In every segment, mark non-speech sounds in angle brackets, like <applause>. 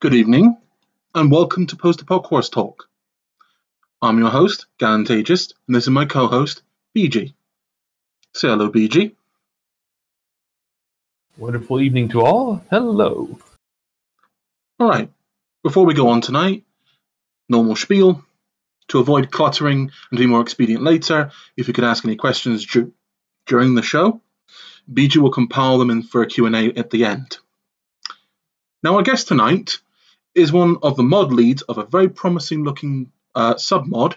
Good evening, and welcome to Post Apoc Horse Talk. I'm your host, Galantageous, and this is my co-host, BG. Say hello, BG. Wonderful evening to all. Hello. All right, before we go on tonight, normal spiel. To avoid cluttering and to be more expedient later, if you could ask any questions du- during the show, BG will compile them in for a Q&A at the end. Now, our guest tonight is one of the mod leads of a very promising looking uh, submod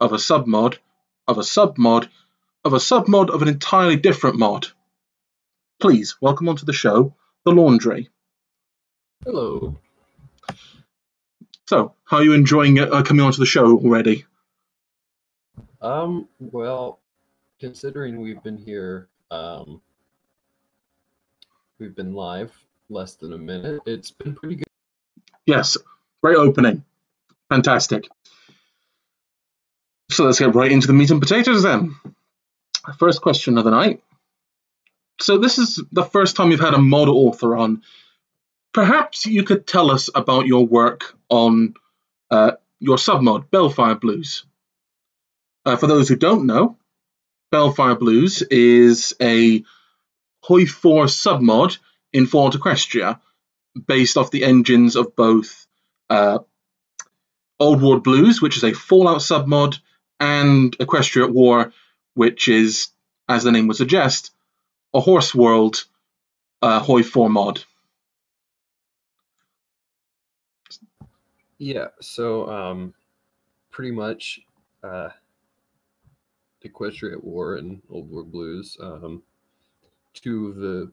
of a submod of a submod of a submod of an entirely different mod. Please welcome onto the show the laundry. Hello. So, how are you enjoying uh, coming onto the show already? Um, well, considering we've been here, um, we've been live less than a minute, it's been pretty good. Yes, great opening. Fantastic. So let's get right into the meat and potatoes then. First question of the night. So this is the first time you've had a mod author on. Perhaps you could tell us about your work on uh, your submod, Balefire Blues. Uh, for those who don't know, Balefire Blues is a Hoi 4 submod in Fallout Equestria, based off the engines of both uh, Old World Blues, which is a Fallout submod, and Equestria at War, which is, as the name would suggest, a Horse World uh, Hoi 4 mod. Yeah, so um, pretty much uh, Equestria at War and Old World Blues, um, two of the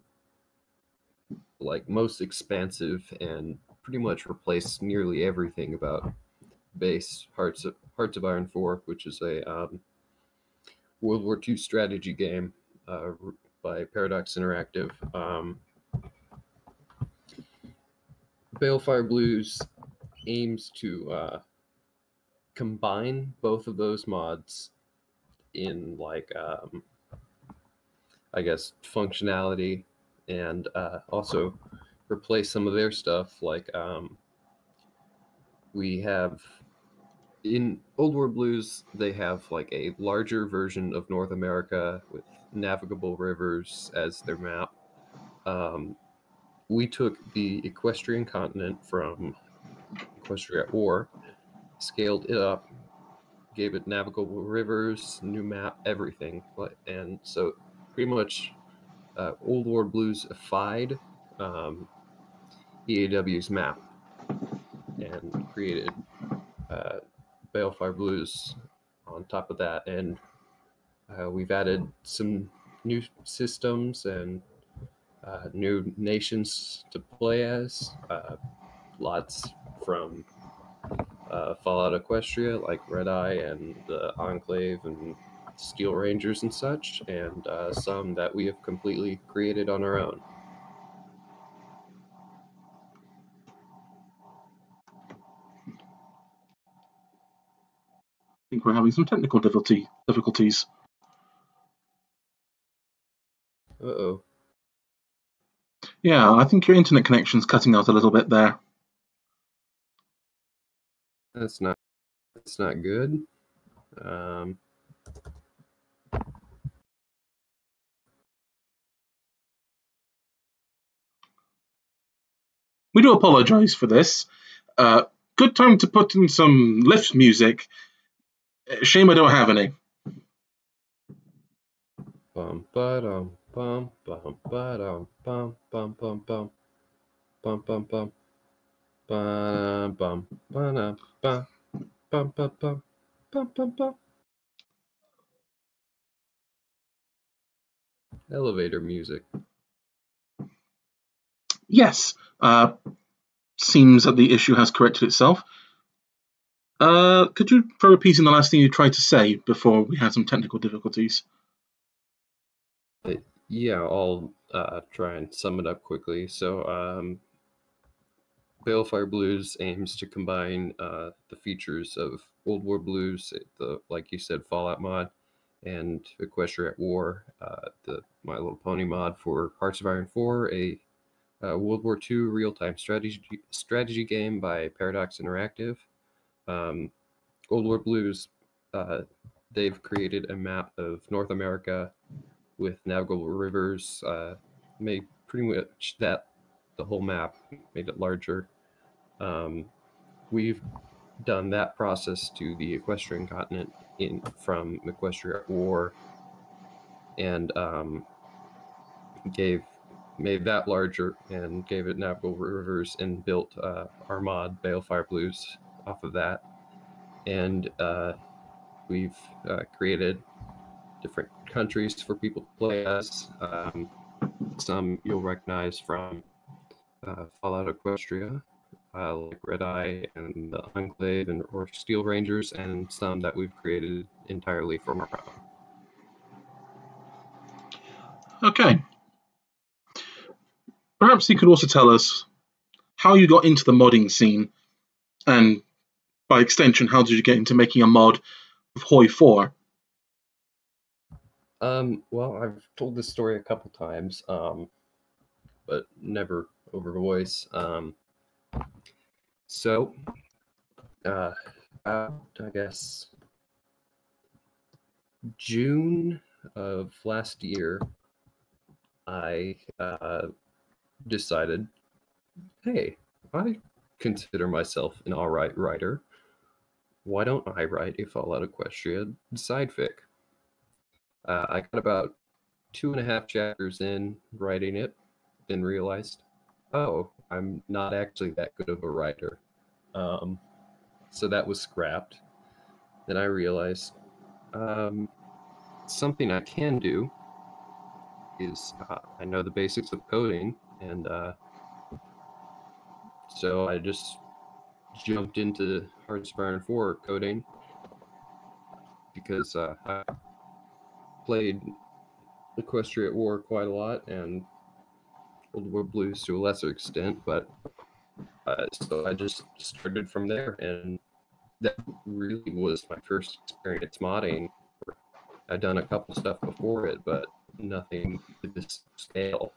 like most expansive and pretty much replace nearly everything about base Hearts of Hearts of Iron 4, which is a um, World War II strategy game uh, by Paradox Interactive. Um, Balefire Blues aims to uh, combine both of those mods in like um, I guess functionality and uh, also replace some of their stuff. Like um, we have in Old World Blues, they have like a larger version of North America with navigable rivers as their map. Um, we took the equestrian continent from Equestria at War, scaled it up, gave it navigable rivers, new map, everything. And so pretty much uh, Old World Blues fied um, EAW's map and created uh, Balefire Blues on top of that. And uh, we've added some new systems and uh, new nations to play as. Uh, lots from uh, Fallout Equestria, like Red Eye and the Enclave and Steel Rangers and such, and uh, some that we have completely created on our own. I think we're having some technical difficulty difficulties. Uh oh. Yeah, I think your internet connection's cutting out a little bit there. That's not. That's not good. Um, We do apologise for this. Uh, good time to put in some lift music. Uh, Shame I don't have any. bum ba-dum bum bum ba-dum bum bum bum bum bum bum bum ba bum ba bum bum bum bum bum bum bum elevator music Yes, uh, seems that the issue has corrected itself. Uh, could you try repeating the last thing you tried to say before we had some technical difficulties? yeah i'll uh, try and sum it up quickly so um balefire blues aims to combine uh, the features of old war blues the like you said fallout mod and equestria at war uh, the my little pony mod for hearts of iron 4 a uh, World War II real-time strategy strategy game by Paradox Interactive. Um, Old World Blues, uh, they've created a map of North America with navigable rivers, uh, made pretty much that the whole map, made it larger. Um, we've done that process to the equestrian continent in from Equestria War, and um, gave made that larger and gave it navigable rivers and built uh, our mod Balefire Blues off of that, and uh, we've uh, created different countries for people to play as. Um, some you'll recognize from uh, Fallout Equestria, uh, like Red Eye and the Enclave and or Steel Rangers, and some that we've created entirely from our own. Okay. Perhaps you could also tell us how you got into the modding scene, and by extension, how did you get into making a mod of Hoi 4? Um, well, I've told this story a couple times, um, but never over voice. Um, so, uh, I guess, June of last year, I uh, decided, hey, I consider myself an all right writer. Why don't I write a Fallout Equestria side fic? Uh, I got about two and a half chapters in writing it, then realized, oh, I'm not actually that good of a writer. Um, so that was scrapped. Then I realized um, something I can do is uh, I know the basics of coding, and uh, so I just jumped into Hearts of Iron 4 coding because uh, I played Equestria at War quite a lot and Old World Blues to a lesser extent, but uh, so I just started from there, and that really was my first experience modding. I'd done a couple stuff before it, but nothing to this scale.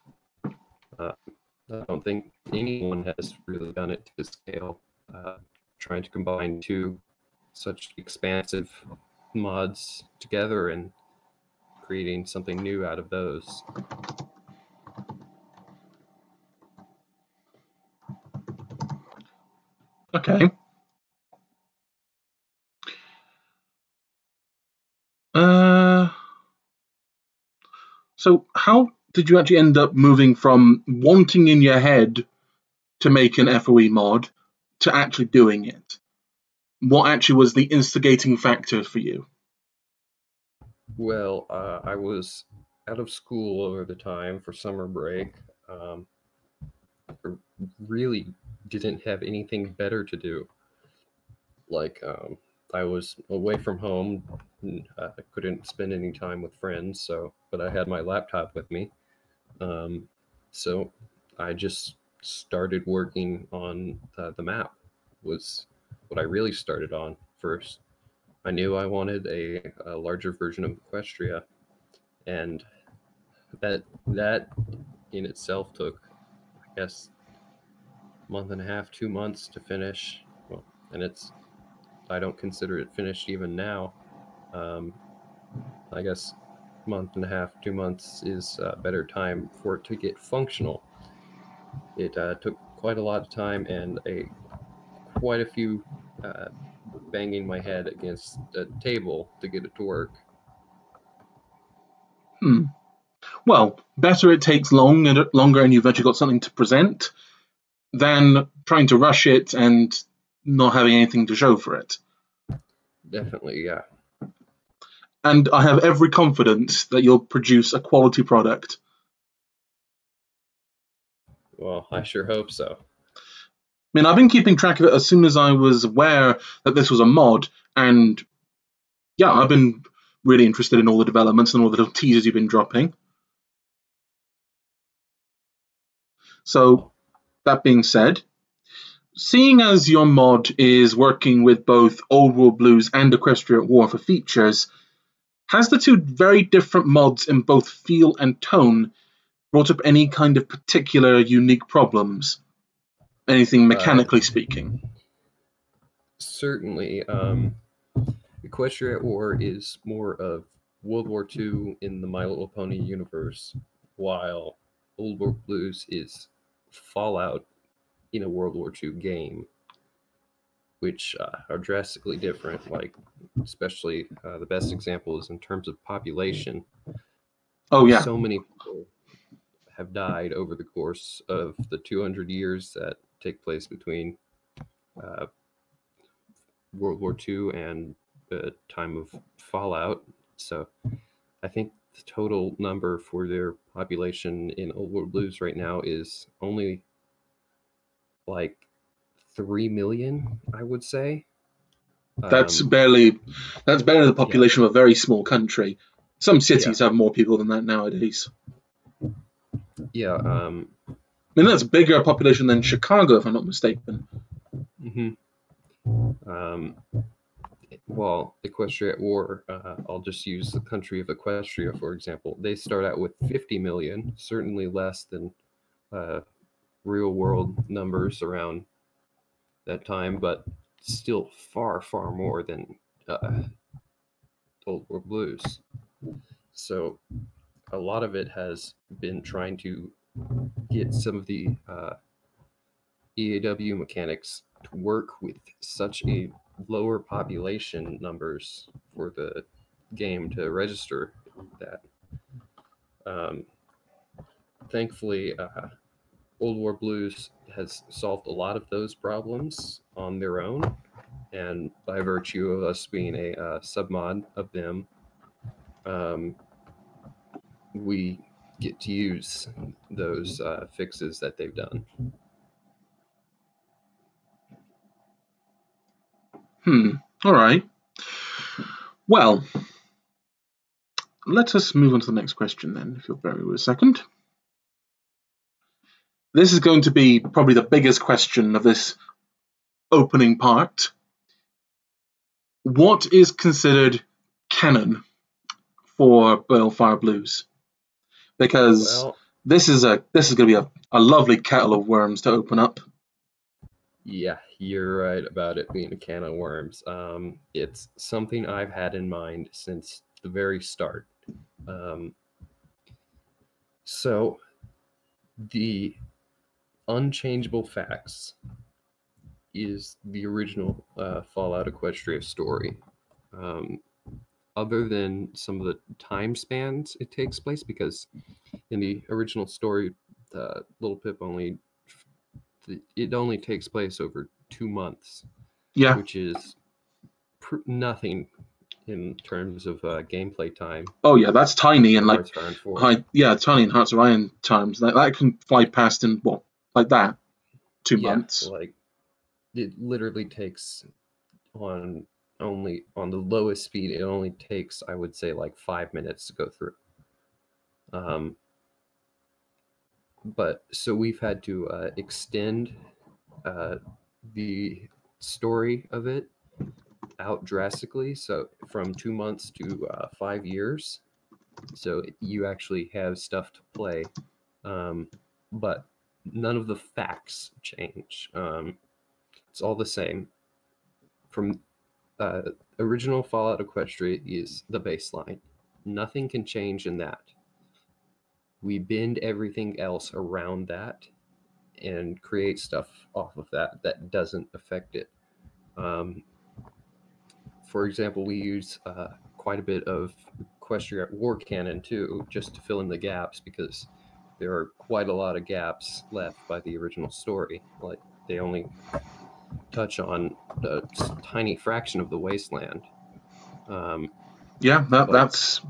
I don't think anyone has really done it to scale. Uh, trying to combine two such expansive mods together and creating something new out of those. Okay. Uh, so how did you actually end up moving from wanting in your head to make an FOE mod to actually doing it? What actually was the instigating factor for you? Well, uh, I was out of school over the time for summer break. Um, really didn't have anything better to do. Like, um, I was away from home. I couldn't spend any time with friends, so but I had my laptop with me. Um, so I just started working on uh, the map. Was what I really started on first. I knew I wanted a, a larger version of Equestria, and that that in itself took, I guess, a month and a half, two months to finish. Well, and it's I don't consider it finished even now. Um, I guess month and a half, two months is a better time for it to get functional. It uh, took quite a lot of time and a quite a few uh, banging my head against the table to get it to work. Hmm. Well, better it takes long and longer, and you've actually got something to present, than trying to rush it and not having anything to show for it. Definitely, yeah. And I have every confidence that you'll produce a quality product. Well, I sure hope so. I mean, I've been keeping track of it as soon as I was aware that this was a mod, and yeah, I've been really interested in all the developments and all the little teasers you've been dropping. So, that being said, seeing as your mod is working with both Old World Blues and Equestria War for features, has the two very different mods in both feel and tone brought up any kind of particular unique problems? Anything mechanically speaking? Certainly. Um, Equestria at War is more of World War II in the My Little Pony universe, while Old World Blues is Fallout in a World War II game, which uh, are drastically different. Like, especially uh, the best example is in terms of population. Oh yeah, So many people have died over the course of the 200 years that take place between uh, World War II and the time of Fallout. So I think the total number for their population in Old World Blues right now is only like 3 million, I would say. that's Um, barely that's barely the population of a very small country. Some cities have more people than that nowadays. yeah. Um, I mean, that's a bigger population than Chicago, if I'm not mistaken. hmm Um, well, Equestria at War, uh, I'll just use the country of Equestria, for example. They start out with 50 million, certainly less than uh, real world numbers around that time, but still far, far more than uh, Old World Blues. So a lot of it has been trying to get some of the uh, EAW mechanics to work with such a lower population numbers for the game to register that. Um, thankfully, uh, Old War Blues has solved a lot of those problems on their own, and by virtue of us being a uh, submod of them, um, we get to use those uh, fixes that they've done. Hmm. All right. Well, let us move on to the next question then, if you'll bear with a second. This is going to be probably the biggest question of this opening part. What is considered canon for Balefire Blues? Because Well, this is a this is going to be a, a lovely kettle of worms to open up. Yeah, you're right about it being a can of worms. Um, it's something I've had in mind since the very start. Um, so, the unchangeable facts is the original uh, Fallout Equestria story. Um, other than some of the time spans it takes place, because in the original story, uh, Little Pip only it only takes place over two months, Yeah. which is pr- nothing in terms of uh, gameplay time. Oh yeah, that's tiny and like Hearts of Iron 4. Hi, yeah, Tiny in Hearts of Iron times. That, that can fly past in what, like that, two Yeah, months. Like it literally takes on only on the lowest speed. It only takes, I would say, like five minutes to go through. Um, but so we've had to uh, extend uh, the story of it out drastically. So from two months to uh, five years. So you actually have stuff to play, um, but none of the facts change. Um, it's all the same. From uh, original Fallout Equestria is the baseline. Nothing can change in that. We bend everything else around that and create stuff off of that that doesn't affect it. Um, for example, we use uh, quite a bit of Equestria War Canon too, just to fill in the gaps because there are quite a lot of gaps left by the original story. Like they only touch on a tiny fraction of the wasteland. Um, Yeah, that that's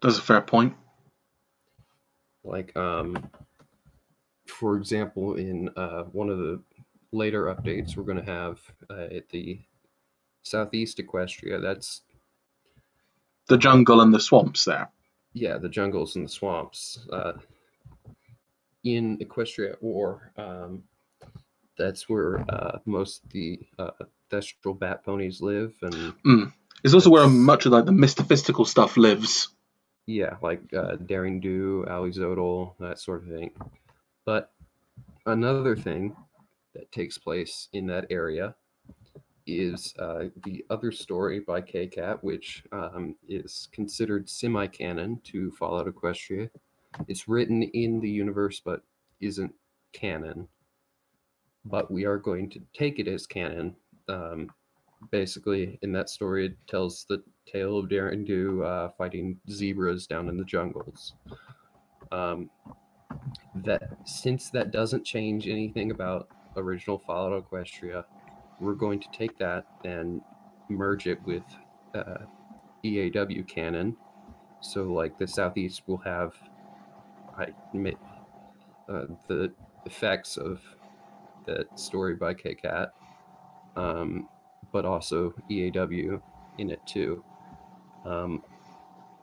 that's a fair point. like, um, for example, in uh, one of the later updates, we're going to have uh, at the southeast Equestria. That's The jungle and the swamps there. yeah, the jungles and the swamps. Uh, in Equestria at War, um, that's where uh, most of the uh, thestral bat ponies live, and It's also where much of like the mystifistical stuff lives. Yeah, like uh, Daring Do, Ahuizotl, that sort of thing. But another thing that takes place in that area is uh, the other story by Kkat, which um, is considered semi canon to Fallout Equestria. It's written in the universe, but isn't canon. But we are going to take it as canon. Um, basically, in that story, it tells the tale of Daring Do uh, fighting zebras down in the jungles. Um, that since that doesn't change anything about original Fallout Equestria, we're going to take that and merge it with uh, EAW canon. So, like the Southeast will have, I admit, uh, the effects of that story by Kkat, um, but also EAW in it too. Um,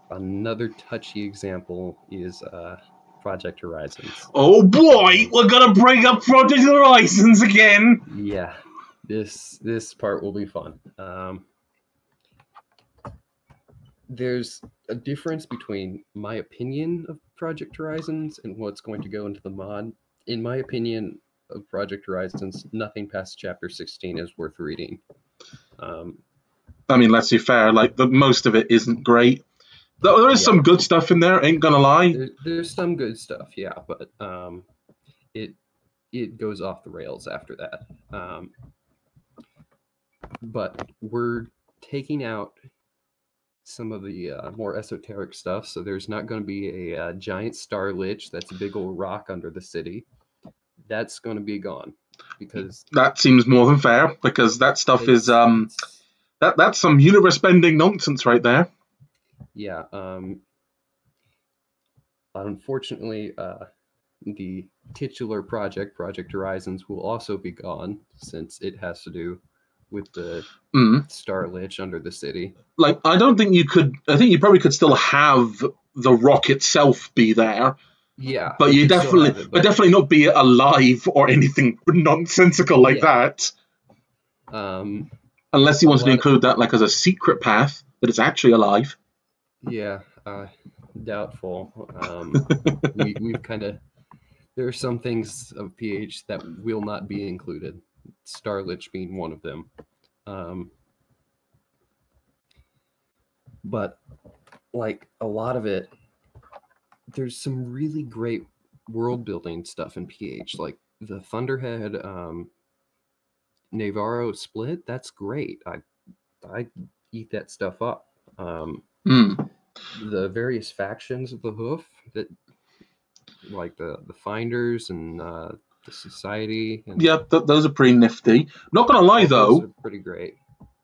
another touchy example is uh, Project Horizons. Oh boy, we're gonna bring up Project Horizons again. Yeah, this this part will be fun. Um, there's a difference between my opinion of Project Horizons and what's going to go into the mod. In my opinion of Project Horizons, nothing past chapter 16 is worth reading. Um, I mean, let's be fair. Like the most of it isn't great. There there is Yeah. some good stuff in there. Ain't gonna lie. there, there's some good stuff, yeah, but um, it it goes off the rails after that. Um, but we're taking out some of the uh, more esoteric stuff, so there's not going to be a, uh giant star lich that's a big old rock under the city. That's going to be gone because That seems more than fair because that stuff is um that that's some universe bending nonsense right there. yeah um unfortunately uh the titular project project horizons will also be gone since it has to do with the Mm. star lich under the city Like I don't think you could. I think you probably could still have the rock itself be there, yeah but you definitely, it, but definitely not be alive or anything <laughs> nonsensical like Yeah. that. um Unless you wanted to lot of- include that like as a secret path that it's actually alive. yeah uh doubtful um <laughs> we, we've kind of there are some things of ph that will not be included star lich being one of them. Um but like a lot of it there's some really great world building stuff in ph like the thunderhead um Neighvarro split that's great. I i eat that stuff up. Um Mm. the various factions of the hoof that like the the finders and uh the society and Yeah, th- those are pretty nifty. Not gonna lie though, are pretty great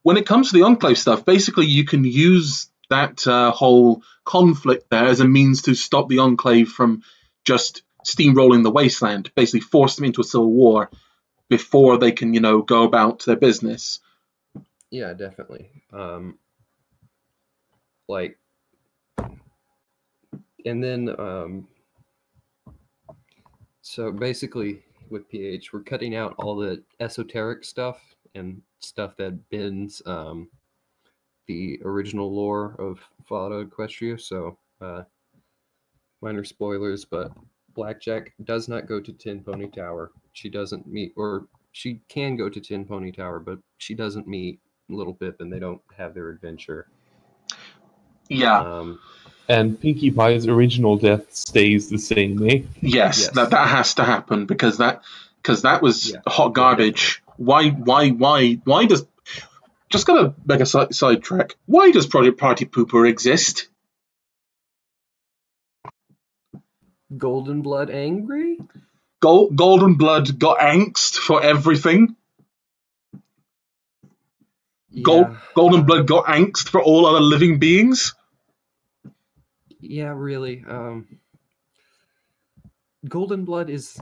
when it comes to the enclave stuff, basically you can use that uh, whole conflict there as a means to stop the enclave from just steamrolling the wasteland. Basically, force them into a civil war before they can, you know, go about their business. yeah definitely um like and then um so basically with ph we're cutting out all the esoteric stuff and stuff that bends um the original lore of fallout equestria so uh minor spoilers but blackjack does not go to Tenpony Tower. She doesn't meet or she can go to Tenpony Tower but she doesn't meet little pip and they don't have their adventure. Yeah, um And Pinkie Pie's original death stays the same, eh? yes, yes. that that has to happen because that because that was Yeah. hot garbage. Why, why, why, why does? Just gonna make a side sidetrack. Why does Project Party Pooper exist? golden blood angry Gold, Golden Blood got angst for everything. Gold, Yeah, Golden uh, Blood got angst for all other living beings. Yeah really um golden blood is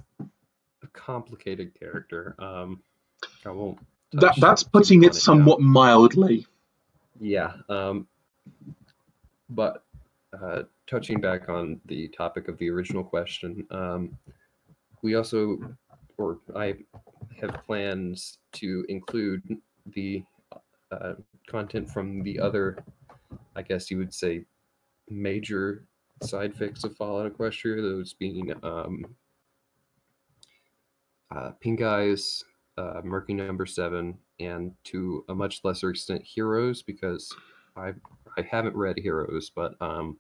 a complicated character um i won't That that's putting it on now. somewhat mildly. Yeah. Um, but uh, touching back on the topic of the original question, um, we also, or I have plans to include the uh, content from the other, I guess you would say, major side fics of Fallout Equestria, those being um, uh, Pink Eyes, uh, Murky Number Seven, and to a much lesser extent, Heroes, because I I haven't read Heroes, but um,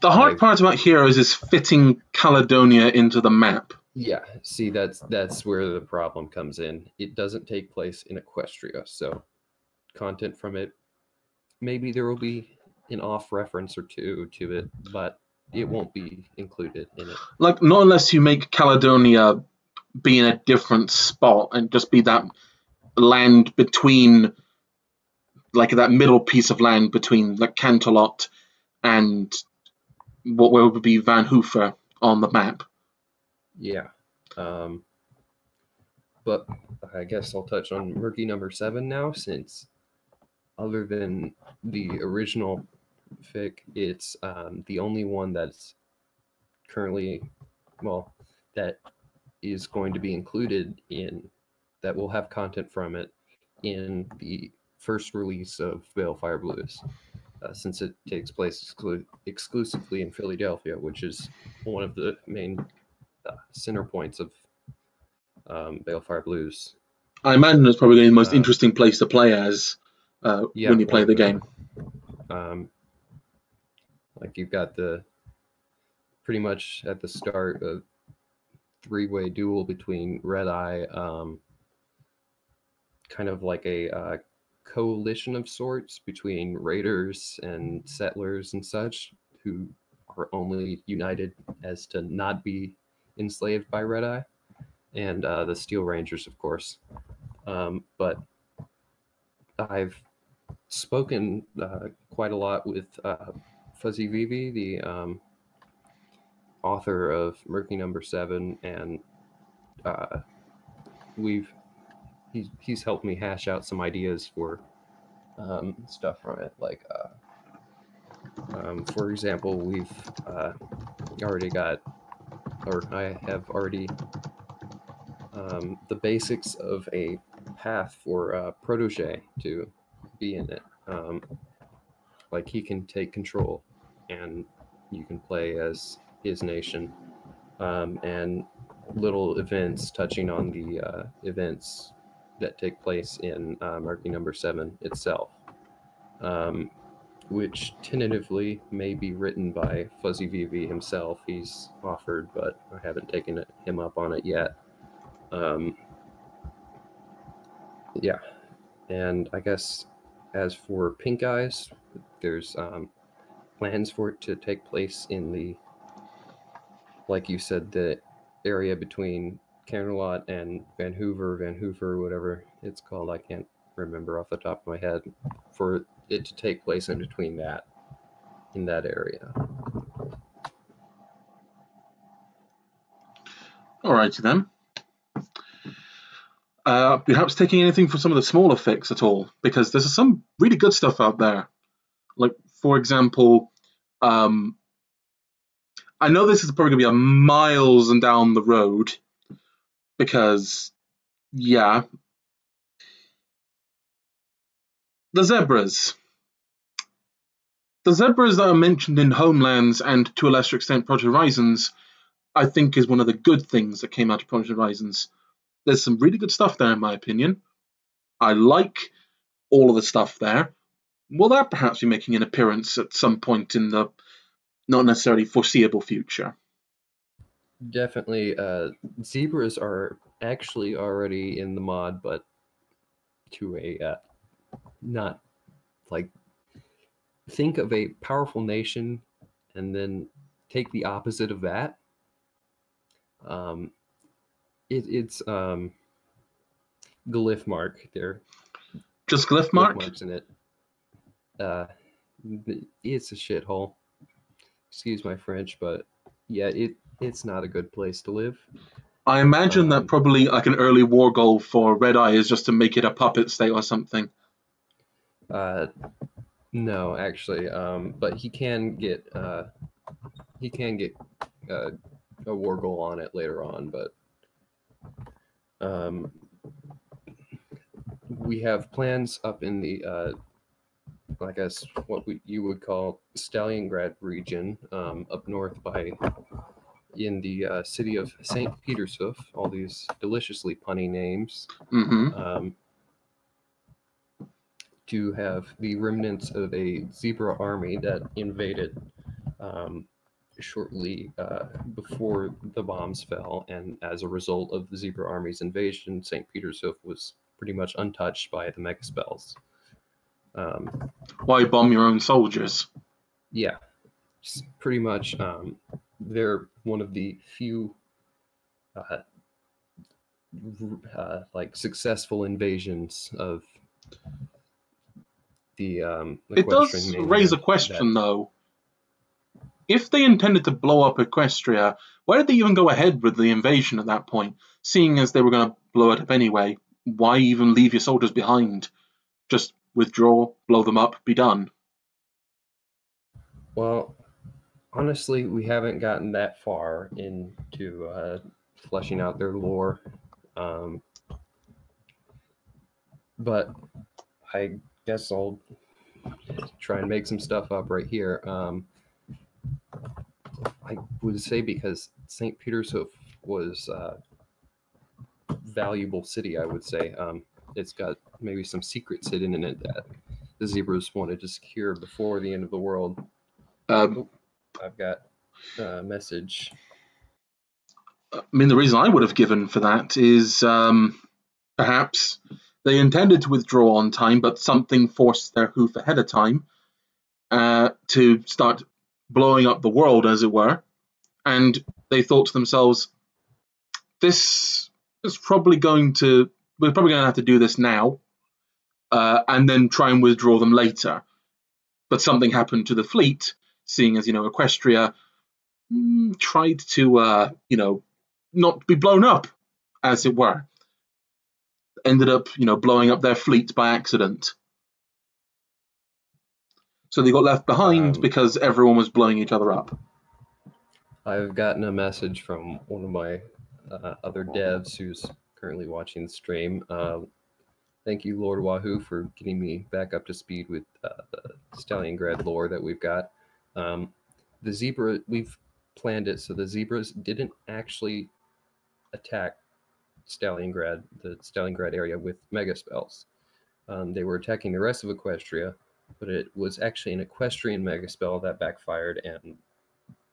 The hard I've- part about Heroes is fitting Caledonia into the map. yeah, see that's that's where the problem comes in. It doesn't take place in Equestria, so content from it maybe there will be an off reference or two to it, but it won't be included in it. Like, not unless you make Caledonia be in a different spot and just be that land between, like that middle piece of land between like Canterlot and what would be Van Hoofer on the map. Yeah. Um, but I guess I'll touch on Murky number seven now, since other than the original fic, it's um, the only one that's currently, well, that is going to be included in, that will have content from it in the first release of Balefire Blues. Uh, since it takes place exclu- exclusively in Philadelphia, which is one of the main uh, center points of um, Balefire Blues. I imagine it's probably the most Uh, interesting place to play as uh, Yeah, when you play the game. Um, like you've got the pretty much at the start a three-way duel between Red Eye, um, kind of like a uh, coalition of sorts between raiders and settlers and such, who are only united as to not be enslaved by Red Eye, and uh, the Steel Rangers, of course. Um, but I've spoken uh, quite a lot with uh, Fuzzy Vivi, the um, author of Murky Number Seven, and uh, we've he's he's helped me hash out some ideas for um, stuff from it. Like, uh, um, for example, we've uh, already got, or I have already um, the basics of a path for uh, protege to be in it. Um, like he can take control, and you can play as his nation, um, and little events touching on the uh, events that take place in uh, Number Seven itself, um, which tentatively may be written by Fuzzy Vivi himself. He's offered, but I haven't taken it, him up on it yet. Um, yeah, and I guess as for Pink Eyes, there's um, plans for it to take place in the, like you said, the area between Canterlot and Vancouver, Vancouver, whatever it's called. I can't remember off the top of my head. For it to take place in between that, in that area. Alrighty then. Uh, perhaps taking anything from some of the smaller fics at all, because there's some really good stuff out there. Like, for example, um, I know this is probably going to be a miles and down the road, because, yeah, the zebras. The zebras that are mentioned in Homelands and to a lesser extent Project Horizons I think is one of the good things that came out of Project Horizons. There's some really good stuff there, in my opinion. I like all of the stuff there. Will that perhaps be making an appearance at some point in the not necessarily foreseeable future? Definitely, uh, zebras are actually already in the mod, but to a uh, not like think of a powerful nation and then take the opposite of that. Um, it, it's um, glyph mark. There, Just glyph mark. glyph mark? marks in it. Uh, it's a shithole. Excuse my French, but yeah, it it's not a good place to live. I imagine that Um, probably like an early war goal for Red Eye is just to make it a puppet state or something. Uh, no, actually, um, but he can get uh, he can get uh, a war goal on it later on, but um, we have plans up in the uh, I guess what we, you would call Stalingrad region, um, up north by in the uh, city of Saint Petershoof. All these deliciously punny names. hmm Um, to have the remnants of a zebra army that invaded um, shortly uh, before the bombs fell, and as a result of the zebra army's invasion, Saint Petershoof was pretty much untouched by the mega spells. Um, Why bomb your own soldiers? yeah, s- pretty much. Um, they're one of the few, uh, uh, like successful invasions of the. Um, It does raise a question, that- though. If they intended to blow up Equestria, why did they even go ahead with the invasion at that point? Seeing as they were going to blow it up anyway, why even leave your soldiers behind? Just withdraw, blow them up, be done. Well, honestly, we haven't gotten that far into uh, fleshing out their lore. Um, but I guess I'll try and make some stuff up right here. Um, I would say because St. Petershoof was a valuable city, I would say. Um, it's got maybe some secrets hidden in it that the zebras wanted to secure before the end of the world. Um, I've got a message. I mean, the reason I would have given for that is um, perhaps they intended to withdraw on time, but something forced their hoof ahead of time uh, to start blowing up the world, as it were. And they thought to themselves, this is probably going to, we're probably going to have to do this now uh, and then try and withdraw them later. But something happened to the fleet, seeing as, you know, Equestria mm, tried to, uh, you know, not be blown up, as it were. Ended up, you know, blowing up their fleet by accident. So they got left behind Um, because everyone was blowing each other up. I've gotten a message from one of my uh, other devs who's currently watching the stream. Um, thank you, Lord Wahoo, for getting me back up to speed with uh, the Stalliongrad lore that we've got. Um, the zebra, we've planned it so the zebras didn't actually attack Stalliongrad, the Stalliongrad area, with mega spells. Um, they were attacking the rest of Equestria, but it was actually an equestrian mega spell that backfired and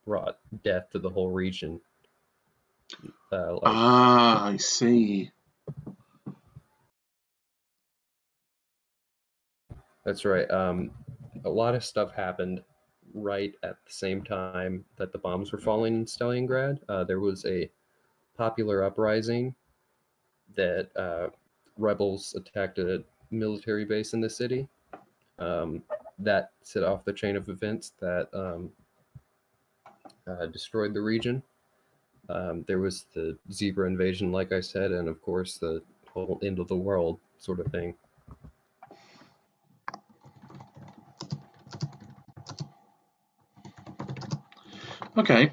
brought death to the whole region. Uh, like, Ah, I see. that's right. Um, a lot of stuff happened right at the same time that the bombs were falling in Stalliongrad. Uh, there was a popular uprising that uh, rebels attacked a military base in the city. Um, that set off the chain of events that um, uh, destroyed the region. Um, there was the zebra invasion, like I said, and of course the whole end of the world sort of thing. Okay.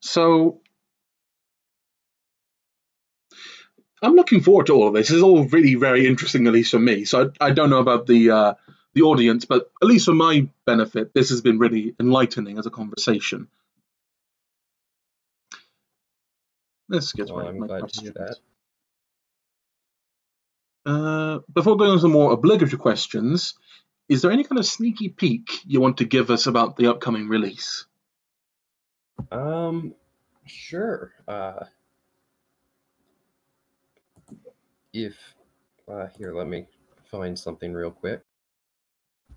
So I'm looking forward to all of this. It's all really very interesting, at least for me. So I, I don't know about the uh, the audience, but at least for my benefit, this has been really enlightening as a conversation. Let's get Well, right I'm glad to hear that. Uh, before going on to more obligatory questions, is there any kind of sneaky peek you want to give us about the upcoming release? Um, sure. Uh, if uh, here, let me find something real quick.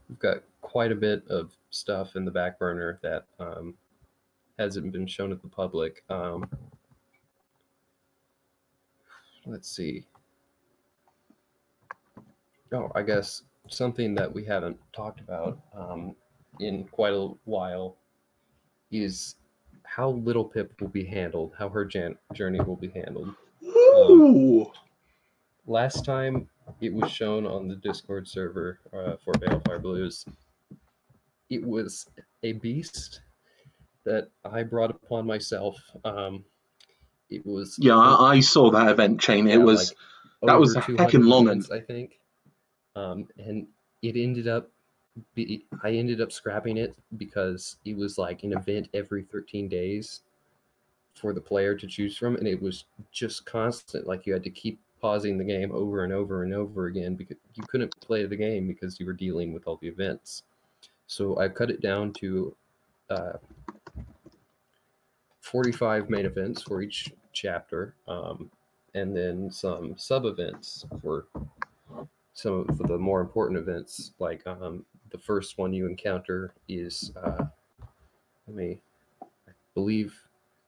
We've got quite a bit of stuff in the back burner that um, hasn't been shown to the public. Um, let's see. Oh, I guess something that we haven't talked about um, in quite a while is how Little Pip will be handled, how her jan- journey will be handled. Ooh. Last time it was shown on the Discord server uh, for Balefire Blues, it was a beast that I brought upon myself. Um, it was Yeah, I, I saw that event chain. It was like that was a 200 heckin' long events, I think. Um, and it ended up be, I ended up scrapping it because it was like an event every 13 days for the player to choose from and it was just constant like you had to keep pausing the game over and over and over again because you couldn't play the game because you were dealing with all the events so i cut it down to uh, 45 main events for each chapter um, and then some sub events for some of the more important events like um, the first one you encounter is uh, let me i believe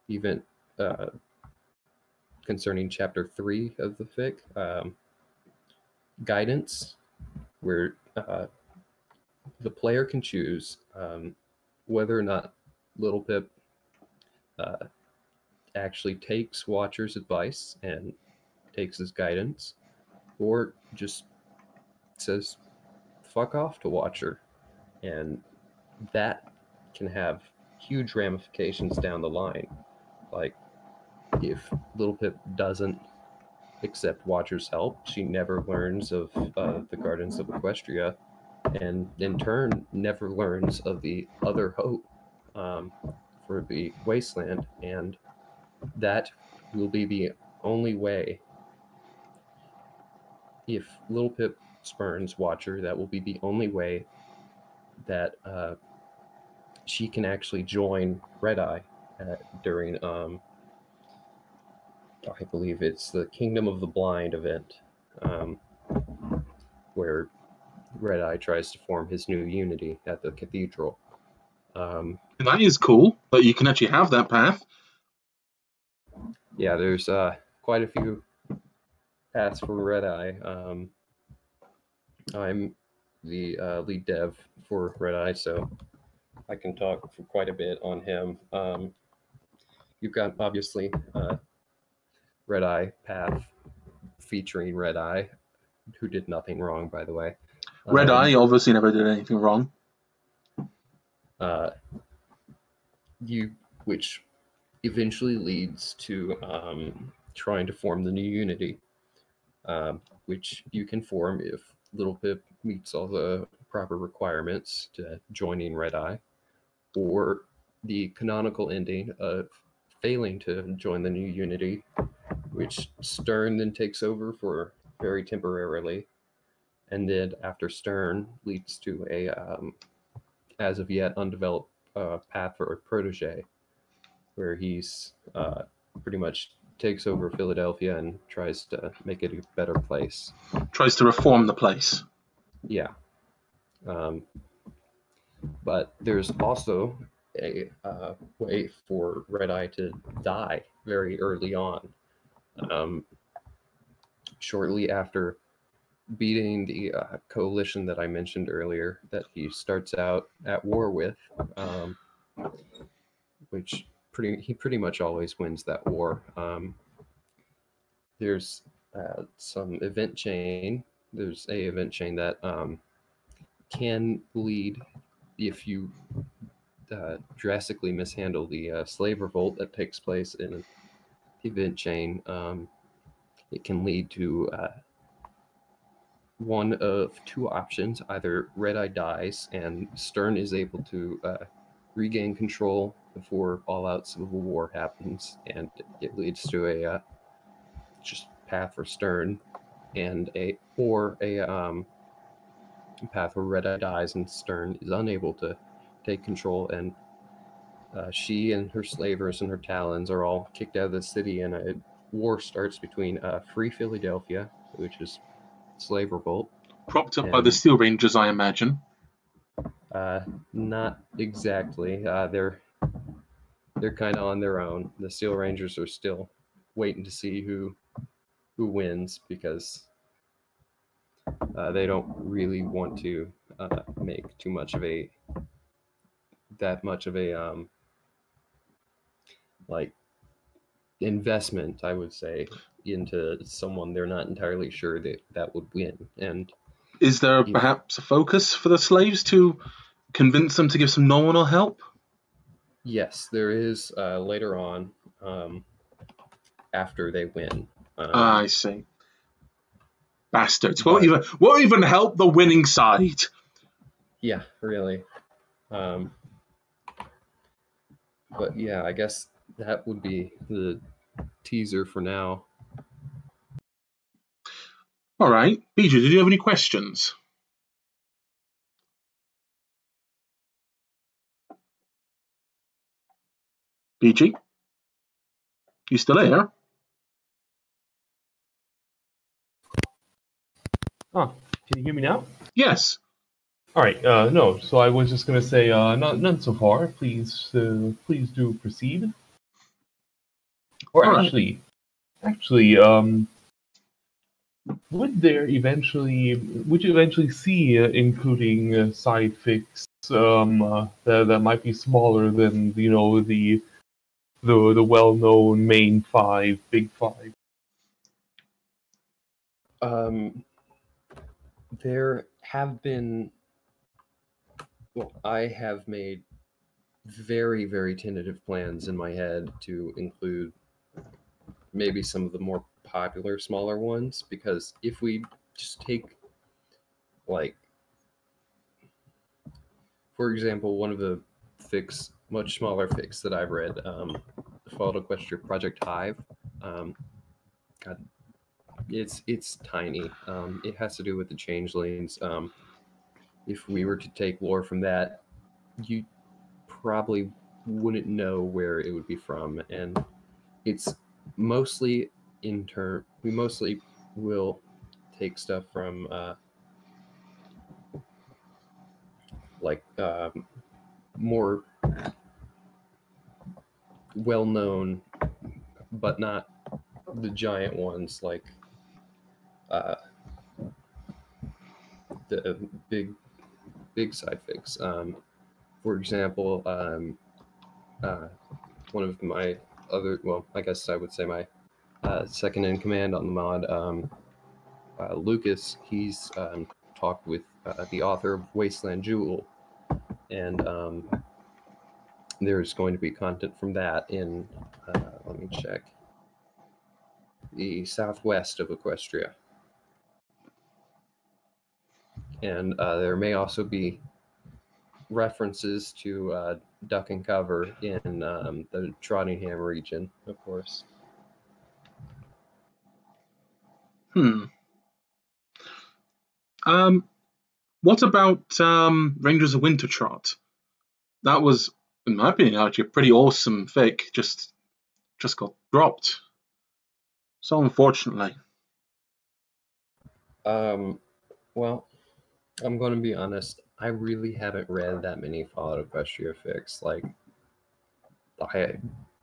event uh, concerning chapter three of the fic um, guidance where uh, the player can choose um, whether or not little pip uh, actually takes watcher's advice and takes his guidance or just says fuck off to watcher. And that can have huge ramifications down the line. Like if little pip doesn't accept watcher's help she never learns of uh, the gardens of equestria and in turn never learns of the other hope um, for the wasteland. And that will be the only way if little pip spurns watcher that will be the only way that uh, she can actually join red eye uh, during um, i believe it's the kingdom of the blind event um, where red eye tries to form his new unity at the cathedral um, that is cool that you can actually have that path. Yeah, there's uh, quite a few paths from Red Eye. Um, I'm the uh, lead dev for Red Eye, so I can talk for quite a bit on him. Um, you've got obviously uh, Red Eye path featuring Red Eye, who did nothing wrong, by the way. Red Um, Eye obviously never did anything wrong. uh, you which eventually leads to um, trying to form the new unity um, which you can form if little pip meets all the proper requirements to joining red eye or the canonical ending of failing to join the new unity which stern then takes over for very temporarily. And then after stern leads to a um, as of yet undeveloped uh, path for a protege, where he's uh, pretty much takes over Philadelphia and tries to make it a better place. Tries to reform the place. Yeah. Um, but there's also a uh, way for Red Eye to die very early on. Um, shortly after beating the uh, coalition that I mentioned earlier, that he starts out at war with, um, which pretty he pretty much always wins that war. Um, there's uh, some event chain. There's a event chain that um, can lead if you uh, drastically mishandle the uh, slave revolt that takes place in an event chain. Um, it can lead to uh, one of two options either red eye dies and stern is able to uh, regain control before all out civil war happens and it leads to a uh, just path for stern and a or a um, path where red eye dies and stern is unable to take control and uh, she and her slavers and her talons are all kicked out of the city and a war starts between uh, free philadelphia which is slave revolt Propped up by the Steel Rangers, I imagine. Uh, not exactly. Uh, they're they're kind of on their own. The Steel Rangers are still waiting to see who who wins because uh, they don't really want to uh, make too much of a that much of a um, like investment. I would say into someone they're not entirely sure that that would win and Is there Yeah. perhaps a focus for the slaves to convince them to give some nominal help? Yes, there is uh, later on um, after they win. Um, I see. bastards. Won't even won't even help the winning side. Yeah, really. Um, but yeah, I guess that would be the teaser for now. All right, BJ, did you have any questions? BG, you still here? Ah, can you hear me now? Yes. All right. Uh, no. So I was just gonna say, uh, not none so far. Please, uh, please do proceed. Or All right. actually, actually, um, would there eventually, would you eventually see uh, including uh, side fics um, uh, that that might be smaller than you know the the the well-known main five, big five? Um, there have been, well, I have made very, very tentative plans in my head to include maybe some of the more popular, smaller ones. Because if we just take, like, for example, one of the fics, much smaller fics that I've read, um, Fallout Equestria Project Hive. Um, God it's it's tiny. Um, it has to do with the changelings. Um, if we were to take lore from that, you probably wouldn't know where it would be from, and it's mostly in turn. We mostly will take stuff from uh, like um, more well-known, but not the giant ones like uh, the big big side fics. Um, for example, um, uh, one of my other well, I guess I would say my uh, second in command on the mod, um, uh, Lucas. He's um, talked with uh, the author of Wasteland Jewel, and um, there's going to be content from that in. Uh, let me check. The southwest of Equestria and uh, there may also be references to uh, duck and cover in um, the Trottingham region, of course. Hmm. Um, what about um, Rangers of Wintertrot? That was, in my opinion, actually a pretty awesome fic. Just, just got dropped. So unfortunately. Um, well, I'm going to be honest. I really haven't read that many Fallout Equestria fics. Like, I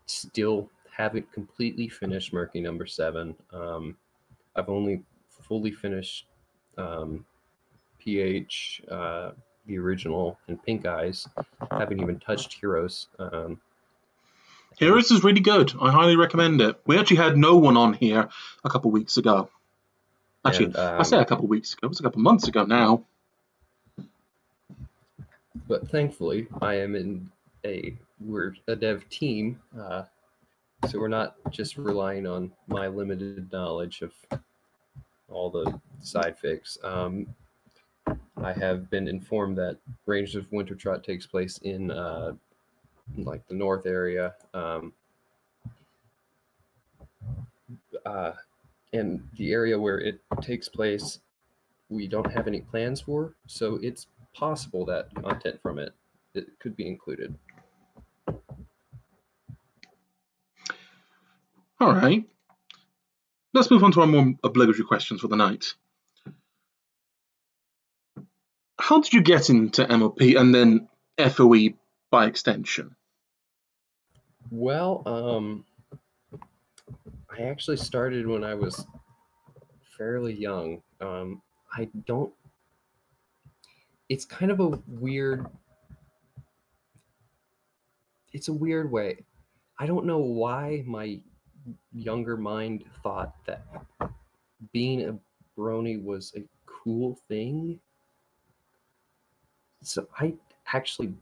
still haven't completely finished Murky Number Seven. Um, I've only fully finished um, PH, uh, the original, and Pink Eyes. Haven't even touched Heroes. Um, Heroes is really good. I highly recommend it. We actually had no one on here a couple weeks ago. Actually, and, I say um, a couple weeks ago. It was a couple months ago now. but thankfully i am in a we're a dev team uh, so we're not just relying on my limited knowledge of all the side fics um, i have been informed that rangers of winter trot takes place in uh, like the north area um, uh, and the area where it takes place we don't have any plans for so it's possible that content from it, it could be included. All right. Let's move on to our more obligatory questions for the night. How did you get into MLP and then FOE by extension? Well, um, I actually started when I was fairly young. Um, I don't. It's kind of a weird. It's a weird way. I don't know why my younger mind thought that being a brony was a cool thing. So I actually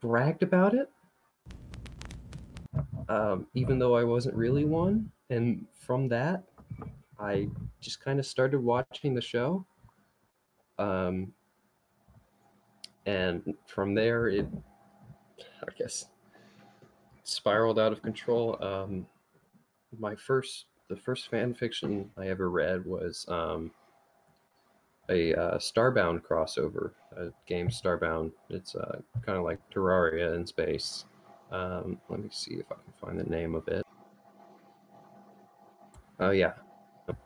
bragged about it um, even though I wasn't really one. And from that, I just kind of started watching the show. Um, and from there, it, I guess, spiraled out of control. Um, my first, the first fan fiction I ever read was um, a uh, Starbound crossover, a game Starbound. It's uh, kind of like Terraria in space. Um, let me see if I can find the name of it. Oh yeah,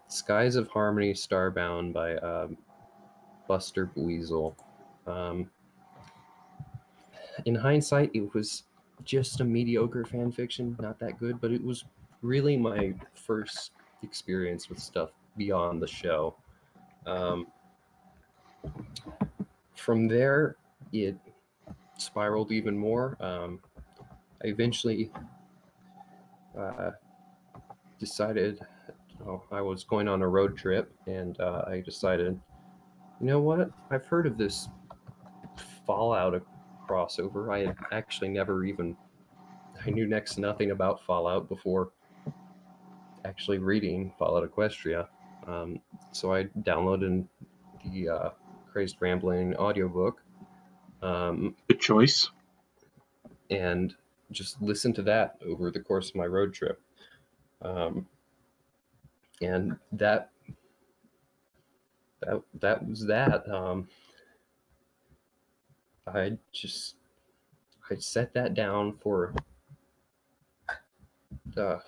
Skies of Harmony Starbound by um, Buster Buizel. Um, in hindsight, it was just a mediocre fan fiction, not that good, but it was really my first experience with stuff beyond the show. Um, from there, it spiraled even more. Um, I eventually uh, decided oh, I was going on a road trip, and uh, I decided, you know what? I've heard of this Fallout crossover. I had actually never even I knew next nothing about Fallout before actually reading Fallout Equestria. Um, so I downloaded the uh, Crazed Rambling audiobook. Um, Good choice. and just listened to that over the course of my road trip. Um, and that that that was that. Um, I just I set that down for uh, I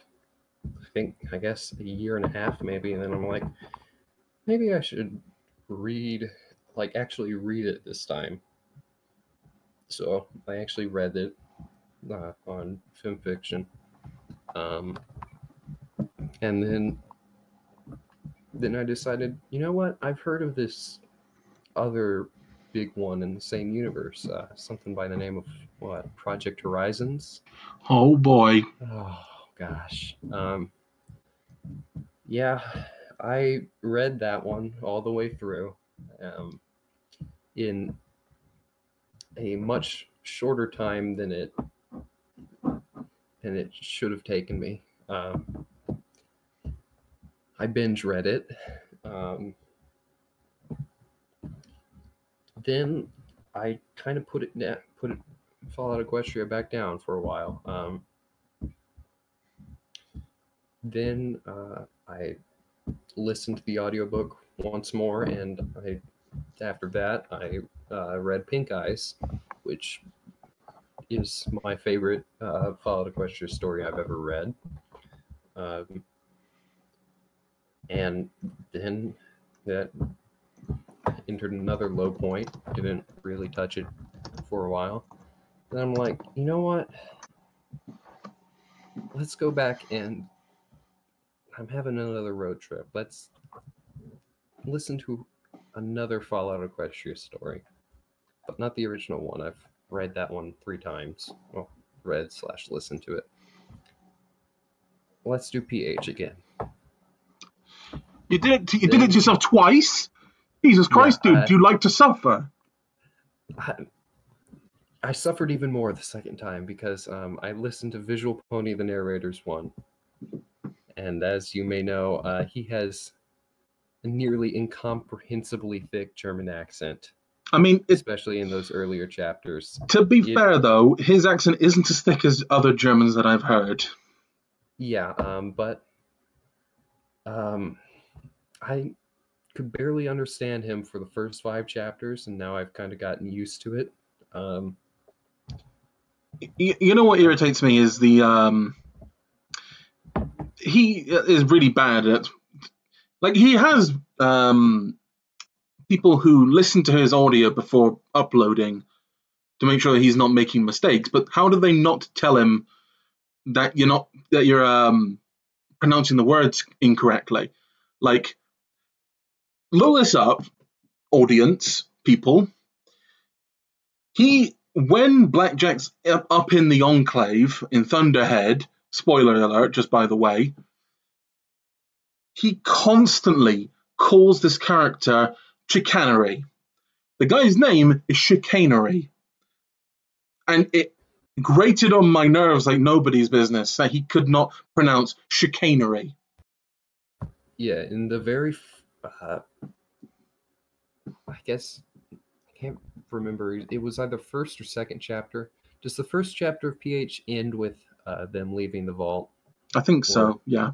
think I guess a year and a half maybe, and then I'm like, maybe I should read like actually read it this time. So I actually read it uh, on Fimfiction, um, and then then I decided, you know what? I've heard of this other big one in the same universe, uh, something by the name of what Project Horizons. Oh boy. Oh gosh. Um, yeah, I read that one all the way through um, in a much shorter time than it than it should have taken me. Um, I binge read it. Um, then I kind of put it put it Fallout Equestria back down for a while. Um, then uh, I listened to the audiobook once more, and I after that I uh, read Pink Eyes, which is my favorite uh, Fallout Equestria story I've ever read. Um, and then that entered another low point. Didn't really touch it for a while. Then I'm like, you know what? Let's go back and I'm having another road trip. Let's listen to another Fallout Equestria story, but not the original one. I've read that one three times. Well, read slash listen to it. Let's do PH again. You did it. To, you did it to yourself twice. Jesus Christ, Yeah, dude! I- do you like to suffer? I, I suffered even more the second time because um, I listened to Visual Pony, the narrator's one. And as you may know, uh, he has a nearly incomprehensibly thick German accent, I mean, it, especially in those earlier chapters. to be Yeah. fair though, his accent isn't as thick as other Germans that I've heard. Yeah, um, but um, I could barely understand him for the first five chapters, and now I've kind of gotten used to it. Um, You, you know what irritates me is the um, he is really bad at like he has um people who listen to his audio before uploading to make sure he's not making mistakes. But how do they not tell him that you're not that you're um pronouncing the words incorrectly? Like, look this up, audience people. He when Blackjack's up, up in the Enclave in Thunderhead. Spoiler alert, just by the way. He constantly calls this character chicanery. The guy's name is chicanery. And it grated on my nerves like nobody's business that he could not pronounce chicanery. yeah, in the very, uh, I guess I can't remember. It was either first or second chapter. Does the first chapter of PH end with uh, them leaving the vault? I think so. Yeah.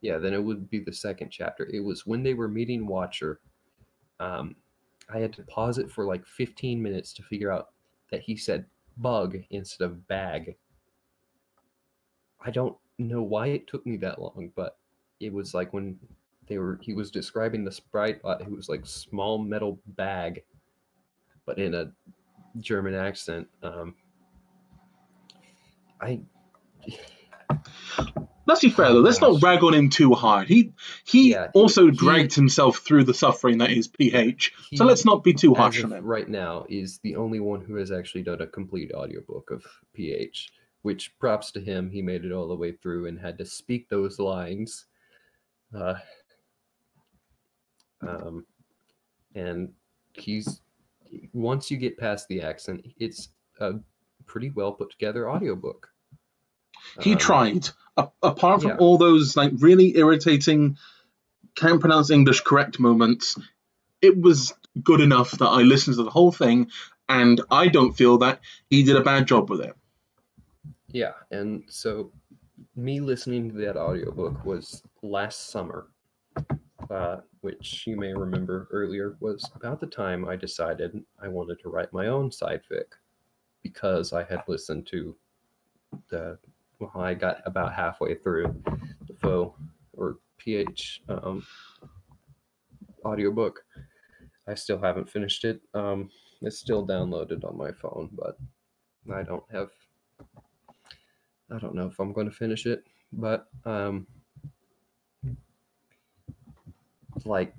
Yeah, then it would be the second chapter. It was when they were meeting Watcher. Um, I had to pause it for like 15 minutes to figure out that he said bug instead of bag. I don't know why it took me that long, but it was like when they were he was describing the sprite uh, it was like small metal bag but in a german accent um i Let's be fair though. Let's not rag on him too hard. He he Yeah, also he- dragged himself through the suffering that is PH. so let's not be too harsh on him. right now is the only one who has actually done a complete audiobook of ph which props to him he made it all the way through and had to speak those lines uh, um, and he's once you get past the accent it's a pretty well put together audiobook He Um, tried. A- apart from yeah. all those like really irritating, can't pronounce English correct moments, it was good enough that I listened to the whole thing, and I don't feel that he did a bad job with it. Yeah, and so me listening to that audiobook was last summer, uh, which you may remember earlier was about the time I decided I wanted to write my own side fic because I had listened to the well, I got about halfway through the faux or PH um, audiobook. I still haven't finished it. Um, it's still downloaded on my phone, but I don't have I don't know if I'm going to finish it, but um, like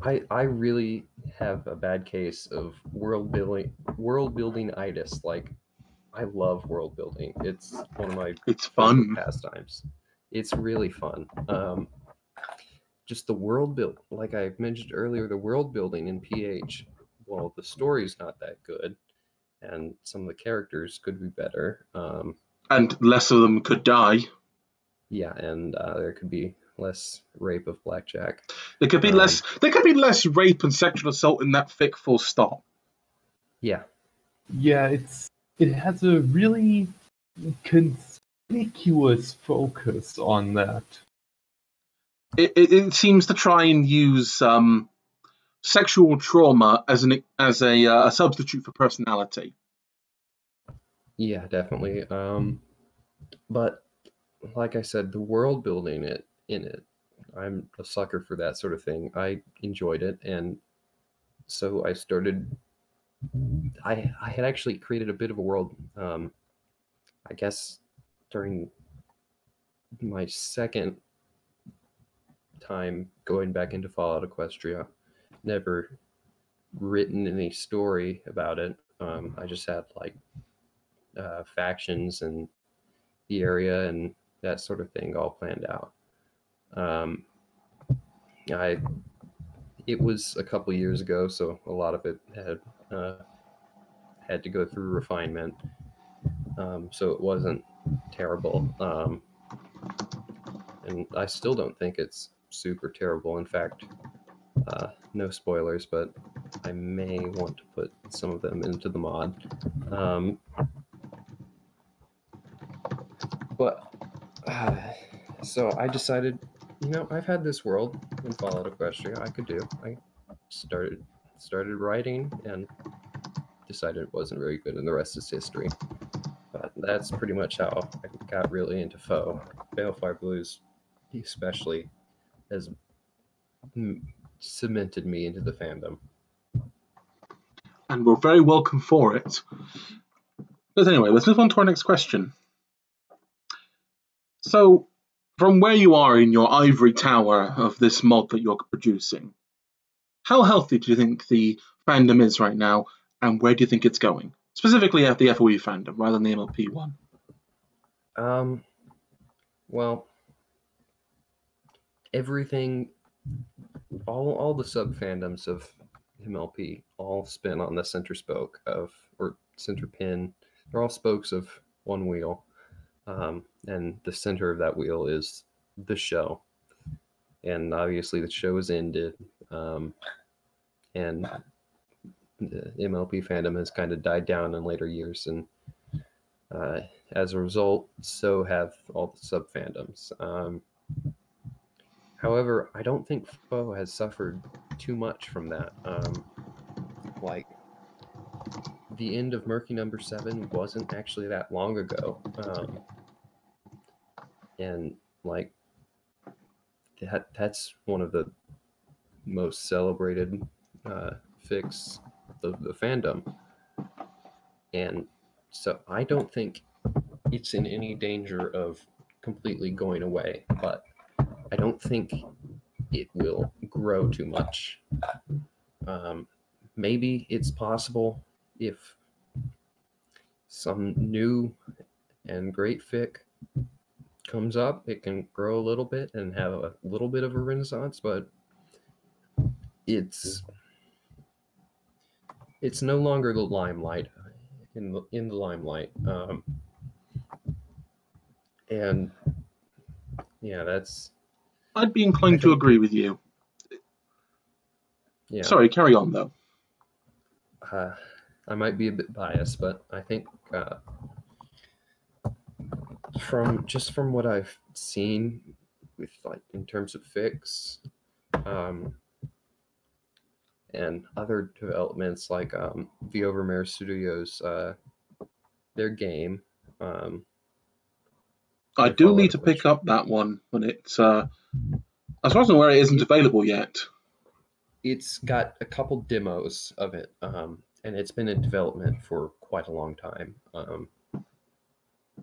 I I really have a bad case of world building world building itis. Like I love world building. It's one of my It's fun. pastimes. It's really fun. Um, just the world build, like I mentioned earlier, the world building in PH. Well, the story's not that good, and some of the characters could be better. Um, And less of them could die. yeah, and uh, there could be less rape of blackjack. There could be Um, less. There could be less rape and sexual assault in that fic. Full stop. Yeah, Yeah, it's it has a really conspicuous focus on that. It, it, it seems to try and use um, sexual trauma as an as a, uh, a substitute for personality. yeah, definitely. Um, but like I said, the world building it in it, I'm a sucker for that sort of thing. I enjoyed it, and so I started. I I had actually created a bit of a world. Um, I guess during my second time going back into Fallout Equestria, never written any story about it. Um, I just had like uh, factions and the area and that sort of thing all planned out. Um, I it was a couple years ago, so a lot of it had uh, had to go through refinement. Um, so it wasn't terrible, um, and I still don't think it's super terrible. In fact, uh, no spoilers, but I may want to put some of them into the mod. Um, but uh, so I decided, you know, I've had this world in Fallout Equestria. I could do. I started started writing and decided it wasn't very good, and the rest is history. But that's pretty much how I got really into Foe. Balefire Blues, especially, has cemented me into the fandom. and we're very welcome for it. But anyway, let's move on to our next question. So, from where you are in your ivory tower of this mod that you're producing, how healthy do you think the fandom is right now, and where do you think it's going? Specifically at the FOE fandom rather than the MLP one. Um, well, everything, all all the sub fandoms of MLP all spin on the center spoke of or center pin. They're all spokes of one wheel, um, and the center of that wheel is the show, and obviously the show has ended, um, and the MLP fandom has kind of died down in later years, and uh, as a result, so have all the sub fandoms. Um, however, I don't think Foe has suffered too much from that. Um, like the end of Murky Number Seven wasn't actually that long ago, um, and like that that's one of the most celebrated uh, fics of the fandom, and so I don't think it's in any danger of completely going away, but I don't think it will grow too much. Um, maybe it's possible if some new and great fic comes up, it can grow a little bit and have a little bit of a renaissance, but it's it's no longer the limelight in the in the limelight. Um, and yeah, that's I'd be inclined to agree with you. yeah. Sorry, carry on though. uh, I might be a bit biased, but I think uh, from just from what I've seen with like in terms of fics um, and other developments like um, the Overmare Studios, uh, their game. Um, I I do need to which- pick up that one when it's uh as far as I'm aware it isn't available yet. it's got a couple demos of it, um, and it's been in development for quite a long time. Um,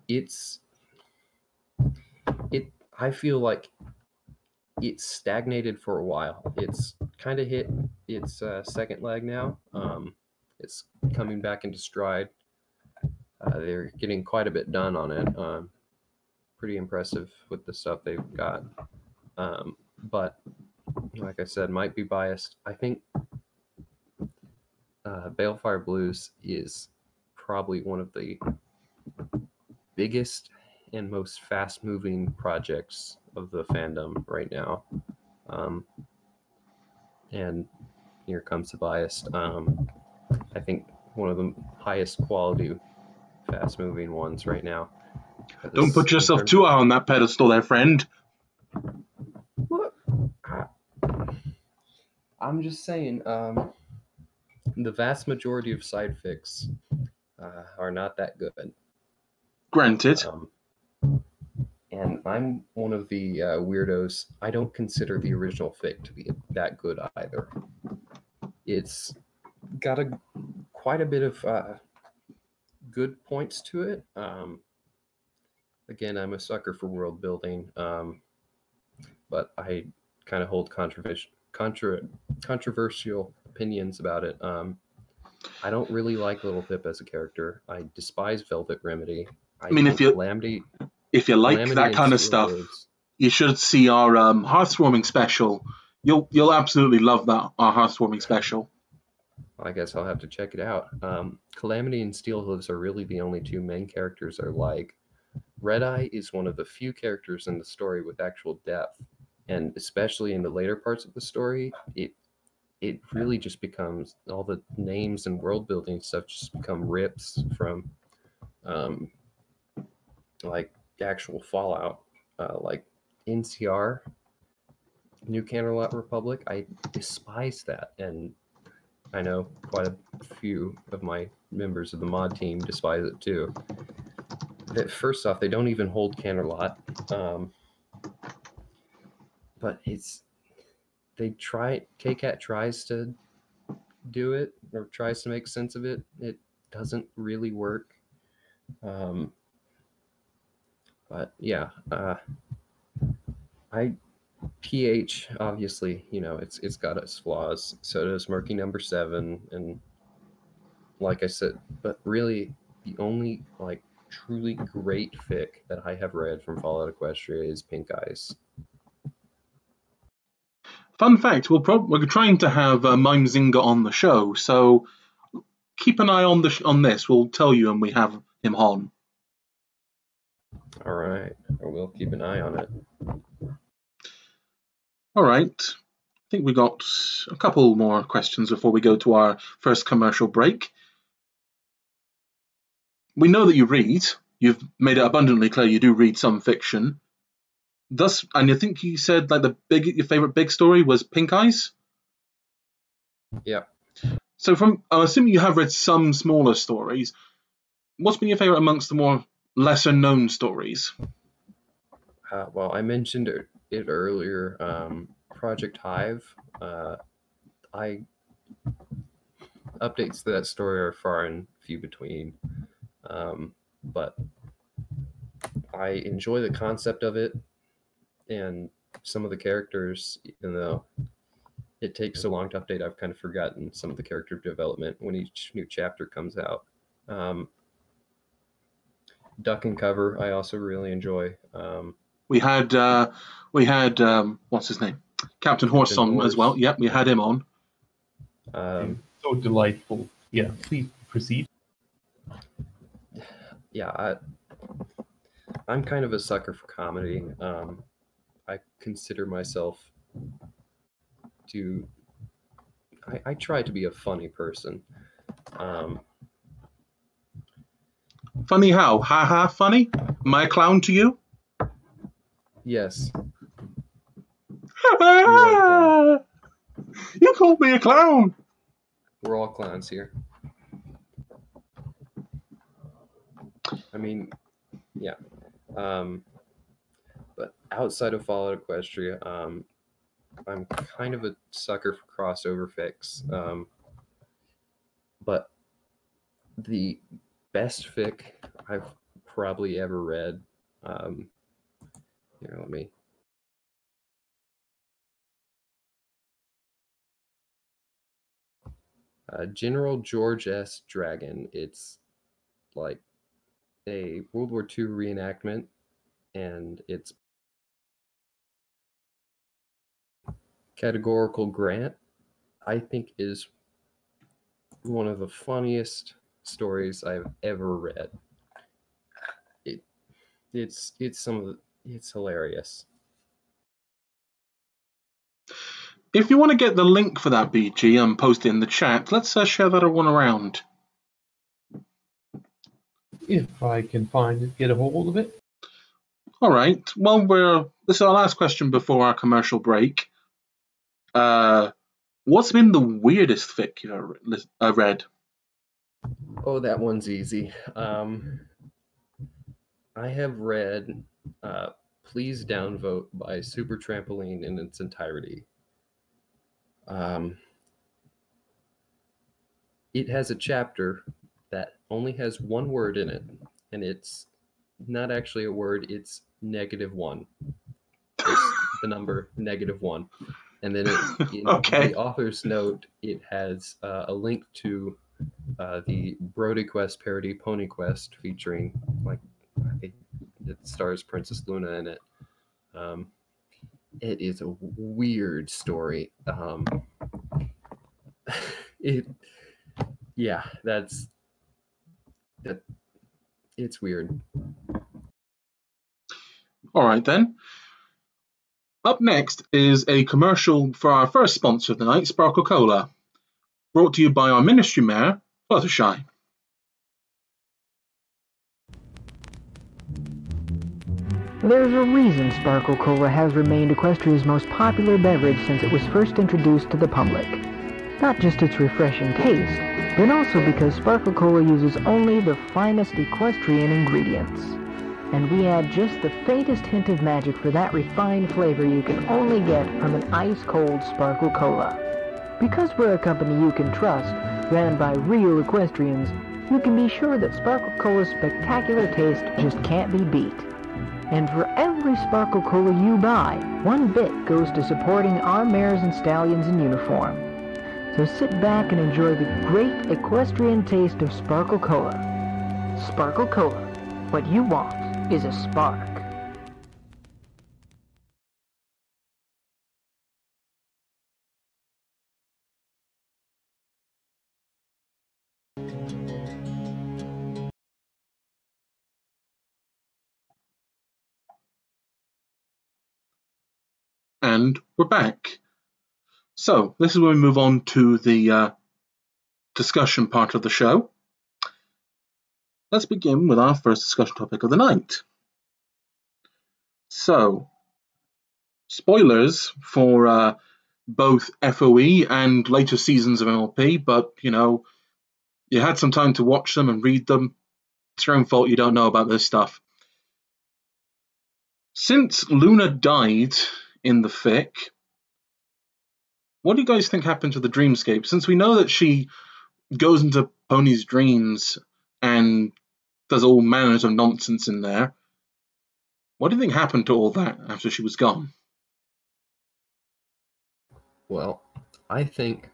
it's it. I feel like it's stagnated for a while. It's kind of hit its uh, second leg now. Um, it's coming back into stride. Uh, they're getting quite a bit done on it. Um, pretty impressive with the stuff they've got. Um, but like I said, might be biased. I think uh, Balefire Blues is probably one of the biggest and most fast moving projects of the fandom right now. Um, and here comes the bias. Um, I think one of the highest quality fast moving ones right now. Don't put yourself too high on that pedestal there, friend. Look, I'm just saying, um, the vast majority of side fics uh, are not that good. Granted. Um, and I'm one of the uh, weirdos. I don't consider the original fic to be that good either. It's got a quite a bit of uh, good points to it. Um, again, I'm a sucker for world building, um, but I kind of hold controversial, contra, controversial opinions about it. Um, I don't really like Little Pip as a character. I despise Velvet Remedy. I, mean, if you- Calamity, If you like that kind of stuff, you should see our um, Hearthwarming special. You'll you'll absolutely love that our Hearthwarming special. I guess I'll have to check it out. Um, Calamity and Steel Hooves are really the only two main characters are like. Red Eye is one of the few characters in the story with actual depth, and especially in the later parts of the story, it it really just becomes all the names and world building stuff just become rips from um, like actual Fallout, uh, like NCR, New Canterlot Republic. I despise that, and I know quite a few of my members of the mod team despise it too. That first off, they don't even hold Canterlot, um, but it's they try. Kkat tries to do it or tries to make sense of it. It doesn't really work. Um, but yeah, uh, I ph obviously you know it's it's got its flaws so does murky number seven and like i said but really the only like truly great fic that i have read from fallout equestria is pink eyes Fun fact: we'll prob- we're trying to have uh, Mime Zinga on the show, so keep an eye on the sh- on this. We'll tell you when we have him on. All right. I will keep an eye on it. All right. I think we got a couple more questions before we go to our first commercial break. We know that you read. You've made it abundantly clear you do read some fiction. Thus, and I think you said like the big your favorite big story was Pink Eyes. Yeah. So from I'm assuming you have read some smaller stories. What's been your favorite amongst the more lesser known stories? Uh, well, I mentioned it, it earlier. Um, Project Hive. Uh, I updates to that story are far and few between, um, but I enjoy the concept of it and some of the characters, even though it takes so long to update, I've kind of forgotten some of the character development when each new chapter comes out. Um, Duck and Cover, I also really enjoy. Um, We had uh, we had um, what's his name, Captain Horse Captain on as well. Yep, we had him on. um, So delightful. Yeah, please proceed. yeah, I, I'm kind of a sucker for comedy. Um, I consider myself to. I, I try to be a funny person. Um, Funny how? Ha ha, funny. Am I a clown to you? yes, you called me a clown. we're all clowns here. I mean, yeah. Um, but outside of Fallout Equestria, um, I'm kind of a sucker for crossover fics. Um, but the best fic I've probably ever read. Um, here, let me. Uh, General George S. Dragon. It's like a World War II reenactment, and it's categorical grant. I think is one of the funniest stories I've ever read. It, it's it's some of the it's hilarious. If you want to get the link for that BG and post it in the chat, let's uh, share that one around. If I can find it, get a hold of it. All right. Well, we're this is our last question before our commercial break. Uh, what's been the weirdest fic you've ever uh, read? Oh, that one's easy. Um, I have read uh, "Please Downvote" by Super Trampoline in its entirety. Um, it has a chapter that only has one word in it, and it's not actually a word; it's negative one. It's the number negative one, and then it, in <laughs> Okay. the author's note, it has uh, a link to uh, the Brody Quest parody Pony Quest featuring like I think it stars Princess Luna in it. Um, it is a weird story. Um, <laughs> it, yeah, that's that. It's weird. All right then. Up next is a commercial for our first sponsor of the night, Sparkle Cola, brought to you by our Ministry Mare, Fluttershy. There's a reason Sparkle Cola has remained Equestria's most popular beverage since it was first introduced to the public. Not just its refreshing taste, but also because Sparkle Cola uses only the finest equestrian ingredients. And we add just the faintest hint of magic for that refined flavor you can only get from an ice-cold Sparkle Cola. Because we're a company you can trust, ran by real equestrians, you can be sure that Sparkle Cola's spectacular taste just can't be beat. And for every Sparkle Cola you buy, one bit goes to supporting our mares and stallions in uniform. So sit back and enjoy the great equestrian taste of Sparkle Cola. Sparkle Cola. What you want is a spark. And we're back. So, this is where we move on to the uh, discussion part of the show. Let's begin with our first discussion topic of the night. So, spoilers for uh, both FOE and later seasons of MLP, but you know, you had some time to watch them and read them. It's your own fault you don't know about this stuff. Since Luna died in the fic, what do you guys think happened to the dreamscape? Since we know that she goes into Pony's dreams and does all manners of nonsense in there, what do you think happened to all that after she was gone? Well, I think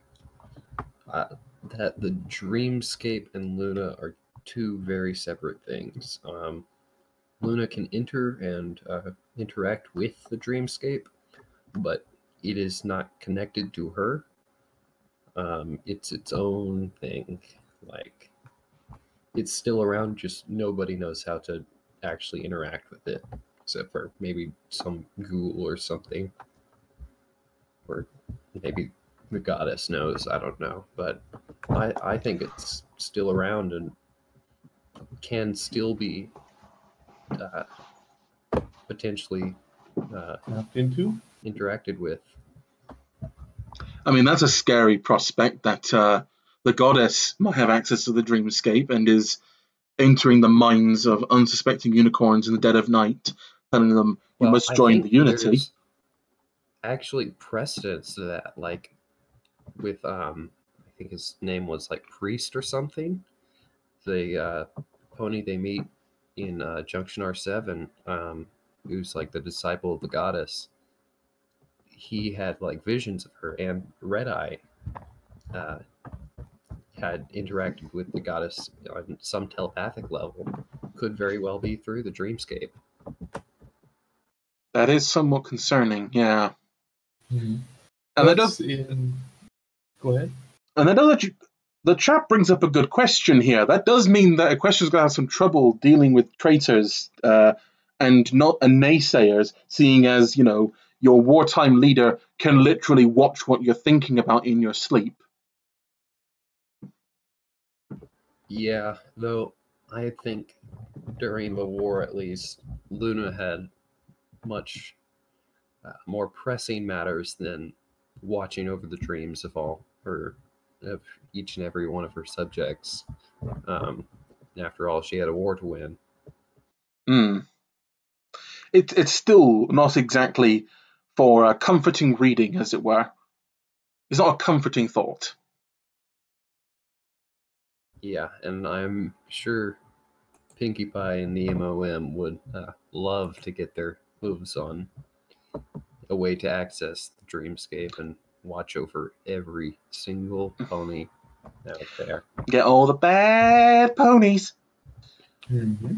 uh, that the dreamscape and Luna are two very separate things. Um, Luna can enter and uh, interact with the dreamscape, but it is not connected to her. Um, it's its own thing. Like, it's still around, just nobody knows how to actually interact with it, except for maybe some ghoul or something. Or maybe the goddess knows, I don't know. But I, I think it's still around and can still be uh, potentially uh, Tapped into? Interacted with. I mean, that's a scary prospect that uh, the goddess might have access to the dreamscape and is entering the minds of unsuspecting unicorns in the dead of night, telling them, you Well, must join the Unity. Actually, precedence to that, like with um, I think his name was like Priest or something. The uh, pony they meet in uh, Junction R seven, um, who's like the disciple of the goddess. He had like visions of her, and Red Eye uh, had interacted with the goddess on some telepathic level. Could very well be through the dreamscape. That is somewhat concerning, yeah. Mm-hmm. And that does, in. Go ahead. and that does, the chap brings up a good question here. That does mean that Equestria's going to have some trouble dealing with traitors uh, and not and naysayers, seeing as you know your wartime leader can literally watch what you're thinking about in your sleep. Yeah, though I think during the war, at least, Luna had much uh, more pressing matters than watching over the dreams of all her, of each and every one of her subjects. Um, after all, she had a war to win. Hmm. It, it's still not exactly for a comforting reading, as it were. It's not a comforting thought. Yeah, and I'm sure Pinkie Pie and the MOM would uh, love to get their hooves on a way to access the dreamscape and watch over every single pony out there. Get all the bad ponies. Mm-hmm.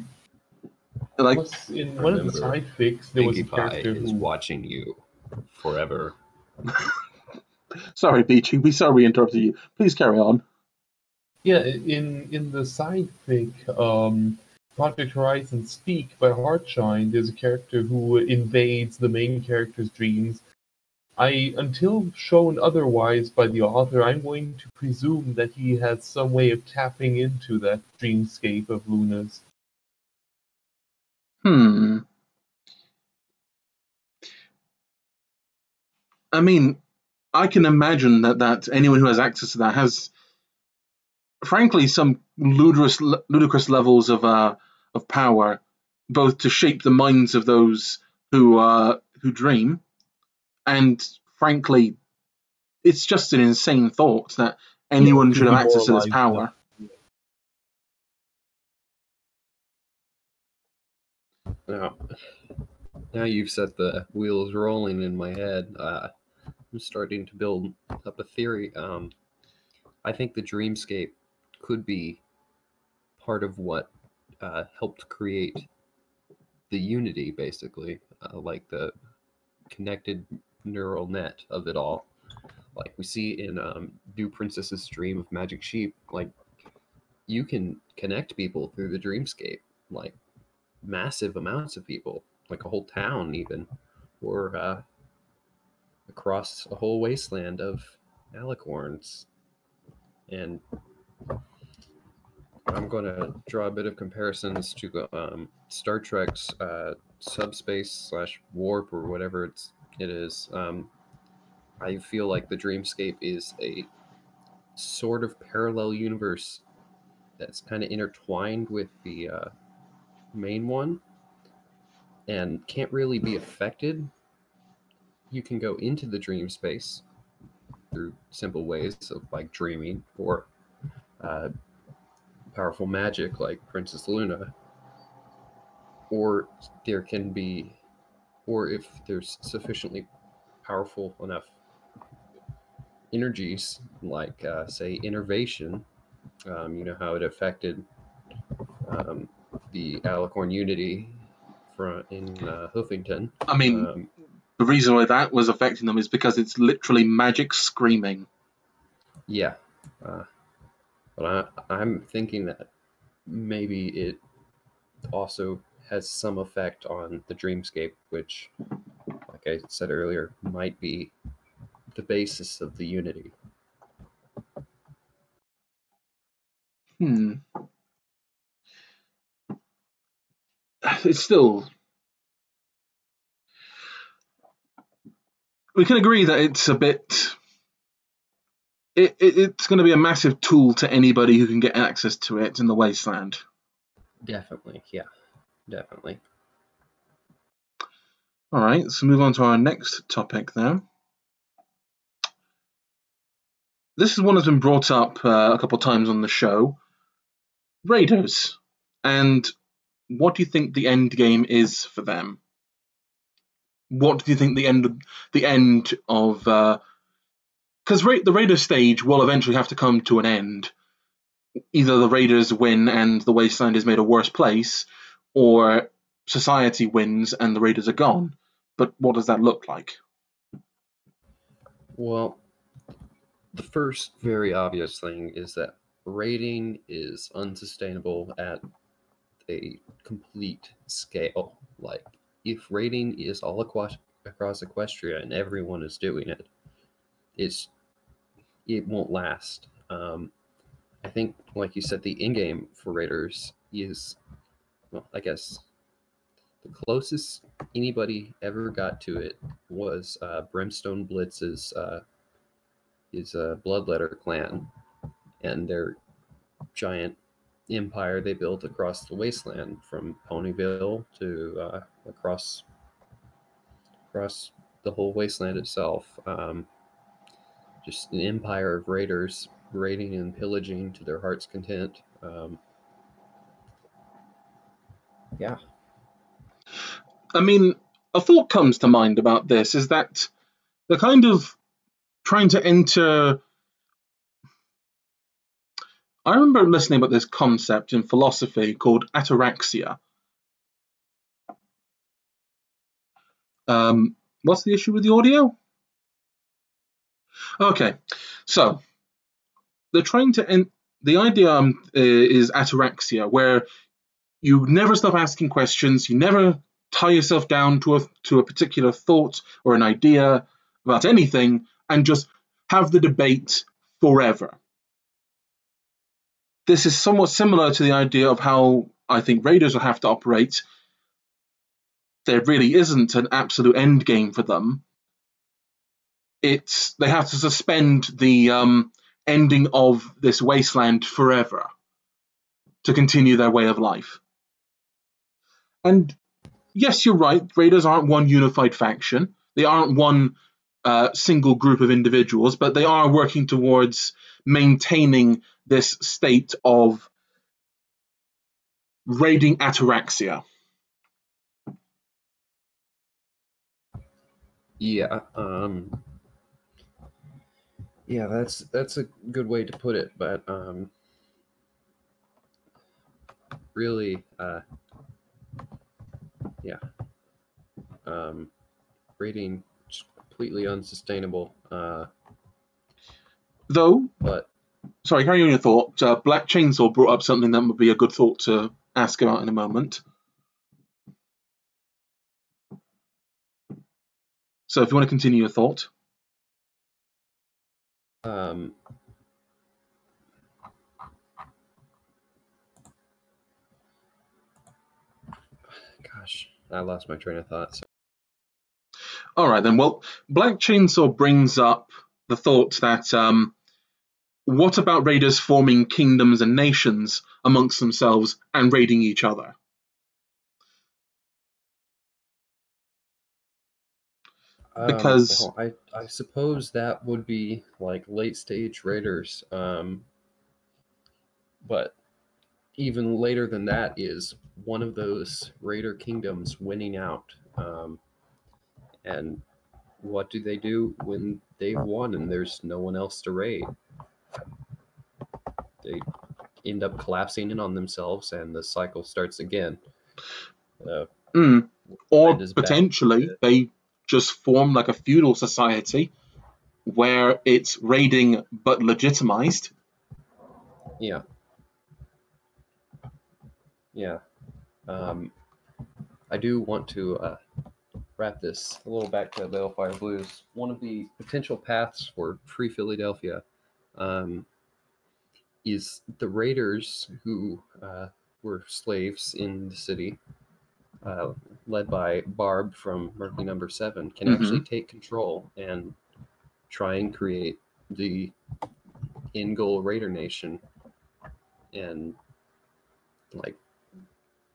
Like, in one of the side fics, there was Pinkie a Pie character is who watching you forever. sorry, Beachy, we sorry we interrupted you. Please carry on. Yeah, in in the side fic, um, Project Horizon Speak by Heartshine, there's a character who invades the main character's dreams. I, until shown otherwise by the author, I'm going to presume that he has some way of tapping into that dreamscape of Luna's. Hmm. I mean, I can imagine that, that anyone who has access to that has, frankly, some ludicrous ludicrous levels of uh, of power, both to shape the minds of those who uh, who dream, and frankly, it's just an insane thought that anyone should have access to this Demoralizing power. Now, now you've set the wheels rolling in my head. Uh, I'm starting to build up a theory. Um, I think the dreamscape could be part of what uh, helped create the unity, basically, uh, like the connected neural net of it all. Like we see in um, Do Princesses Dream of Magic Sheep, like you can connect people through the dreamscape, like massive amounts of people, like a whole town, even, or uh, across a whole wasteland of alicorns. And I'm going to draw a bit of comparisons to um, Star Trek's uh, subspace slash warp or whatever it's it is. Um, I feel like the dreamscape is a sort of parallel universe that's kind of intertwined with the uh, main one and can't really be affected. You can go into the dream space through simple ways of like dreaming or uh, powerful magic like Princess Luna. Or there can be, or if there's sufficiently powerful enough energies, like uh, say enervation, um, you know how it affected um, the Alicorn Unity front in uh, Hoofington. I mean, Um, the reason why that was affecting them is because it's literally magic screaming. yeah, uh, but I, I'm thinking that maybe it also has some effect on the dreamscape, which, like I said earlier, might be the basis of the Unity. Hmm. It's still. We can agree that it's a bit. It, it, it's going to be a massive tool to anybody who can get access to it in the wasteland. Definitely, yeah, definitely. All right, so move on to our next topic then. This is one that's been brought up uh, a couple of times on the show. Raiders, and what do you think the end game is for them? What do you think the end of, the end of? Uh, because Ra- the Raiders stage will eventually have to come to an end. Either the Raiders win and the Wasteland is made a worse place, or society wins and the Raiders are gone. But what does that look like? Well, the first very obvious thing is that raiding is unsustainable at a complete scale. Like, if raiding is all across, across Equestria and everyone is doing it, it's it won't last. Um, I think, like you said, the in game for raiders is, well, I guess the closest anybody ever got to it was uh, Brimstone Blitz's uh, his uh, Bloodletter clan and their giant empire they built across the wasteland from Ponyville to uh, across across the whole wasteland itself. Um, just an empire of raiders raiding and pillaging to their heart's content. Um, yeah, I mean, a thought comes to mind about this is that they're kind of trying to enter. I remember listening about this concept in philosophy called ataraxia. Um, what's the issue with the audio? Okay, so they're trying to end. The idea um, is ataraxia, where you never stop asking questions, you never tie yourself down to a to a particular thought or an idea about anything, and just have the debate forever. This is somewhat similar to the idea of how I think Raiders will have to operate. There really isn't an absolute end game for them. It's they have to suspend the um, ending of this wasteland forever to continue their way of life. And yes, you're right. Raiders aren't one unified faction. They aren't one uh, single group of individuals, but they are working towards maintaining this state of raiding ataraxia. Yeah, um Yeah, that's that's a good way to put it, but um really uh yeah. Um rating completely unsustainable. Uh Though, but sorry, carry on your thought. Uh, Black Chainsaw brought up something that would be a good thought to ask about in a moment. So if you want to continue your thought. Um, gosh, I lost my train of thought. So, All right then. Well, Black Chainsaw brings up the thought that um, what about raiders forming kingdoms and nations amongst themselves and raiding each other? Um, Because- well, I I suppose that would be like late stage raiders. Um, but even later than that is one of those raider kingdoms winning out. Um, and what do they do when they've won and there's no one else to raid? They end up collapsing in on themselves, and the cycle starts again. Uh, Mm. Or potentially they just form like a feudal society where it's raiding but legitimized. Yeah. Yeah. Um, I do want to uh, wrap this a little back to Balefire Blues. One of the potential paths for free Fillydelphia um, is the raiders who uh, were slaves in the city, uh, led by Barb from Murky Number Seven, can actually take control and try and create the in-goal Raider Nation and like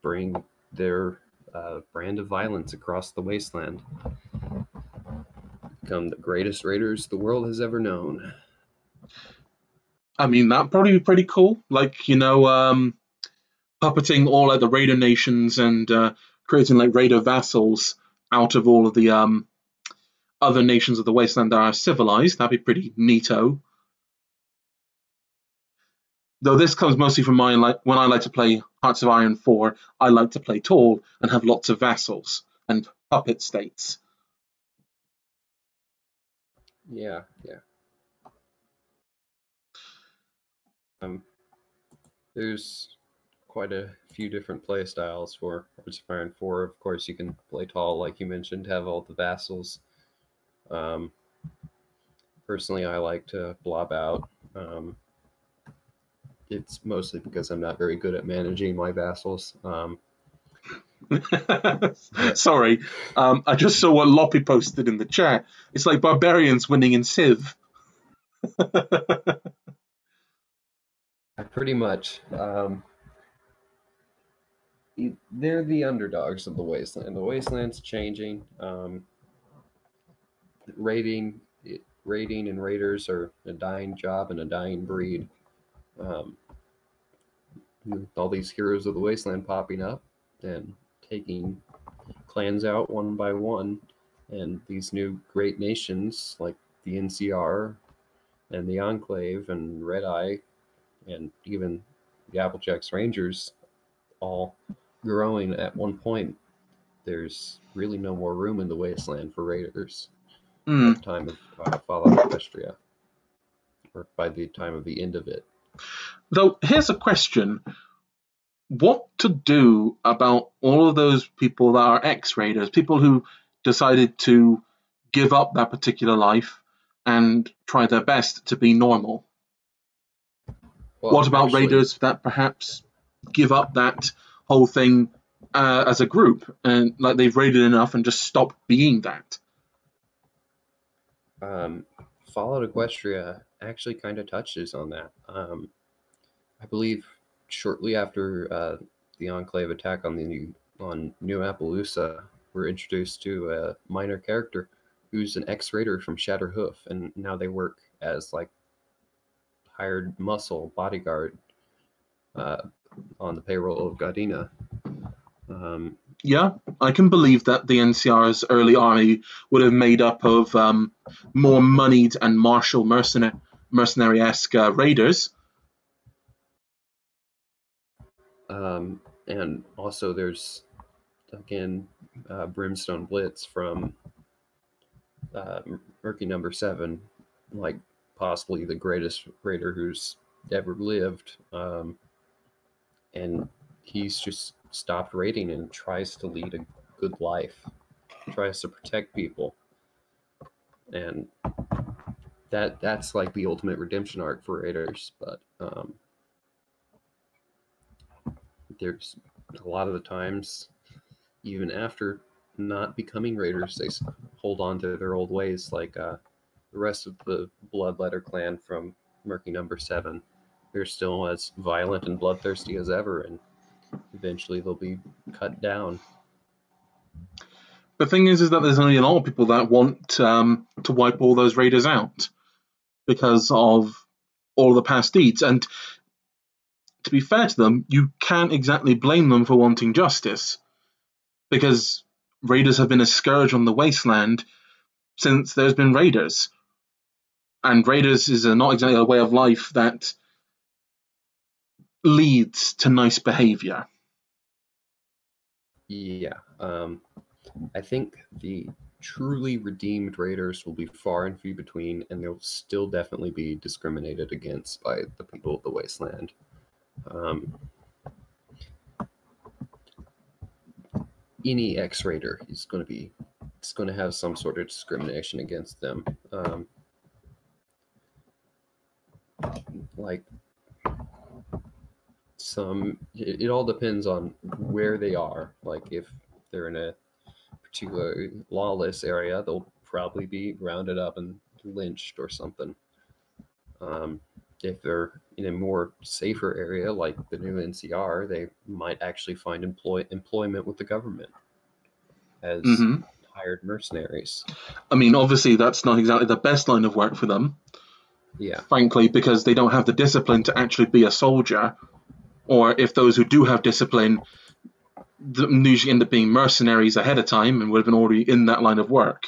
bring their uh, brand of violence across the wasteland. Become the greatest raiders the world has ever known. I mean, that'd probably be pretty cool. Like, you know, um, puppeting all the raider nations and uh, creating like raider vassals out of all of the um, other nations of the wasteland that are civilized. That'd be pretty neato. Though this comes mostly from my like when I like to play Hearts of Iron 4, I like to play tall and have lots of vassals and puppet states. Yeah, yeah. Um, there's quite a few different play styles for Hearts of Iron 4. Of course, you can play tall, like you mentioned, have all the vassals. Um, personally, I like to blob out. Um, it's mostly because I'm not very good at managing my vassals. Um, <laughs> Sorry, um, I just saw what Loppy posted in the chat. It's like barbarians winning in Civ. <laughs> Pretty much. Um, they're the underdogs of the wasteland. The wasteland's changing. Um, raiding, it- raiding, and raiders are a dying job and a dying breed. Um, all these heroes of the wasteland popping up and taking clans out one by one, and these new great nations like the NCR and the Enclave and Red Eye and even the Applejacks Rangers all growing at one point. There's really no more room in the wasteland for raiders Hmm. at the time of uh, Fallout Equestria, or by the time of the end of it. Though, here's a question What to do about all of those people that are ex raiders, people who decided to give up that particular life and try their best to be normal? Well, what about actually, raiders that perhaps give up that whole thing uh, as a group and like they've raided enough and just stop being that? um, Fallout Equestria actually kind of touches on that. Um, I believe shortly after uh, the Enclave attack on the new, on New Appleloosa, we're introduced to a minor character who's an ex-raider from Shatterhoof, and now they work as like hired muscle bodyguard uh, on the payroll of Gawdyna. Um, Yeah, I can believe that the NCR's early army would have made up of um, more moneyed and martial mercenary mercenary-esque uh, raiders. Um, and also, there's again uh, Brimstone Blitz from uh, Murky Number Seven, like possibly the greatest raider who's ever lived. Um, and he's just stopped raiding and tries to lead a good life, tries to protect people, and that that's like the ultimate redemption arc for Raiders, but um, there's a lot of the times, even after not becoming Raiders, they hold on to their old ways. Like uh, the rest of the Bloodletter clan from Murky Number Seven, they're still as violent and bloodthirsty as ever, and eventually they'll be cut down. The thing is, is that there's only a lot of people that want um, to wipe all those raiders out because of all the past deeds. And to be fair to them, you can't exactly blame them for wanting justice because raiders have been a scourge on the wasteland since there's been raiders. And raiders is a, not exactly a way of life that leads to nice behavior. Yeah. Um, I think the truly redeemed raiders will be far and few between, and they'll still definitely be discriminated against by the people of the wasteland. Um, any ex raider is going to be it's going to have some sort of discrimination against them. Um, like some it, it all depends on where they are. Like if they're in a particular lawless area they'll probably be rounded up and lynched or something. Um, if they're in a more safer area like the new ncr they might actually find employ employment with the government as hmm hired mercenaries. I mean, obviously, that's not exactly the best line of work for them. yeah. Frankly, because they don't have the discipline to actually be a soldier, or if those who do have discipline usually end up being mercenaries ahead of time and would have been already in that line of work.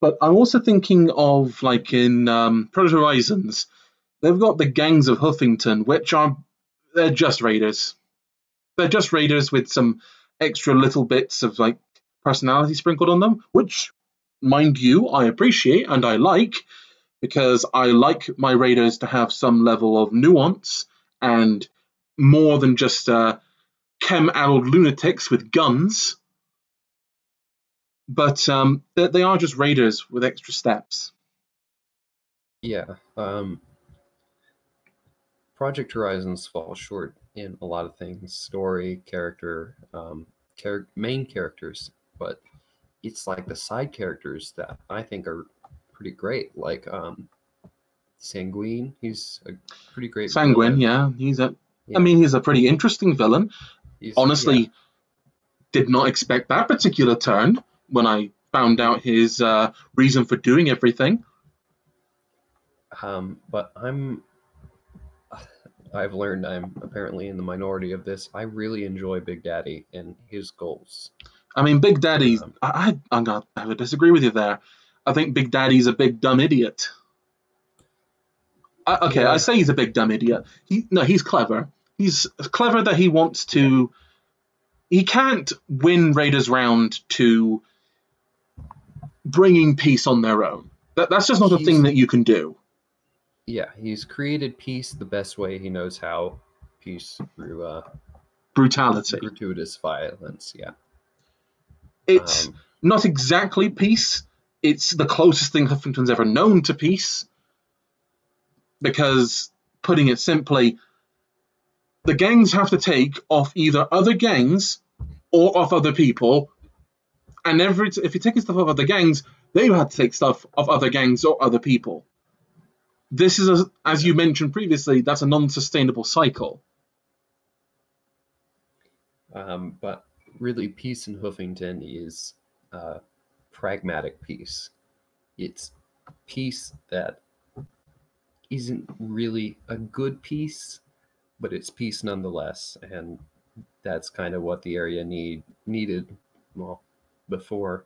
But I'm also thinking of like in um, Project Horizons, they've got the gangs of Hoofington, which are they're just raiders. They're just raiders with some extra little bits of like personality sprinkled on them, which mind you, I appreciate and I like because I like my raiders to have some level of nuance and more than just uh, chem-addled lunatics with guns. But um, they, they are just raiders with extra steps. Yeah. Um, Project Horizons falls short in a lot of things story, character, um, char- main characters, but it's like the side characters that I think are pretty great. Like um, Sanguine, he's a pretty great. Sanguine, villain. yeah, he's a. Yeah. I mean, he's a pretty interesting villain. He's- Honestly, yeah. did not expect that particular turn when I found out his uh, reason for doing everything. Um, but I'm. I've learned I'm apparently in the minority of this. I really enjoy Big Daddy and his goals. I mean, Big Daddy, Um, I, I, I'm gonna have to disagree with you there. I think Big Daddy's a big dumb idiot. I, okay, Yeah. I say he's a big dumb idiot. He no, he's clever. He's clever that he wants to. He can't win Raiders round to bringing peace on their own. That, that's just not a thing that you can do. Yeah, he's created peace the best way he knows how. Peace through uh, Brutality. gratuitous violence. Yeah. It's Um, not exactly peace. It's the closest thing Hoofington's ever known to peace. Because, putting it simply, the gangs have to take off either other gangs or off other people. And every if you're taking stuff off other gangs, they have to take stuff off other gangs or other people. This is, a, as you mentioned previously, that's a non-sustainable cycle. um, but really, peace in Hoofington is uh, pragmatic peace. It's peace that isn't really a good peace, but it's peace nonetheless, and that's kind of what the area need needed. Well, before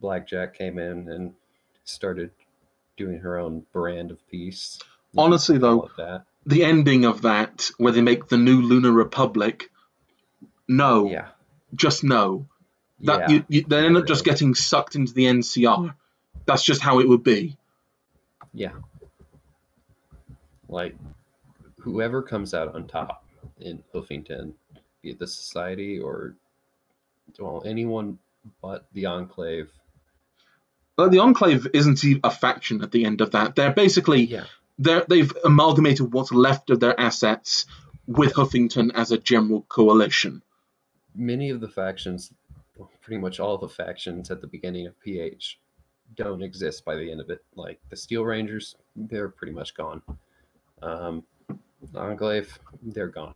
Blackjack came in and started doing her own brand of peace. Honestly, though. The ending of that, where they make the new Lunar Republic, no, yeah, just no. That yeah. you, you, they end up just getting sucked into the NCR. That's just how it would be. Yeah. Like whoever comes out on top in Hoofington, be it the society or well, anyone but the Enclave, But the Enclave isn't a faction at the end of that. They're basically Yeah. they're, they've amalgamated what's left of their assets with Hoofington as a general coalition. Many of the factions, pretty much all the factions at the beginning of PH, don't exist by the end of it. Like the Steel Rangers, they're pretty much gone. Um, Enclave, they're gone.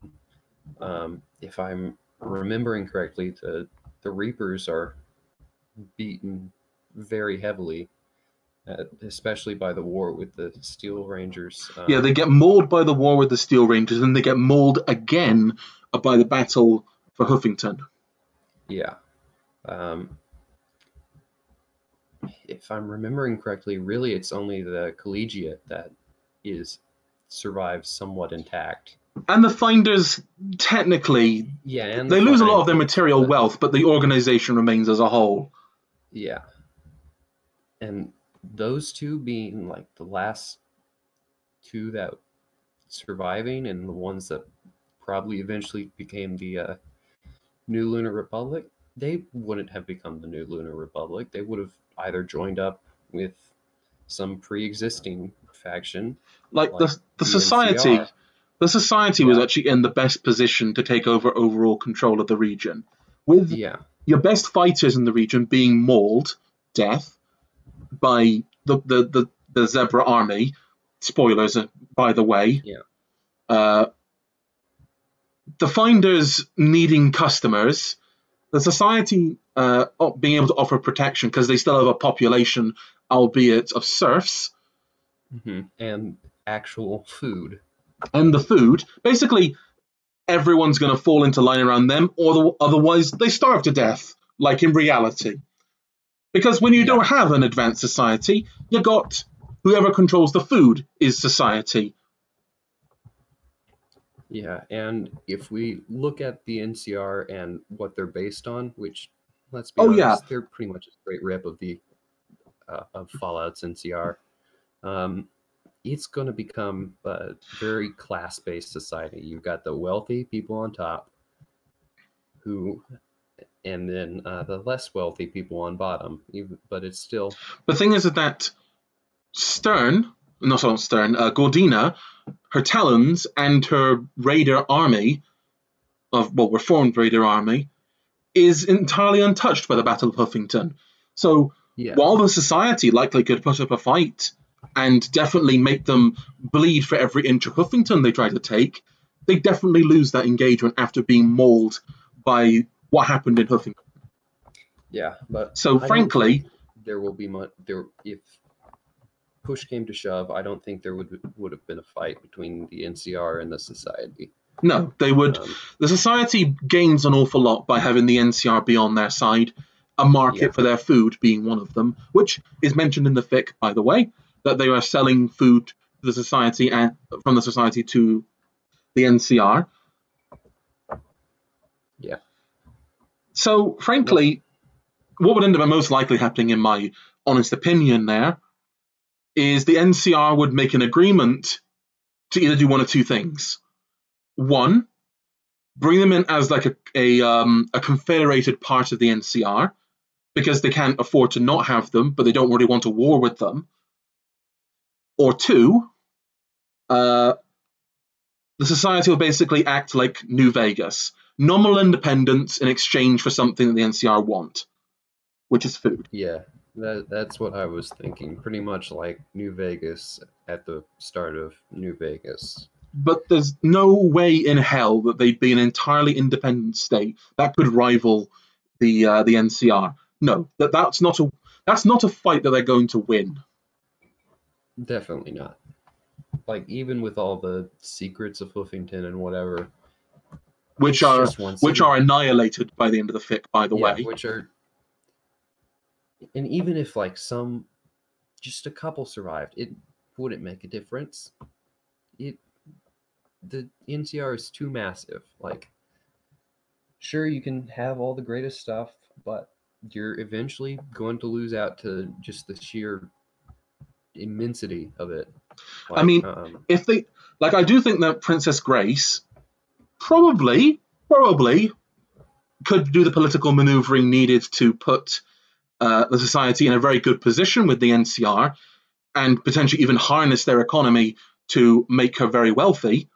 Um, if I'm remembering correctly, the the Reapers are beaten very heavily, uh, especially by the war with the Steel Rangers. Um, Yeah, they get mauled by the war with the Steel Rangers, and they get mauled again by the battle for Hoofington. Yeah. Um, if I'm remembering correctly, really it's only the collegiate that is survives somewhat intact. And the Finders, technically, Yeah, and they the lose a lot of their material wealth, but the organization remains as a whole. Yeah. And those two being like the last two that surviving and the ones that probably eventually became the uh, New Lunar Republic, they wouldn't have become the New Lunar Republic. They would have either joined up with some pre-existing faction. Like, Like the, the society, the society was actually in the best position to take over overall control of the region, with Yeah. your best fighters in the region being mauled, death, by the the, the, the Zebra army. Spoilers, uh, by the way. Yeah. Uh, the Finders needing customers, the society uh, being able to offer protection because they still have a population, albeit of serfs, hmm And actual food. and the food. Basically, everyone's going to fall into line around them, or the, otherwise they starve to death, like in reality. Because when you don't have an advanced society, you got whoever controls the food is society. Yeah, and if we look at the NCR and what they're based on, which let's be Oh, honest, yeah. they're pretty much a straight rip of the uh, of Fallout's NCR. Um, it's going to become a very class-based society. You've got the wealthy people on top, who, and then uh, the less wealthy people on bottom. But it's still The thing is that that Stern, not Stern, uh, Gawdyna, her Talons, and her Raider army, of well, reformed Raider army, is entirely untouched by the Battle of Hoofington. So yeah, while the society likely could put up a fight and definitely make them bleed for every inch of Hoofington they try to take, they definitely lose that engagement after being mauled by what happened in Hoofington. yeah. But So I frankly, there will be much there if push came to shove. I don't think there would would have been a fight between the NCR and the society. no, they would. Um, The society gains an awful lot by having the NCR be on their side, a market Yeah. for their food being one of them, which is mentioned in the fic, by the way, that they are selling food to the society and from the society to the NCR. Yeah. So, frankly, what would end up most likely happening, in my honest opinion, there is the NCR would make an agreement to either do one of two things. One, bring them in as like a a, um, a confederated part of the NCR because they can't afford to not have them, but they don't really want a war with them. Or two, uh, the society will basically act like New Vegas, nominal independence in exchange for something that the NCR want, which is food. yeah, that that's what I was thinking. Pretty much like New Vegas at the start of New Vegas. But there's no way in hell that they'd be an entirely independent state that could rival the uh, the NCR. No, that that's not a that's not a fight that they're going to win. Definitely not. Like even with all the secrets of Hoofington and whatever, which are which are annihilated by the end of the fic. By the Yeah, way, which are, and even if like some, just a couple survived, it wouldn't make a difference. It, the NCR is too massive. Like, sure you can have all the greatest stuff, but you're eventually going to lose out to just the sheer immensity of it. I mean, um, if they like, I do think that Princess Grace probably probably could do the political maneuvering needed to put uh, the society in a very good position with the NCR and potentially even harness their economy to make her very wealthy.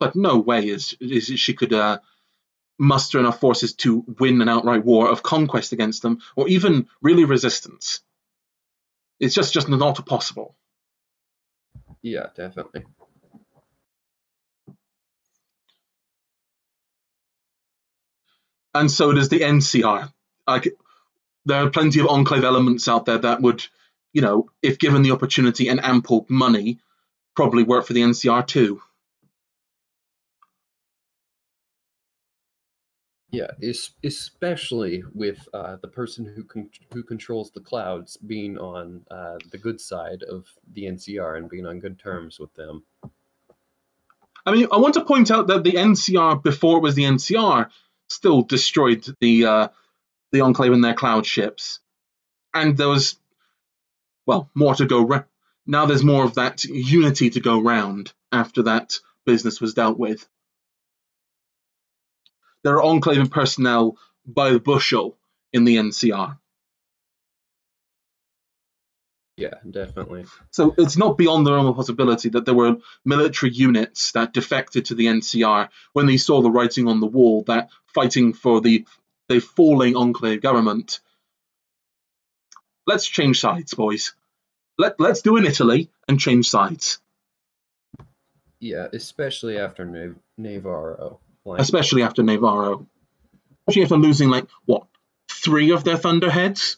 But no way is, is she could uh, muster enough forces to win an outright war of conquest against them, or even really resistance. It's just just not possible. Yeah, definitely. And so does the NCR. Like, there are plenty of enclave elements out there that would, you know, if given the opportunity and ample money, probably work for the NCR too. Yeah, es- especially with uh, the person who con- who controls the clouds being on uh, the good side of the NCR and being on good terms with them. I mean, I want to point out that the NCR, before it was the NCR, still destroyed the uh, the Enclave and their cloud ships, and there was, well, more to go. Ra- now there's more of that unity to go round after that business was dealt with. There are Enclave and personnel by the bushel in the NCR. Yeah, definitely. So it's not beyond the realm of possibility that there were military units that defected to the NCR when they saw the writing on the wall that fighting for the the falling enclave government. Let's change sides, boys. Let let's do in Italy and change sides, Yeah, especially after Nav- Neighvarro. Like, especially after Neighvarro. Especially after losing like what three of their thunderheads.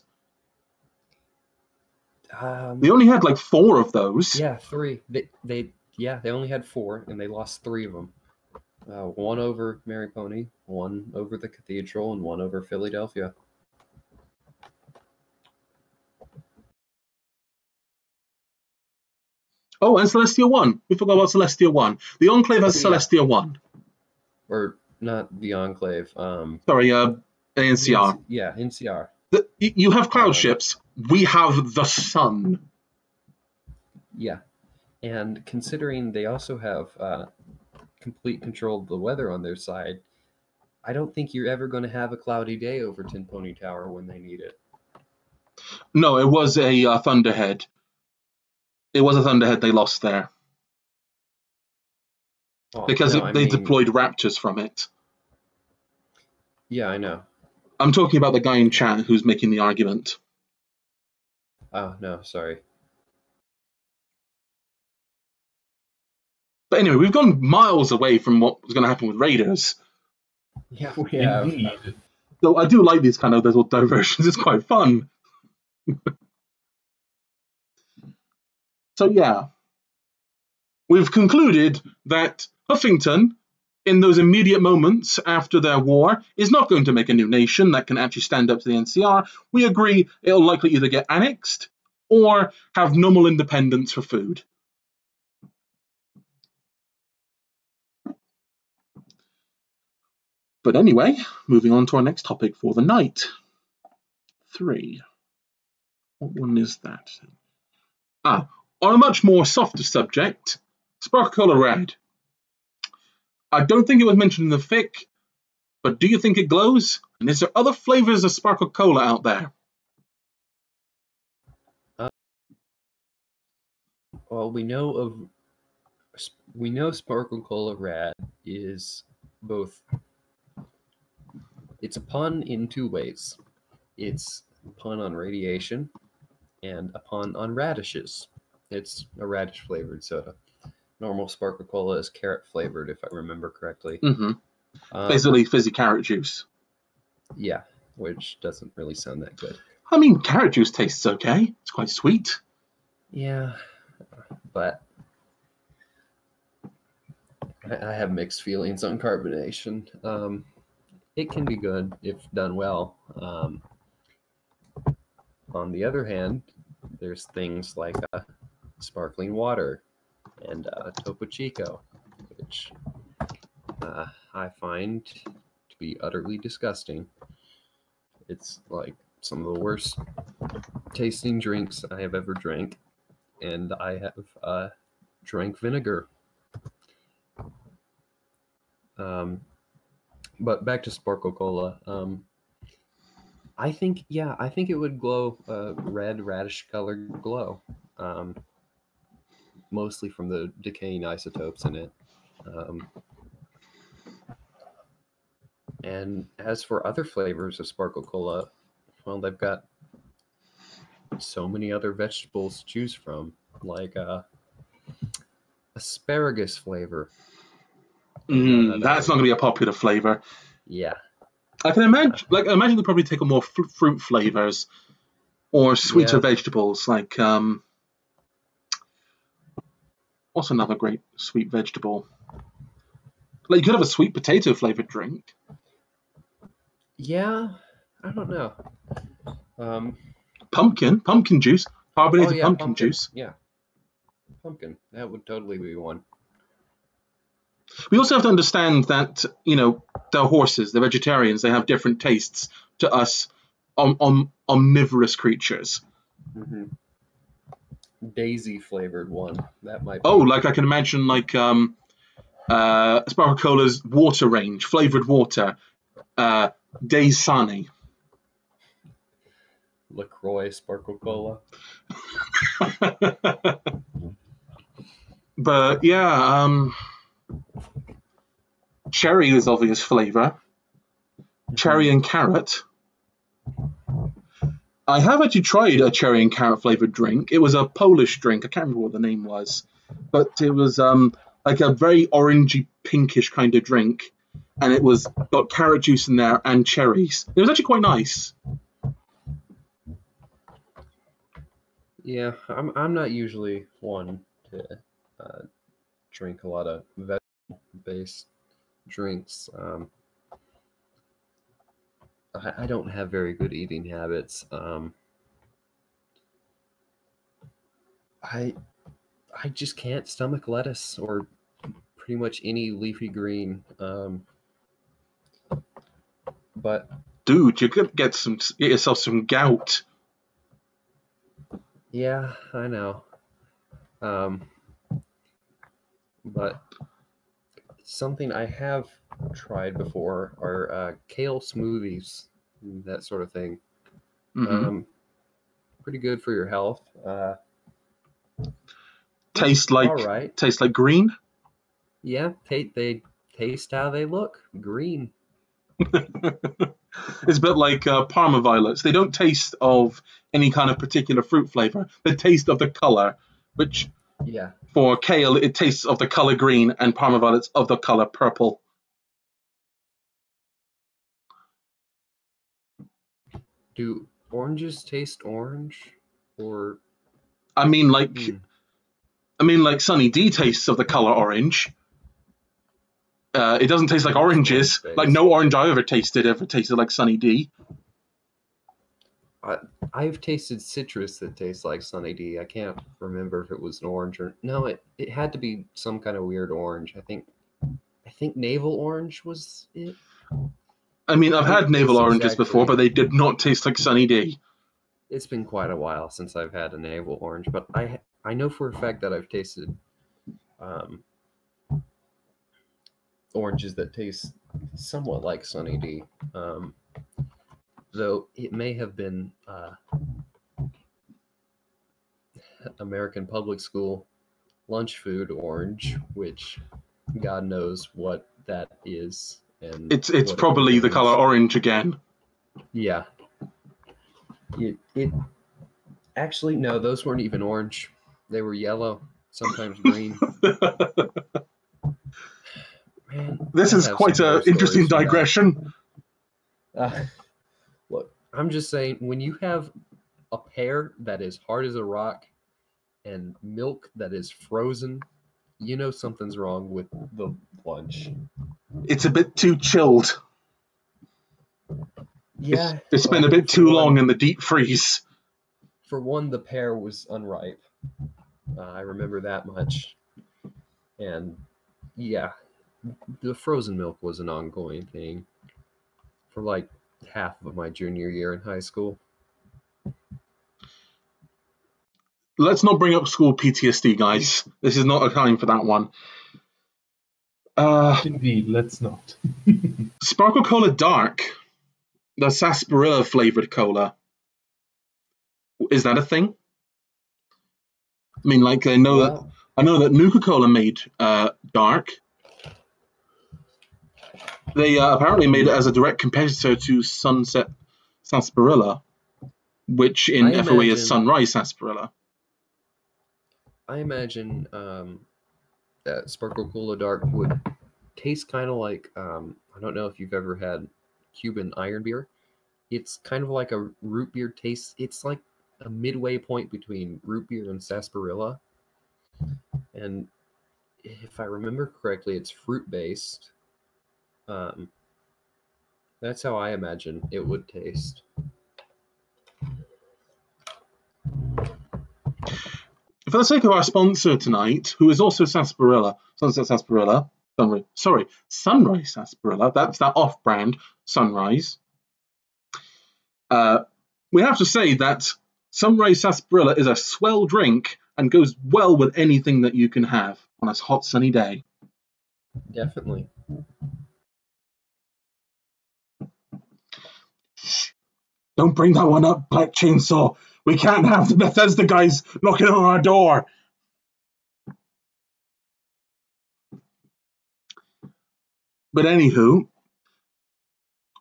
um, They only had like four of those. yeah, three. They they yeah they only had four and they lost three of them. Uh, one over Maripony, one over the Cathedral, and one over Fillydelphia. Oh, and Celestia One. We forgot about Celestia One. The Enclave has yeah. Celestia One. Or not the Enclave. Um, Sorry, uh, NCR. Yeah, NCR. The, you have cloud Um, ships. We have the sun. Yeah, and considering they also have uh, complete control of the weather on their side, I don't think you're ever going to have a cloudy day over Tenpony Tower when they need it. No, it was a uh, thunderhead. It was a thunderhead they lost there Oh, because no, it, they mean- deployed raptors from it. Yeah, I know. I'm talking about the guy in chat who's making the argument. Oh no, sorry. But anyway, we've gone miles away from what was going to happen with Raiders. Yeah, we have. Indeed. So I do like these kind of little diversions. <laughs> It's quite fun. so yeah, we've concluded that Hoofington, in those immediate moments after their war, is not going to make a new nation that can actually stand up to the NCR. We agree it'll likely either get annexed or have normal independence for food. But anyway, moving on to our next topic for the night. Three. What one is that? Ah, on a much more softer subject, Sparkle Cola Red. I don't think it was mentioned in the fic, but do you think it glows? And is there other flavors of Sparkle Cola out there? Well, we know of we know Sparkle Cola Red is both. It's a pun in two ways. It's a pun on radiation, and a pun on radishes. It's a radish flavored soda. Normal Sparkle Cola is carrot flavored, if I remember correctly. Mm-hmm. Um, Basically, fizzy carrot juice. yeah, which doesn't really sound that good. I mean, carrot juice tastes okay. It's quite sweet. Yeah, but I, I have mixed feelings on carbonation. Um, it can be good if done well. Um, on the other hand, there's things like uh, sparkling water and uh, Topo Chico, which uh, I find to be utterly disgusting. It's like some of the worst tasting drinks I have ever drank, and I have uh, drank vinegar. Um, but back to Sparkle Cola. Um, I think yeah, I think it would glow a red radish colored glow. Um, mostly from the decaying isotopes in it. Um, and as for other flavors of Sparkle Cola, well, they've got so many other vegetables to choose from, like uh, asparagus flavor. Mm, that's not going to be a popular flavor. Yeah, I can imagine, like, I imagine they probably take on more fr- fruit flavors or sweeter Yeah. vegetables, like um, what's another great sweet vegetable? Like, you could have a sweet potato flavored drink. yeah. I don't know. Um, Pumpkin, pumpkin juice, carbonated oh, yeah, pumpkin, juice. Yeah, pumpkin. That would totally be one. We also have to understand that you know the horses, the vegetarians, they have different tastes to us, om- om- omnivorous creatures. Mm-hmm. Daisy flavored one. That might. Oh, like I can imagine, like um, uh, Sparkle Cola's water range, flavored water, uh, Sunny. Lacroix Sparkle Cola. <laughs> but yeah, um, cherry is obvious flavor. Cherry and carrot. I have actually tried a cherry and carrot flavored drink. It was a Polish drink. I can't remember what the name was, but it was um, like a very orangey, pinkish kind of drink, and it was got carrot juice in there and cherries. It was actually quite nice. Yeah, I'm. I'm not usually one to uh, drink a lot of vegetable-based drinks. Um, I, I don't have very good eating habits. Um, I I just can't stomach lettuce or pretty much any leafy green. Um, but Dude, you could get some get yourself some gout. Yeah, I know. Um, but something I have tried before are uh, kale smoothies, that sort of thing. Mhm. Um, pretty good for your health. Uh, Taste like all right. taste like green. Yeah, ta- they taste how they look. Green. <laughs> it's a bit like uh, Parma violets. They don't taste of any kind of particular fruit flavor. They taste of the color, which Yeah. For kale it tastes of the color green, and Parma violets of the color purple. Do oranges taste orange? Or I mean, like Hmm. I mean, like Sunny D tastes of the color orange. Uh, it doesn't taste like oranges. Like no orange I ever tasted ever tasted like Sunny D. I've tasted citrus that tastes like Sunny D. I can't remember if it was an orange or no. It it had to be some kind of weird orange. I think I think navel orange was it. I mean, I've I had navel oranges before, but they did not taste like Sunny D. It's been quite a while since I've had a navel orange, but I I know for a fact that I've tasted um, oranges that taste somewhat like Sunny D. Um, though it may have been uh, American public school lunch food orange, which God knows what that is. And It's it's what it probably the color orange again. Yeah. It, it actually no, those weren't even orange. They were yellow, sometimes green. <laughs> Man, This I is quite an interesting stories for that. digression. Uh, I'm just saying when you have a pear that is hard as a rock and milk that is frozen, you know something's wrong with the lunch. It's a bit too chilled. Yeah, It's, it's been a bit too long in the deep freeze. for one, the pear was unripe. Uh, I remember that much. And yeah, the frozen milk was an ongoing thing for like half of my junior year in high school. Let's not bring up school PTSD, guys. This is not a time for that one. Uh, Indeed, let's not. <laughs> Sparkle Cola Dark. the sarsaparilla flavored cola. Is that a thing? I mean, like I know that I know that Nuka Cola made uh, dark. They uh, apparently made it as a direct competitor to Sunset Sarsaparilla, which in I FOE is Sunrise Sarsaparilla. I imagine um, that Sparkle Cola Dark would taste kind of like um, I don't know if you've ever had Cuban iron beer. It's kind of like a root beer taste. It's like a midway point between root beer and sarsaparilla. And if I remember correctly, it's fruit based. Um, that's how I imagine it would taste. For the sake of our sponsor tonight, who is also Sarsaparilla, Sunset Sarsaparilla, Sunrise, sorry, Sunrise Sarsaparilla, that's that off brand, Sunrise. Uh, we have to say that Sunrise Sarsaparilla is a swell drink and goes well with anything that you can have on a hot sunny day. Definitely. Don't bring that one up, Black Chainsaw. We can't have the Bethesda guys knocking on our door. But anywho,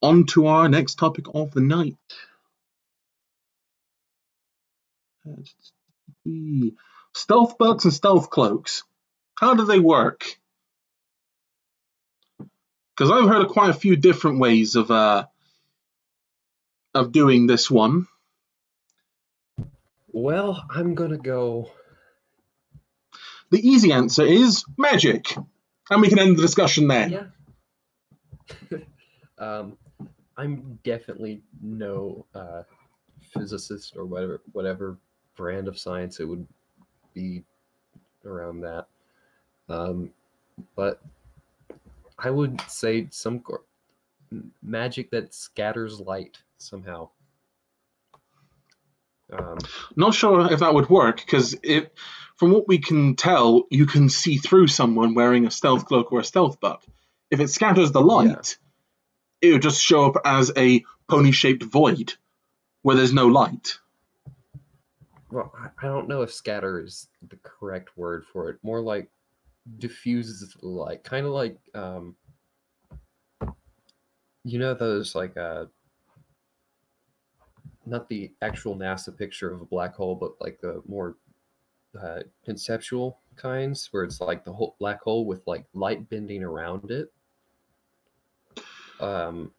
on to our next topic of the night. Stealth bucks and stealth cloaks. How do they work? Because I've heard of quite a few different ways of uh, of doing this one. Well, I'm gonna go. The easy answer is magic, and we can end the discussion there. Yeah. <laughs> um, I'm definitely no uh, physicist or whatever whatever brand of science it would be around that. Um, but I would say some magic that scatters light somehow. Um, Not sure if that would work because it, from what we can tell, you can see through someone wearing a stealth cloak or a stealth buck. If it scatters the light, it would just show up as a pony-shaped void where there's no light. well, I, I don't know if scatter is the correct word for it. More like diffuses the light, kind of like um, you know those like uh, not the actual NASA picture of a black hole, but like the more uh, conceptual kinds, where it's like the whole black hole with like light bending around it. Um,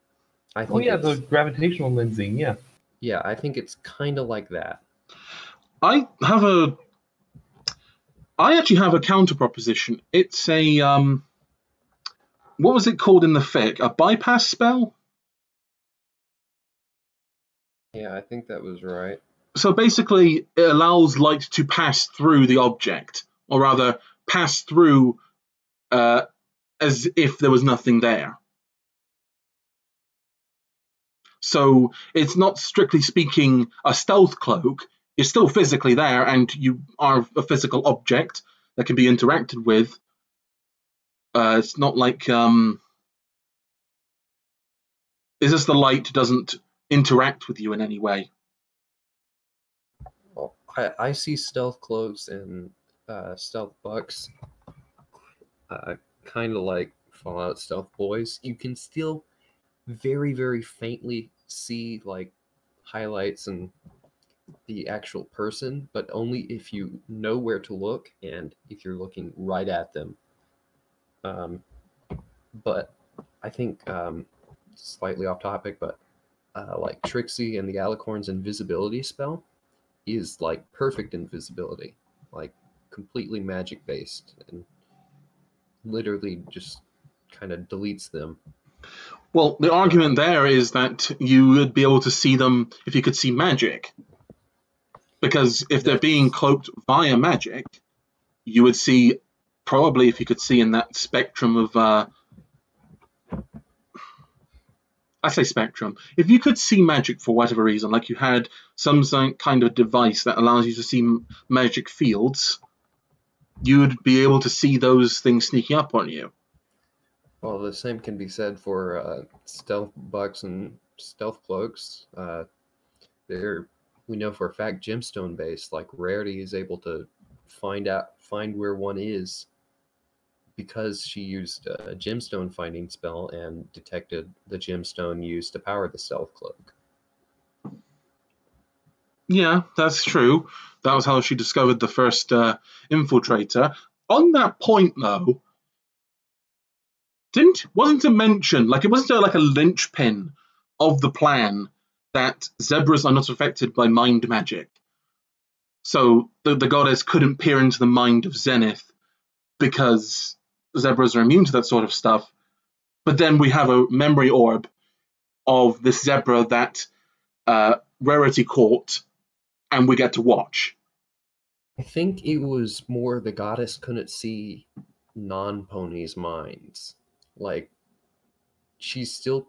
I think Oh yeah, the gravitational lensing. Yeah. yeah, I think it's kind of like that. I have a. I actually have a counter proposition. It's a um. What was it called in the fic? A bypass spell. Yeah, I think that was right. So basically, it allows light to pass through the object, or rather, pass through uh, as if there was nothing there. So it's not strictly speaking a stealth cloak. You're still physically there, and you are a physical object that can be interacted with. Uh, it's not like um, it's just the light doesn't interact with you in any way. Well, I, I see stealth cloaks and uh, stealth bucks uh, kind of like Fallout Stealth Boys. You can still very, very faintly see like highlights and the actual person, but only if you know where to look and if you're looking right at them. Um, but I think um, slightly off topic, but uh, like Trixie and the Alicorn's invisibility spell is like perfect invisibility, like completely magic based, and literally just kind of deletes them. Well, the argument there is that you would be able to see them if you could see magic. Because if they're being cloaked via magic, you would see, probably if you could see in that spectrum of. Uh, I say spectrum. If you could see magic for whatever reason, like you had some kind of device that allows you to see magic fields, you would be able to see those things sneaking up on you. Well, the same can be said for uh, stealth bucks and stealth cloaks. Uh, they're we know for a fact gemstone based. Like Rarity is able to find out find where one is because she used a gemstone finding spell and detected the gemstone used to power the stealth cloak. Yeah, that's true. That was how she discovered the first uh, infiltrator. On that point, though, didn't wasn't it mentioned like it wasn't there like a linchpin of the plan that zebras are not affected by mind magic. So the, the goddess couldn't peer into the mind of Xenith because zebras are immune to that sort of stuff. But then we have a memory orb of this zebra that uh, Rarity caught, and we get to watch. I think it was more the goddess couldn't see non ponies' minds. Like, she's still,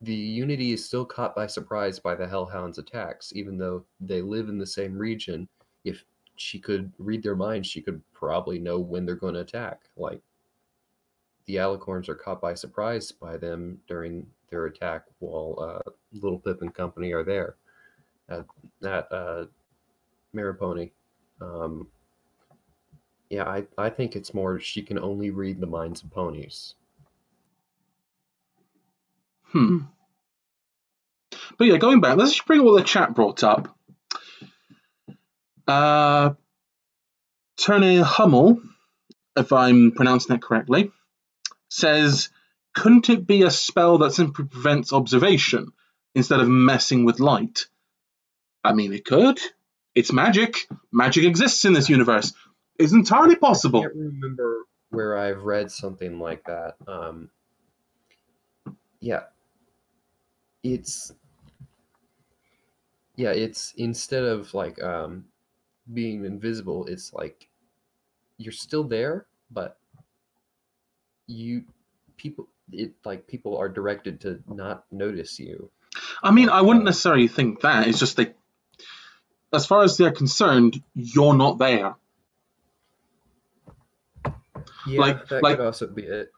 the Unity is still caught by surprise by the Hellhound's attacks, even though they live in the same region. If she could read their minds, she could probably know when they're going to attack. Like, the Alicorns are caught by surprise by them during their attack while uh, Little Pip and company are there at, at uh, Maripony. Um, yeah, I, I think it's more she can only read the minds of ponies. Hmm. But yeah, going back, let's just bring all the chat brought up. Uh, Tony Hummel, if I'm pronouncing that correctly, says, couldn't it be a spell that simply prevents observation instead of messing with light? I mean, it could. It's magic. Magic exists in this universe. It's entirely possible. I can't remember where I've read something like that. Um, yeah, it's yeah, it's instead of like um, being invisible, it's like you're still there, but you people it like people are directed to not notice you. I mean, I wouldn't necessarily think that. It's just they, as far as they're concerned, you're not there. Yeah, Like- that like- could also be it.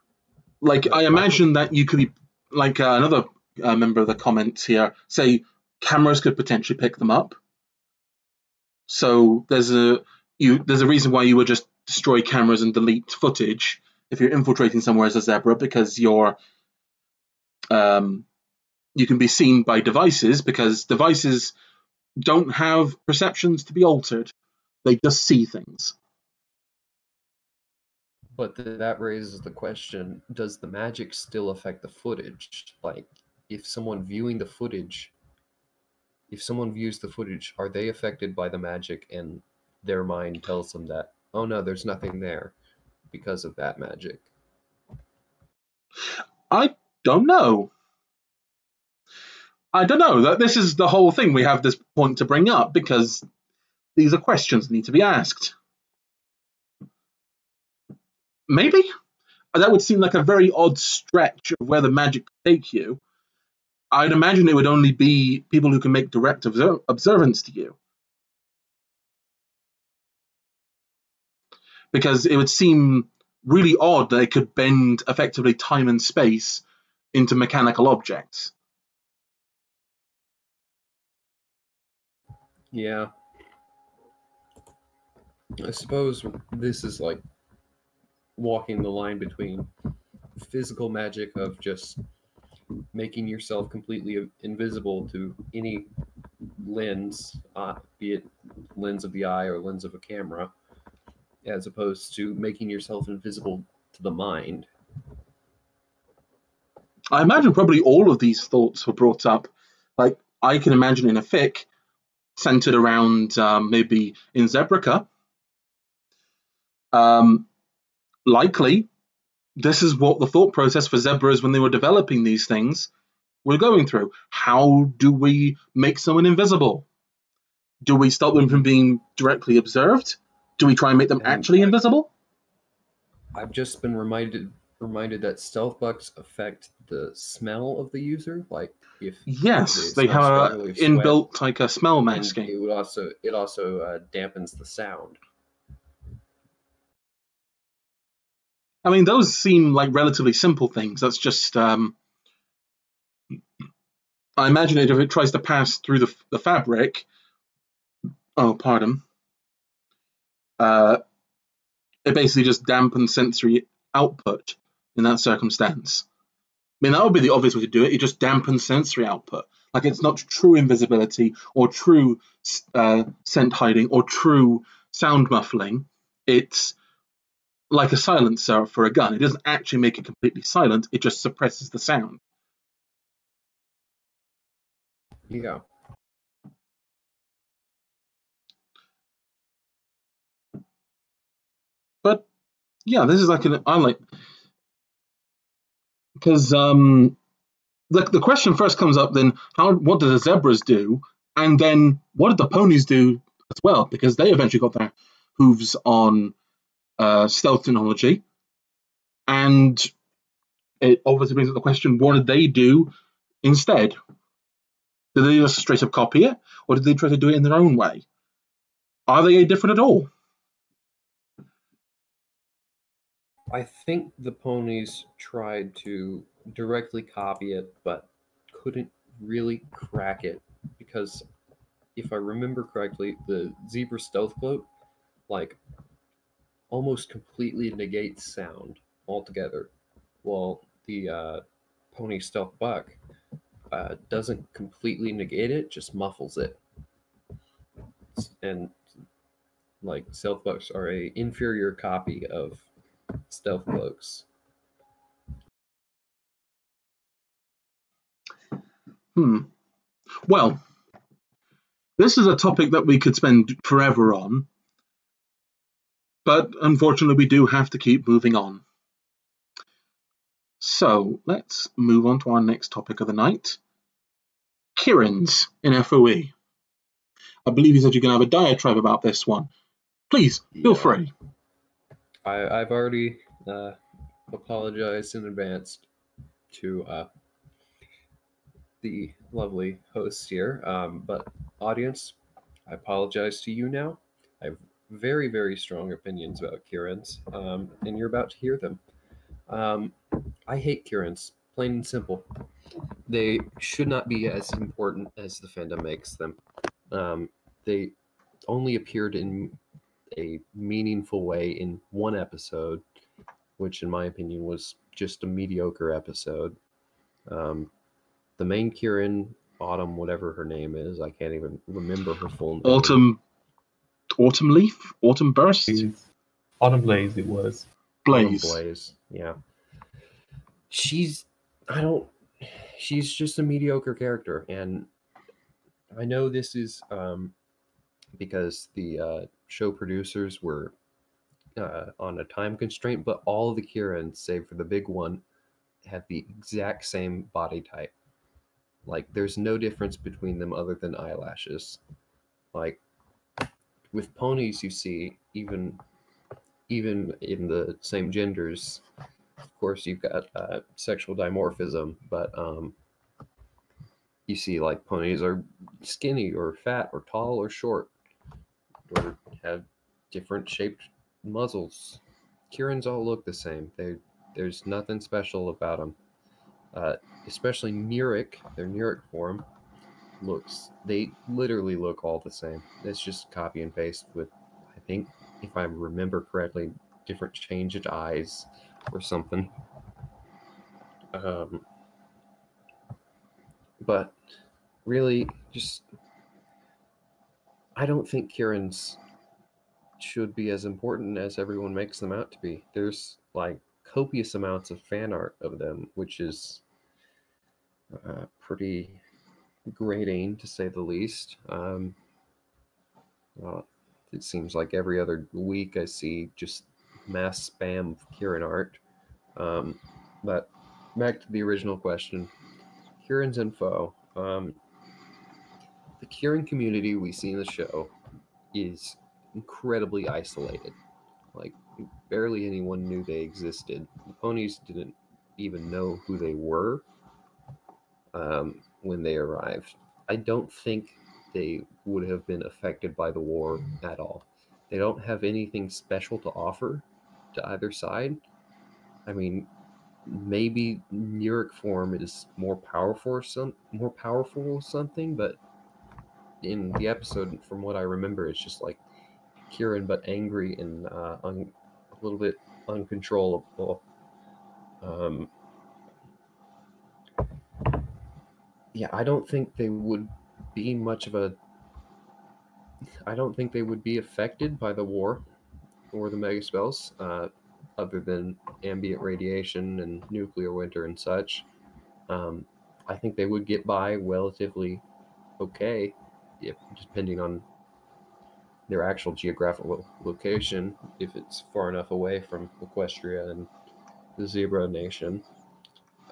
Like, I imagine that you could be, like uh, another uh, member of the comments here, say cameras could potentially pick them up. So there's a you there's a reason why you would just destroy cameras and delete footage if you're infiltrating somewhere as a zebra because you're um you can be seen by devices because devices don't have perceptions to be altered. They just see things. But that raises the question: Does the magic still affect the footage? Like, if someone viewing the footage, if someone views the footage, are they affected by the magic, and their mind tells them that, oh no, there's nothing there, because of that magic? I don't know. I don't know. That this is the whole thing. We have this point to bring up because these are questions that need to be asked. Maybe that would seem like a very odd stretch of where the magic could take you. I'd imagine it would only be people who can make direct obser- observance to you. Because it would seem really odd that it could bend effectively time and space into mechanical objects. Yeah. I suppose this is like walking the line between physical magic of just making yourself completely invisible to any lens, uh, be it lens of the eye or lens of a camera, as opposed to making yourself invisible to the mind. I imagine probably all of these thoughts were brought up. Like I can imagine in a fic centered around um, maybe in Zebraca. Um, likely, this is what the thought process for zebras when they were developing these things were going through. How do we make someone invisible? Do we stop them from being directly observed? Do we try and make them And- actually invisible? I've just been reminded reminded that stealth bucks affect the smell of the user. Like if Yes, They have smell a strongly sweat. inbuilt like a smell masking. it would also it also uh, dampens the sound. I mean, those seem like relatively simple things. That's just um, I imagine it if it tries to pass through the, the fabric. Oh, pardon. Uh, it basically just dampens sensory output in that circumstance. I mean, that would be the obvious way to do it. It just dampens sensory output. Like it's not true invisibility or true uh, scent hiding or true sound muffling. It's like a silencer for a gun. It doesn't actually make it completely silent. It just suppresses the sound. Yeah. But yeah, this is like an I like because um the the question first comes up then how what did the zebras do? And then what did the ponies do as well? Because they eventually got their hooves on uh, stealth technology. And it obviously brings up the question what did they do instead? Did they just straight up copy it? Or did they try to do it in their own way? Are they different at all I think the ponies tried to directly copy it, but couldn't really crack it because if I remember correctly, the zebra stealth cloak like almost completely negates sound altogether, while the uh, pony stealth buck uh, doesn't completely negate it, just muffles it. And like stealth bucks are a inferior copy of stealth cloaks. Hmm. Well, this is a topic that we could spend forever on, but unfortunately, we do have to keep moving on. So let's move on to our next topic of the night Kirins in FOE. I believe you said you're going to have a diatribe about this one. Please, feel Yeah. free. I, I've already uh, apologized in advance to uh, the lovely host here, um, but audience, I apologize to you now. I have very, very strong opinions about Kirins, um, and you're about to hear them. Um, I hate Kirins, plain and simple. They should not be as important as the fandom makes them. Um, they only appeared in a meaningful way in one episode, which, in my opinion, was just a mediocre episode. Um, the main Kirin, Autumn, whatever her name is, I can't even remember her full name. Autumn, autumn leaf, autumn burst, Autumn Blaze it was. Autumn blaze. Blaze. Yeah. She's I don't she's just a mediocre character and I know this is um because the uh show producers were uh, on a time constraint, but all the Kirins, save for the big one, have the exact same body type. Like there's no difference between them other than eyelashes. Like with ponies you see even even in the same genders of course you've got uh, sexual dimorphism but um you see like ponies are skinny or fat or tall or short or have different shaped muzzles. Kirins all look the same. They there's nothing special about them uh, especially Nirik their Nirik form looks they literally look all the same. It's just copy and paste with i think if i remember correctly different changed eyes or something. Um but really just i don't think kirins should be as important as everyone makes them out to be there's like copious amounts of fan art of them which is uh, pretty grating to say the least. Um, well, it seems like every other week I see just mass spam of Kirin art. Um, but back to the original question Kirins info. Um, the Kirin community we see in the show is incredibly isolated. Like, barely anyone knew they existed. The ponies didn't even know who they were. Um, when they arrived. I don't think they would have been affected by the war at all. They don't have anything special to offer to either side. I mean, maybe Nirik form is more powerful some more powerful something, but in the episode, from what I remember, it's just like Kirin but angry and uh, un- a little bit uncontrollable. Um, yeah, I don't think they would be much of a. I don't think they would be affected by the war or the mega spells, uh, other than ambient radiation and nuclear winter and such. Um, I think they would get by relatively okay, if, depending on their actual geographical location, if it's far enough away from Equestria and the Zebra Nation.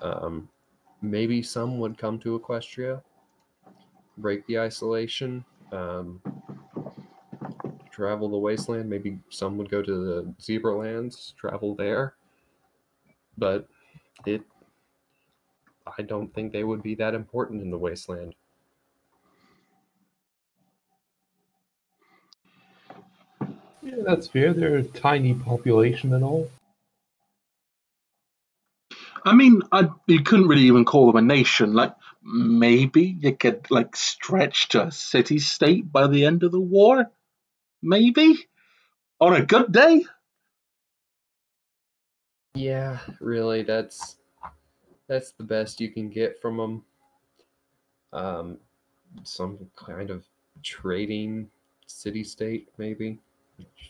Um, maybe some would come to Equestria, break the isolation, um, travel the wasteland. Maybe some would go to the Zebra Lands, travel there. But it, I don't think they would be that important in the wasteland. Yeah, that's fair. They're a tiny population and all. I mean, I, you couldn't really even call them a nation. Like, maybe you could, like, stretch to a city state by the end of the war? Maybe? On a good day? Yeah, really, that's that's the best you can get from them. Um, some kind of trading city state, maybe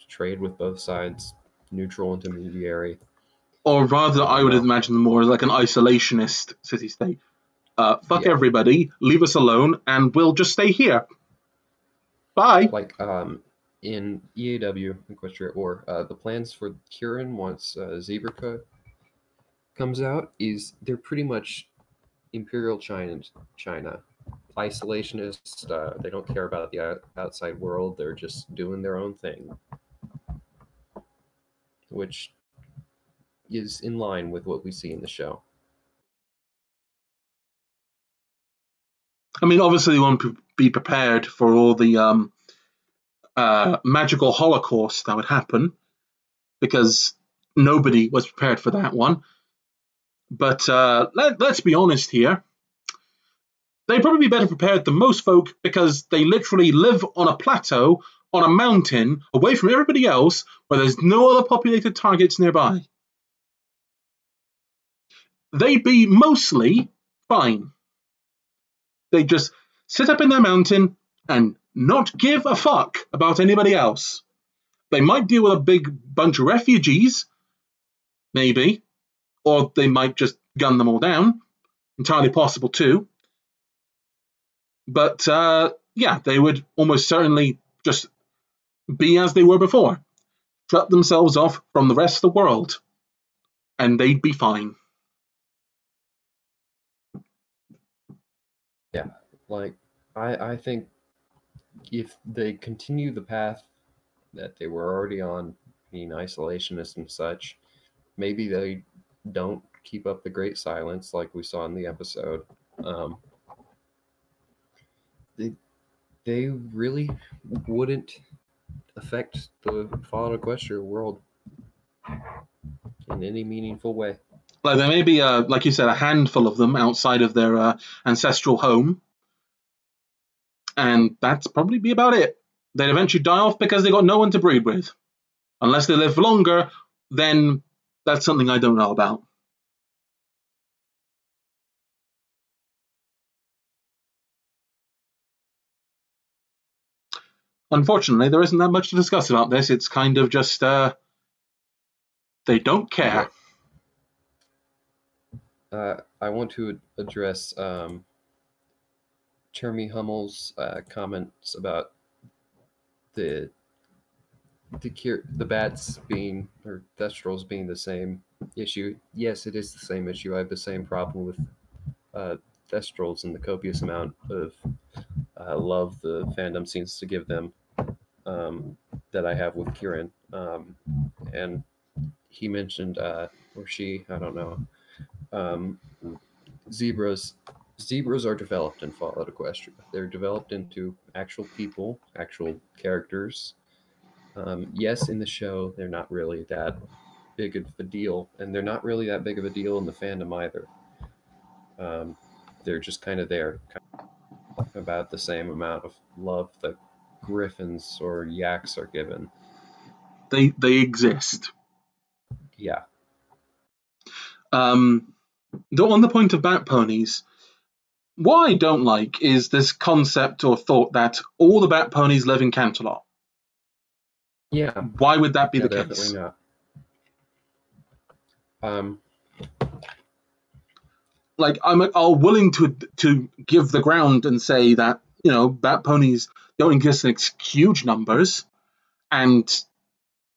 trade with both sides, neutral intermediary. Or rather, I would imagine them more like an isolationist city state. Uh, fuck Yeah. everybody, leave us alone, and we'll just stay here. Bye. Like um, in EAW, Equestria, or uh, the plans for Kirin once uh, Zebra comes out is they're pretty much Imperial China. China, isolationist. Uh, they don't care about the outside world. They're just doing their own thing, which is in line with what we see in the show. I mean, obviously, they won't pre- be prepared for all the um, uh, magical holocaust that would happen because nobody was prepared for that one. But uh, let, let's be honest here. They'd probably be better prepared than most folk because they literally live on a plateau, on a mountain, away from everybody else, where there's no other populated targets nearby. They'd be mostly fine they just sit up in their mountain and not give a fuck about anybody else. They might deal with a big bunch of refugees, maybe, or they might just gun them all down. Entirely possible too. But uh, yeah, they would almost certainly just be as they were before, shut themselves off from the rest of the world, and they'd be fine. Yeah, like I, I think if they continue the path that they were already on being isolationist and such maybe they don't keep up the great silence like we saw in the episode um, they, they really wouldn't affect the fallen equestria world in any meaningful way Like there may be, a, like you said, a handful of them outside of their uh, ancestral home, and that's probably be about it. They'd eventually die off because they got no one to breed with. Unless they live longer, then that's something I don't know about. Unfortunately, there isn't that much to discuss about this. It's kind of just uh, they don't care. Uh, I want to address um, Jeremy Hummel's uh, comments about the the the bats being or thestrals being the same issue. Yes, it is the same issue. I have the same problem with uh, thestrals and the copious amount of uh, love the fandom seems to give them um, that I have with Kirin. Um, and he mentioned, uh, or she, I don't know, um, zebras zebras are developed in fallout equestria they're developed into actual people actual characters um, yes in the show they're not really that big of a deal, and they're not really that big of a deal in the fandom either. Um, they're just kind of there, kind of about the same amount of love that griffins or yaks are given. They they exist. Yeah, Um, the, on the point of bat ponies, what I don't like is this concept or thought that all the bat ponies live in Canterlot. yeah, Why would that be yeah, the definitely case? not. Um, Like I'm I'm willing to to give the ground and say that you know bat ponies don't exist in huge numbers, and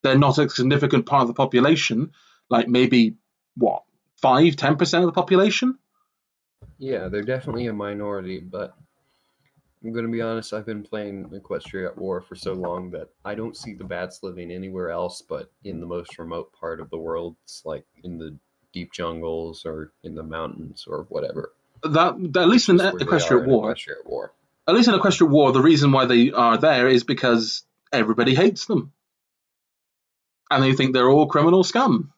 they're not a significant part of the population. Like maybe what five ten percent of the population. yeah, they're definitely a minority, but I'm gonna be honest. I've been playing Equestria at War for so long that I don't see the bats living anywhere else but in the most remote part of the world, it's like in the deep jungles or in the mountains or whatever. That at least in where Equestria War, Equestria at War. at least in Equestria War, the reason why they are there is because everybody hates them. And they think they're all criminal scum.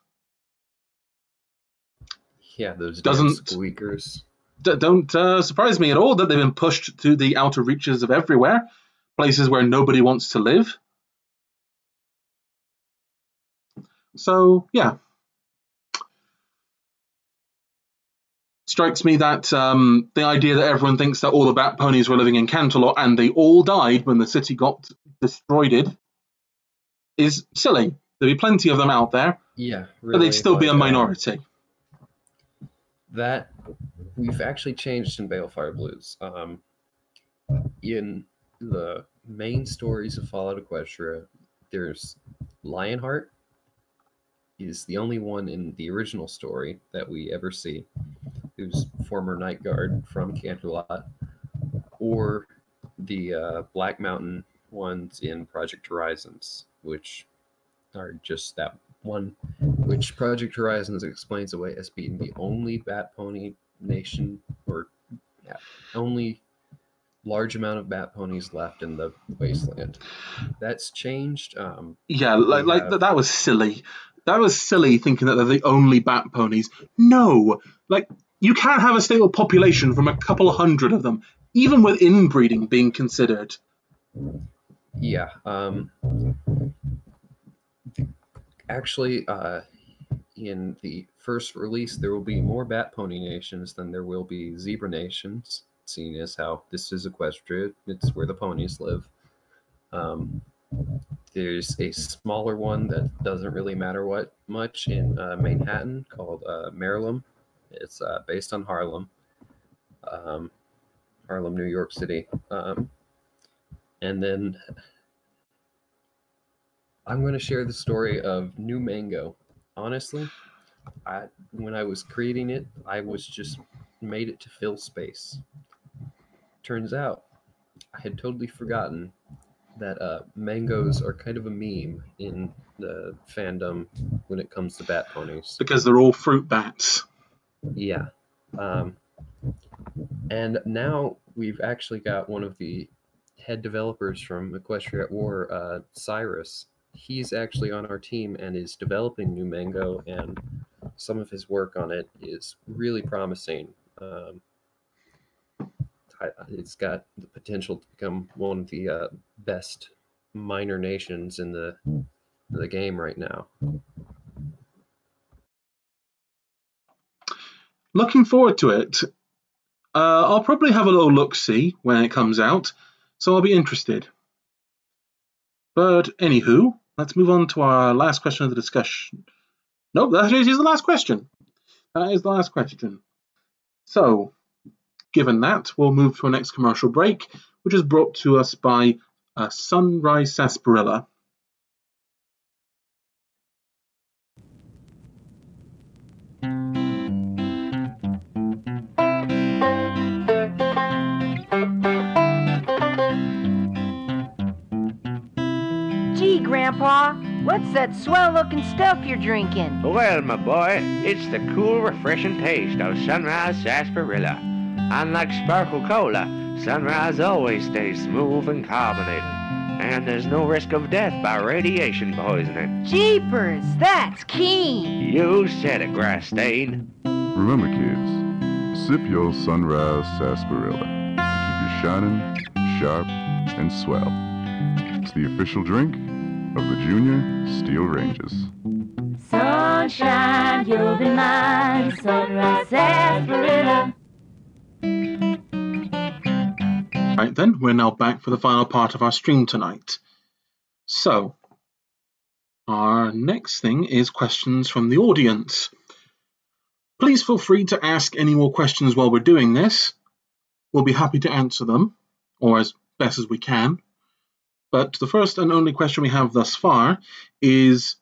Yeah, those Doesn't- squeakers. D- don't uh, surprise me at all that they've been pushed to the outer reaches of everywhere, places where nobody wants to live. So, yeah. Strikes me that um, the idea that everyone thinks that all the bat ponies were living in Canterlot and they all died when the city got destroyed is silly. There'd be plenty of them out there, Yeah, but they'd still be a minority. that we've actually changed in Balefire Blues. Um, in the main stories of Fallout Equestria, there's Lionheart is the only one in the original story that we ever see, who's former night guard from Canterlot, or the uh, Black Mountain ones in Project Horizons, which are just that one which Project Horizons explains away as being the only Bat Pony nation or yeah, only large amount of Bat Ponies left in the wasteland. That's changed. Um, Yeah, like, like have- that, that was silly. That was silly thinking that they're the only bat ponies. No, like you can't have a stable population from a couple hundred of them, even with inbreeding being considered. yeah. Um, actually, uh, in the first release, there will be more Bat Pony nations than there will be Zebra nations, seeing as how this is Equestria. It's where the ponies live. Um, there's a smaller one that doesn't really matter what much in uh, Manhattan called uh, Maryland. It's uh, based on Harlem, um, Harlem, New York City. Um, and then I'm going to share the story of New Mango. Honestly, I when I was creating it, I was just made it to fill space. Turns out, I had totally forgotten that uh, mangoes are kind of a meme in the fandom when it comes to bat ponies. because they're all fruit bats. Yeah. Um, and now we've actually got one of the head developers from Equestria at War, uh, Cyrus. He's actually on our team and is developing New Mango, and some of his work on it is really promising. Um, It's got the potential to become one of the uh, best minor nations in the the game right now. Looking forward to it. Uh, I'll probably have a little look see when it comes out, so I'll be interested. But anywho, let's move on to our last question of the discussion. Nope, that is the last question. That is the last question. So, given that, we'll move to our next commercial break, which is brought to us by uh, Sunrise Sarsaparilla. Gee, Grandpa, what's that swell looking stuff you're drinking? Well, my boy, it's the cool, refreshing taste of Sunrise Sarsaparilla. Unlike Sparkle Cola, Sunrise always stays smooth and carbonated. and there's no risk of death by radiation poisoning. Jeepers, that's keen. You said it, Grass Stain. Remember, kids, sip your sunrise sarsaparilla to keep you shining, sharp, and swell. It's the official drink of the Junior Steel Rangers. Sunshine, you'll be mine. Sunrise sarsaparilla. Right then, we're now back for the final part of our stream tonight. So, our next thing is questions from the audience. Please feel free to ask any more questions while we're doing this. We'll be happy to answer them, or as best as we can. But the first and only question we have thus far is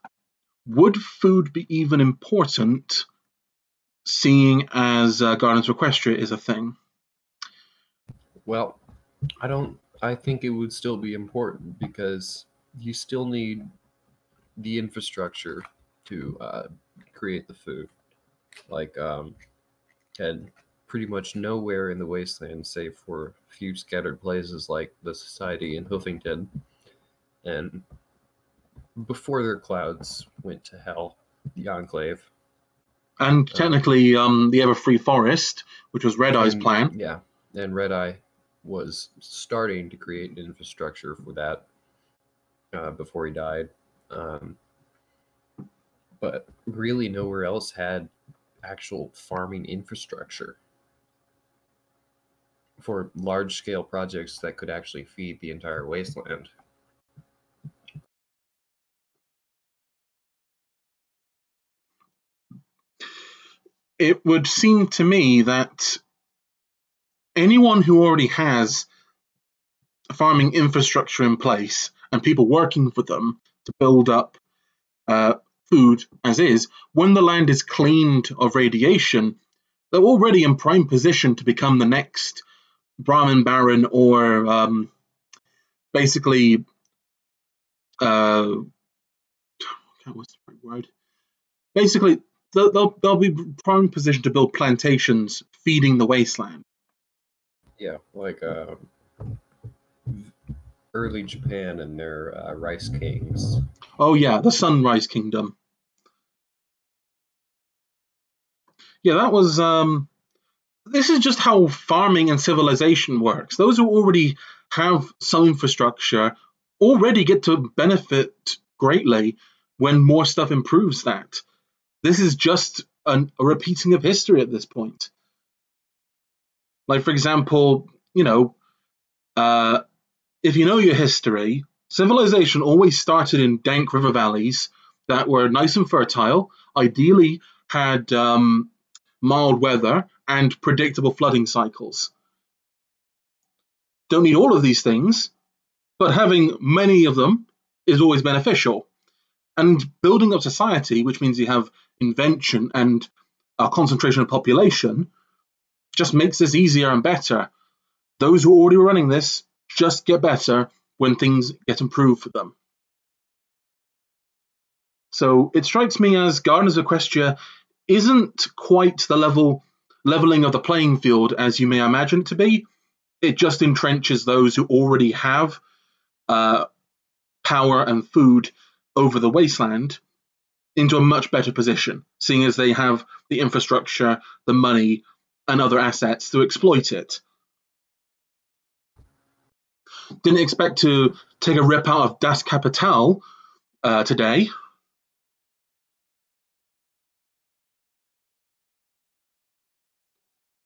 Would food be even important, seeing as uh, Gardens of Equestria is a thing? Well, I don't. I think it would still be important because you still need the infrastructure to uh, create the food. Like, um, and pretty much nowhere in the wasteland, save for a few scattered places like the Society in Hoofington, and before their clouds went to hell, the Enclave. And technically, um, the Everfree Forest, which was Red Eye's And- plan. Yeah, and Red Eye was starting to create an infrastructure for that uh, before he died. Um, but really, nowhere else had actual farming infrastructure for large scale projects that could actually feed the entire wasteland. It would seem to me that anyone who already has farming infrastructure in place and people working for them to build up uh, food as is, when the land is cleaned of radiation, they're already in prime position to become the next Brahmin Baron or um, basically, uh, what's the right word? Basically, they'll, they'll, they'll be prime position to build plantations feeding the wasteland. Yeah, like uh, early Japan and their uh, rice kings. Oh yeah, the Sunrise Kingdom. Yeah, that was um this is just how farming and civilization works. Those who already have some infrastructure already get to benefit greatly when more stuff improves that. This is just an, a repeating of history at this point. Like, for example, you know, uh, if you know your history, civilization always started in dank river valleys that were nice and fertile, ideally had um, mild weather and predictable flooding cycles. Don't need all of these things, but having many of them is always beneficial. And building up society, which means you have invention and a concentration of population, just makes this easier and better. Those who are already running this just get better when things get improved for them. So it strikes me as Gardens of Equestria isn't quite the level leveling of the playing field as you may imagine it to be. It just entrenches those who already have uh, power and food over the wasteland into a much better position, seeing as they have the infrastructure, the money, and other assets to exploit it. Didn't expect to take a rip out of Das Kapital uh, today.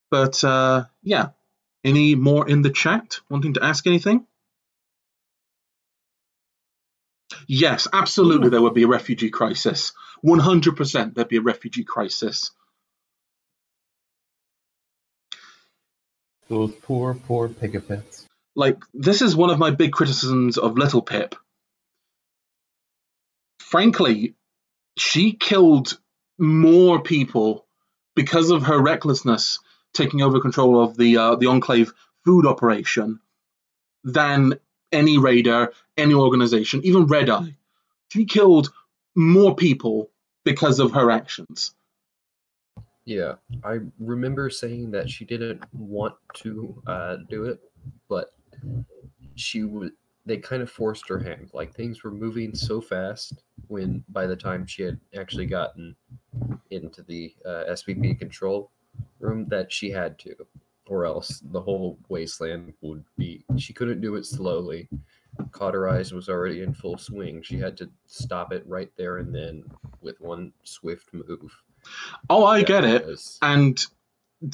But uh, yeah, any more in the chat wanting to ask anything? Yes, absolutely, there would be a refugee crisis. 100% there'd be a refugee crisis. Those poor, poor pigapets. Like, this is one of my big criticisms of Little Pip. Frankly, she killed more people because of her recklessness taking over control of the uh, the Enclave food operation than any raider, any organization, even Red Eye. She killed more people because of her actions. Yeah, I remember saying that she didn't want to uh, do it, but she would they kind of forced her hand. Like things were moving so fast when by the time she had actually gotten into the uh, SPP control room that she had to, or else the whole wasteland would be. She couldn't do it slowly. Cauterize was already in full swing. She had to stop it right there and then with one swift move. Oh, I That get it. And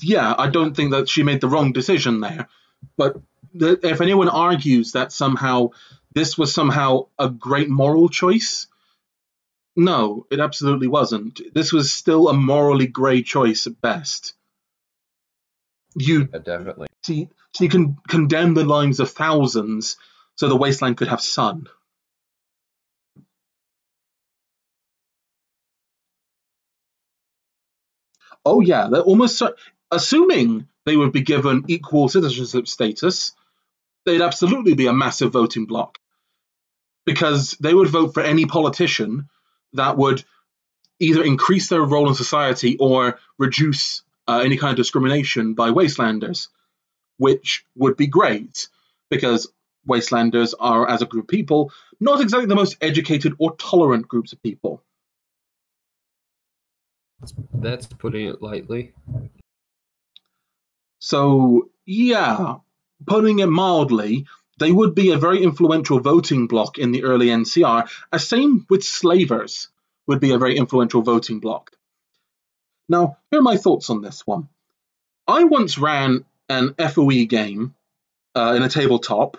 yeah, I don't think that she made the wrong decision there. But the, if anyone argues that somehow this was somehow a great moral choice, no, it absolutely wasn't. This was still a morally grey choice at best. You Yeah, definitely. see, so you can condemn the lives of thousands so the wasteland could have sun. Oh yeah, they're almost assuming they would be given equal citizenship status. They'd absolutely be a massive voting bloc because they would vote for any politician that would either increase their role in society or reduce uh, any kind of discrimination by wastelanders, which would be great because wastelanders are, as a group of people, not exactly the most educated or tolerant groups of people. That's putting it lightly. So, yeah, putting it mildly, they would be a very influential voting bloc in the early NCR, as same with slavers would be a very influential voting bloc. Now, here are my thoughts on this one. I once ran an FOE game uh, in a tabletop,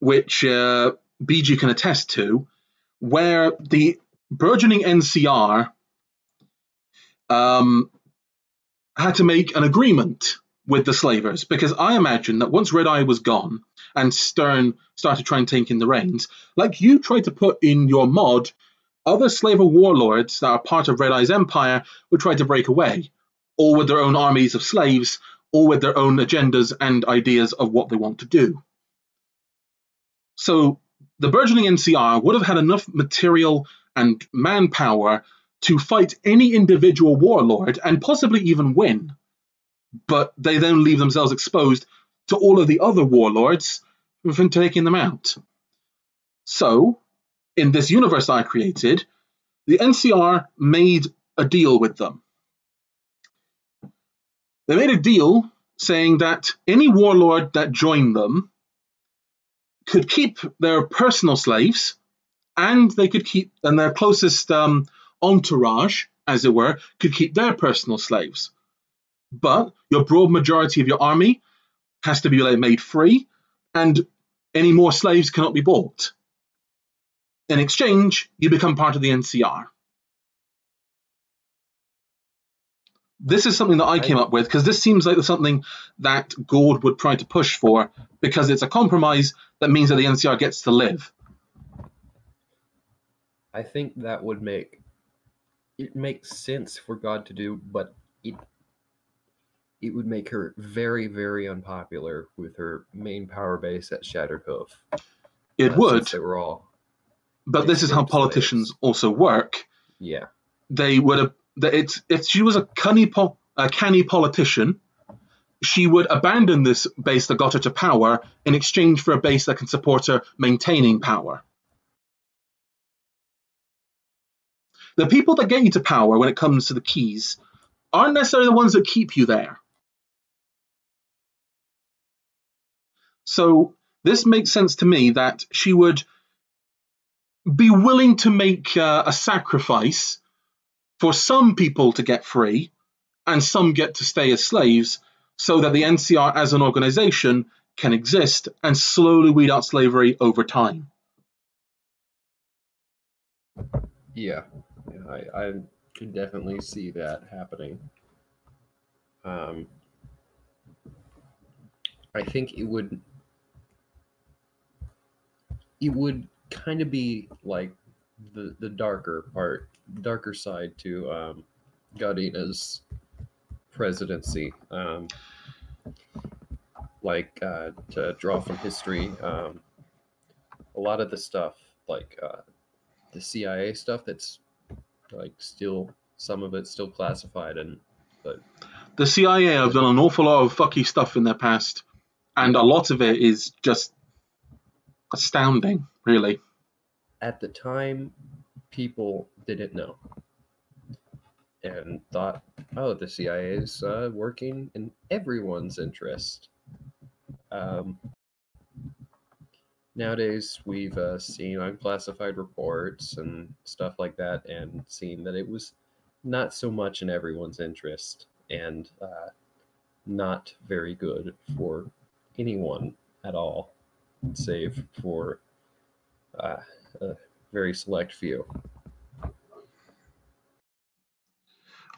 which uh, BG can attest to, where the burgeoning NCR um, had to make an agreement with the slavers because I imagine that once Red Eye was gone and Stern started trying to take in the reins, like you tried to put in your mod, other slaver warlords that are part of Red Eye's empire would try to break away, all with their own armies of slaves, all with their own agendas and ideas of what they want to do. So the burgeoning NCR would have had enough material and manpower to fight any individual warlord and possibly even win. But they then leave themselves exposed to all of the other warlords from taking them out. So, in this universe I created, the NCR made a deal with them. They made a deal saying that any warlord that joined them could keep their personal slaves and they could keep and their closest um, entourage, as it were, could keep their personal slaves. But your broad majority of your army has to be made free, and any more slaves cannot be bought. In exchange, you become part of the NCR. This is something that I came up with because this seems like something that Gord would try to push for because it's a compromise that means that the NCR gets to live. I think that would make it makes sense for God to do, but it it would make her very, very unpopular with her main power base at Shattered Hoof. It uh, would, they were all but this is how politicians also work. yeah. they would have it's if she was a canny po- a canny politician, she would abandon this base that got her to power in exchange for a base that can support her maintaining power. The people that get you to power when it comes to the keys aren't necessarily the ones that keep you there. So this makes sense to me that she would be willing to make uh, a sacrifice for some people to get free and some get to stay as slaves so that the NCR as an organization can exist and slowly weed out slavery over time. Yeah, I, I can definitely see that happening. Um, I think it would it would kind of be like the the darker part, darker side to um, Gawdyna's presidency. Um, like uh, to draw from history, um, a lot of the stuff like uh, the CIA stuff that's like still some of it's still classified and but The CIA have done an awful lot of fucky stuff in their past, and a lot of it is just astounding, really. At the time, people didn't know and thought, oh, the CIA is uh, working in everyone's interest. Um, nowadays, we've uh, seen unclassified reports and stuff like that, and seen that it was not so much in everyone's interest and uh, not very good for anyone at all, save for uh, a very select few.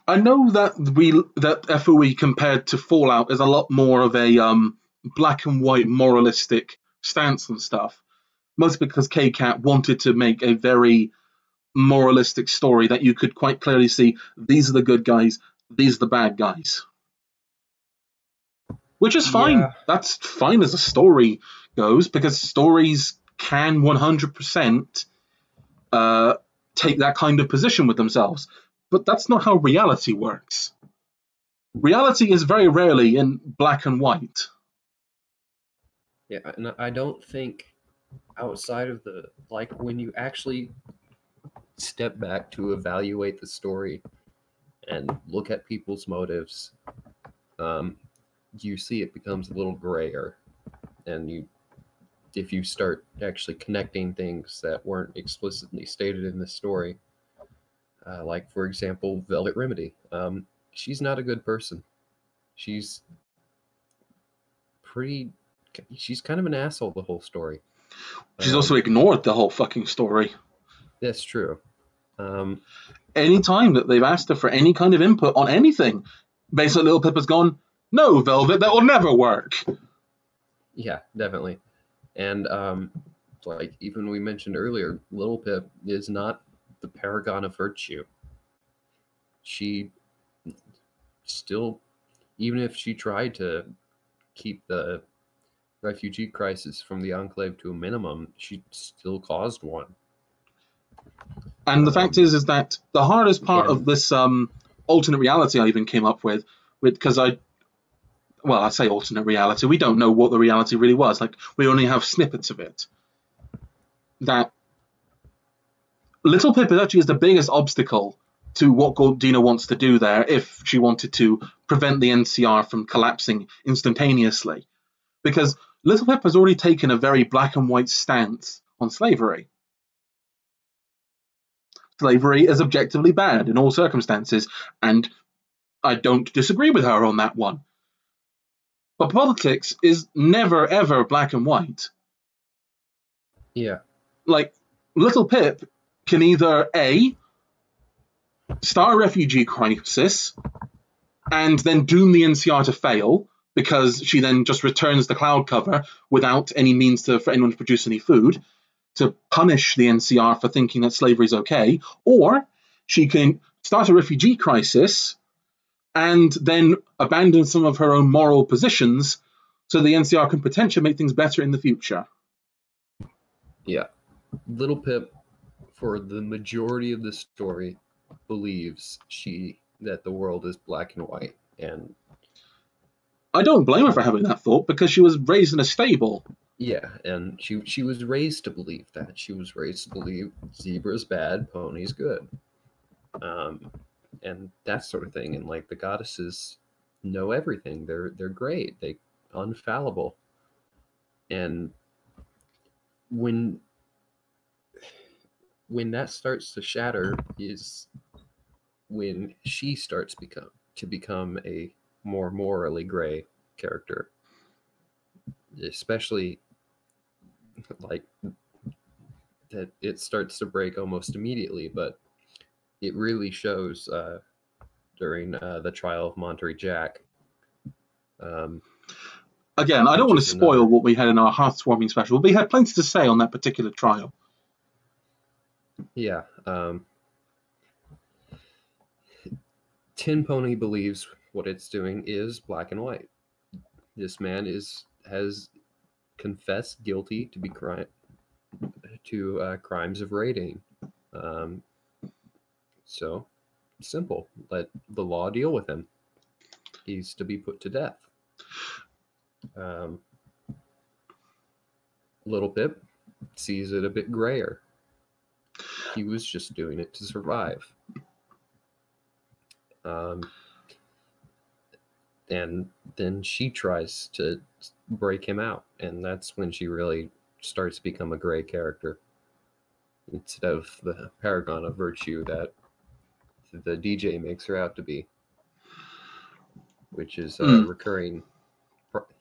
I know that we that FOE compared to Fallout is a lot more of a um, black and white moralistic stance and stuff. Mostly because Kkat wanted to make a very moralistic story that you could quite clearly see these are the good guys, these are the bad guys. Which is fine. Yeah. That's fine as a story goes because stories can 100% uh, take that kind of position with themselves. But that's not how reality works. Reality is very rarely in black and white. Yeah, and I don't think outside of the like when you actually step back to evaluate the story and look at people's motives, um, you see it becomes a little grayer, and you if you start actually connecting things that weren't explicitly stated in the story, uh, like for example, Velvet Remedy. Um, she's not a good person. She's pretty. She's kind of an asshole the whole story. She's Um, also ignored the whole fucking story. That's true. Um, Any time that they've asked her for any kind of input on anything, basically Little Pip has gone, No, Velvet, that will never work. yeah, definitely. And um, like even we mentioned earlier, Little Pip is not the paragon of virtue. She still, even if she tried to keep the refugee crisis from the enclave to a minimum, she still caused one. And the fact is, is that the hardest part Yeah. of this um, alternate reality I even came up with, with because I, well, I say alternate reality. We don't know what the reality really was. Like we only have snippets of it. That Little Pip is actually is the biggest obstacle to what Gawdyna wants to do there if she wanted to prevent the NCR from collapsing instantaneously. Because Little Pip has already taken a very black and white stance on slavery. Slavery is objectively bad in all circumstances, and I don't disagree with her on that one. But politics is never ever black and white. Yeah, Like, Little Pip can either A, start a refugee crisis, and then doom the NCR to fail, because she then just returns the cloud cover without any means to, for anyone to produce any food, to punish the NCR for thinking that slavery is okay, or she can start a refugee crisis and then abandon some of her own moral positions so the NCR can potentially make things better in the future. yeah. Little Pip, for the majority of the story, believes she that the world is black and white, and I don't blame her for having that thought because she was raised in a stable. Yeah, and she she was raised to believe that. She was raised to believe zebra's bad, pony's good. Um and that sort of thing. And like the goddesses know everything. They're they're great. They unfallible. And when when that starts to shatter is when she starts become to become a more morally gray character especially like that it starts to break almost immediately but it really shows uh, during uh, the trial of monterey jack um, Again, I don't want to spoil another- what we had in our heartwarming special, but we had plenty to say on that particular trial. yeah um, Tenpony believes what it's doing is black and white. This man is has confessed guilty to be crime to uh, crimes of raiding. Um, so simple. Let the law deal with him. He's to be put to death. Um, little pip sees it a bit grayer. He was just doing it to survive. Um, and then she tries to break him out, and that's when she really starts to become a gray character instead of the paragon of virtue that the DJ makes her out to be, which is a Mm. recurring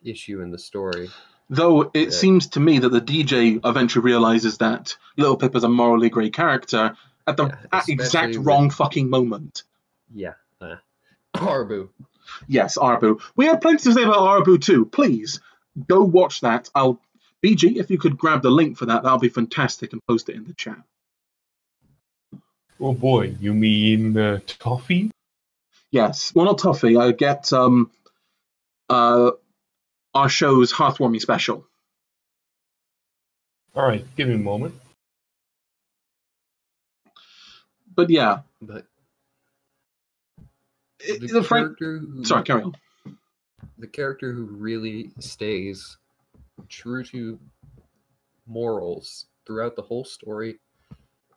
issue in the story. Though it Yeah. seems to me that the DJ eventually realizes that Little Pip is a morally grey character at the Yeah, at exact wrong fucking moment. Yeah, uh. Yes, Arbu. We had plenty to say about Arbu too. Please go watch that. I'll BG if you could grab the link for that, that'll be fantastic and post it in the chat. Oh boy, you mean uh, toffee? Yes, well not toffee. I get um uh our show's heartwarming special. All right, give me a moment. But yeah, But the the character who, Sorry, carry on. the character who really stays true to morals throughout the whole story,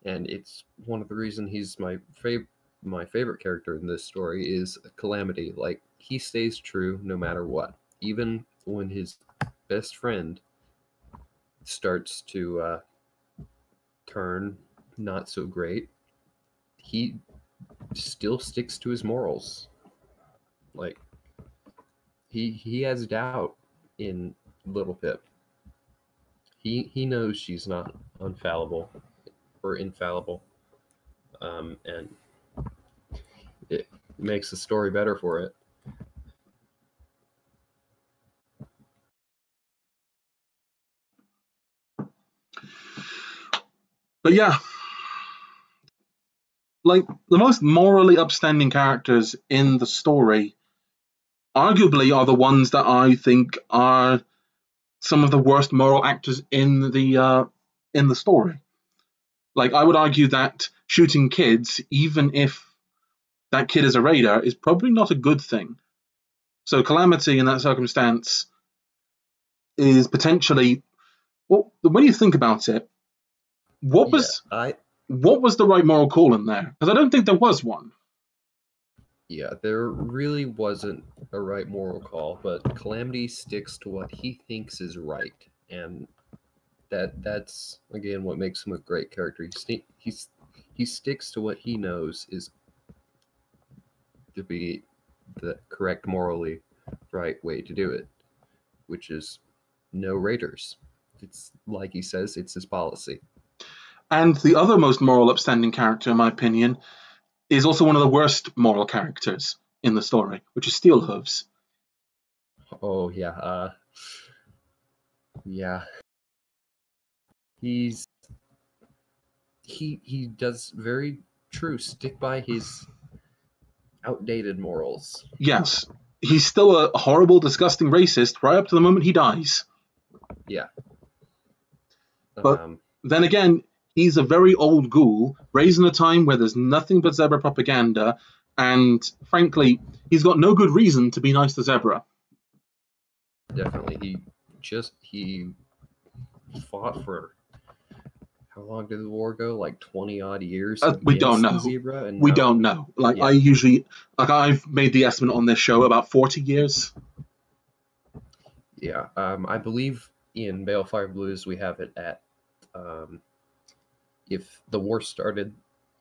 and it's one of the reasons he's my fav- my favorite character in this story is Calamity. Like he stays true no matter what, even when his best friend starts to uh, turn not so great. He still sticks to his morals. Like he he has doubt in Little Pip. He he knows she's not unfallible or infallible, um, and it makes the story better for it. But yeah, like the most morally upstanding characters in the story, arguably, are the ones that I think are some of the worst moral actors in the uh, in the story. Like I would argue that shooting kids, even if that kid is a raider, is probably not a good thing. So calamity in that circumstance is potentially well. When you think about it, what was yeah, I what was the right moral call in there? Because I don't think there was one. yeah, there really wasn't a right moral call, but Calamity sticks to what he thinks is right, and that that's again what makes him a great character. He sti- he's he sticks to what he knows is to be the correct morally right way to do it, which is no raiders. It's like he says, it's his policy. And the other most moral upstanding character, in my opinion, is also one of the worst moral characters in the story, which is Steelhooves. Oh yeah, uh yeah. He's he he does very true stick by his outdated morals. Yes, he's still a horrible, disgusting racist right up to the moment he dies. Yeah. But- um Then again, he's a very old ghoul, raised in a time where there's nothing but zebra propaganda, and frankly, he's got no good reason to be nice to Zebra. definitely he just he fought for how long did the war go? Like twenty odd years. Uh, we don't know. Zebra, We don't know. Like Yeah. I usually, like I've made the estimate on this show about forty years. Yeah, um, I believe in Balefire Blues we have it at um, if the war started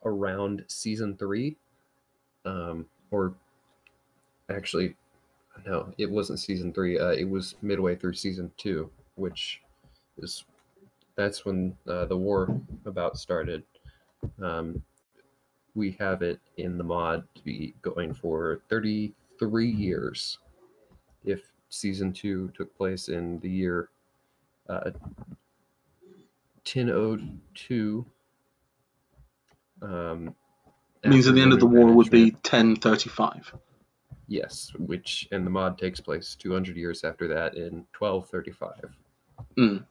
around season three, um, or actually, no, it wasn't season three. Uh, it was midway through season two, which is that's when uh, the war about started. Um, we have it in the mod to be going for 33 years if season two took place in the year uh, 1002. Um, means at the end of the war would be 1035. yes, which and the mod takes place 200 years after that in 1235. Mm.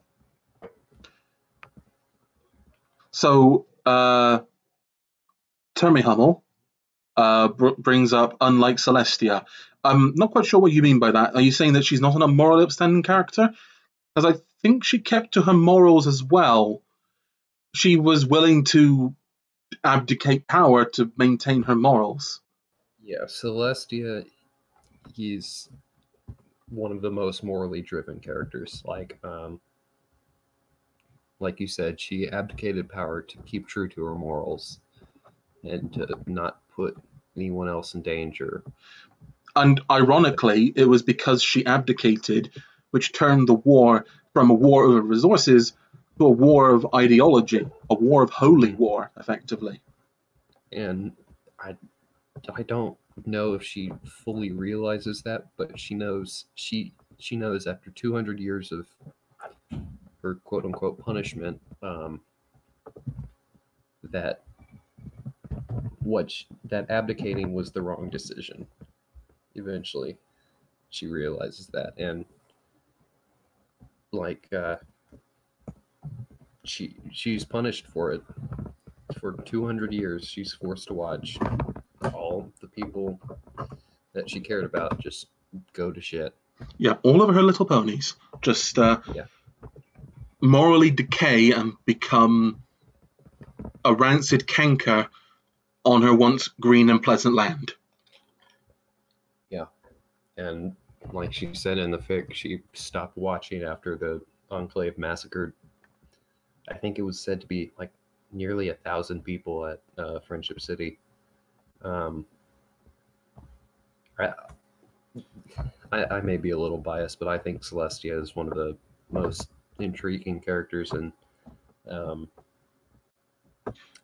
So, uh, Termy Hummel uh, br- brings up unlike Celestia. I'm not quite sure what you mean by that. Are you saying that she's not a morally upstanding character? Because I think she kept to her morals as well. She was willing to abdicate power to maintain her morals. Yeah, Celestia, he's one of the most morally driven characters. Like, um, like you said, she abdicated power to keep true to her morals and to not put anyone else in danger. And ironically, it was because she abdicated, which turned the war from a war over resources to a war of ideology, a war of holy war, effectively. And I, I don't know if she fully realizes that, but she knows she she knows after 200 years of her quote unquote punishment um, that what sh- that abdicating was the wrong decision. Eventually, she realizes that, and like uh, she she's punished for it for 200 years. She's forced to watch all the people that she cared about just go to shit. Yeah, all of her little ponies just uh, Yeah. morally decay and become a rancid canker on her once green and pleasant land. Yeah. And like she said in the fic, she stopped watching after the Enclave massacred. I think it was said to be like nearly a thousand people at uh, Friendship City. Um, I, I, I may be a little biased, but I think Celestia is one of the most intriguing characters in um,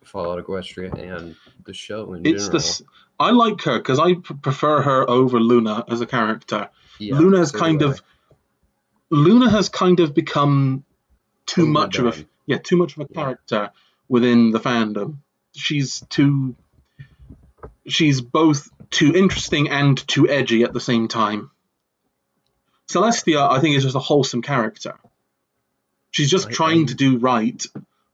Fallout Equestria and the show in It's general. this. I like her because I p- prefer her over Luna as a character. Yeah, Luna has so kind I. of Luna has kind of become too much of a. yeah too much of a character within the fandom. She's too she's both too interesting and too edgy at the same time. Celestia, I think, is just a wholesome character. She's just I- trying I'm- to do right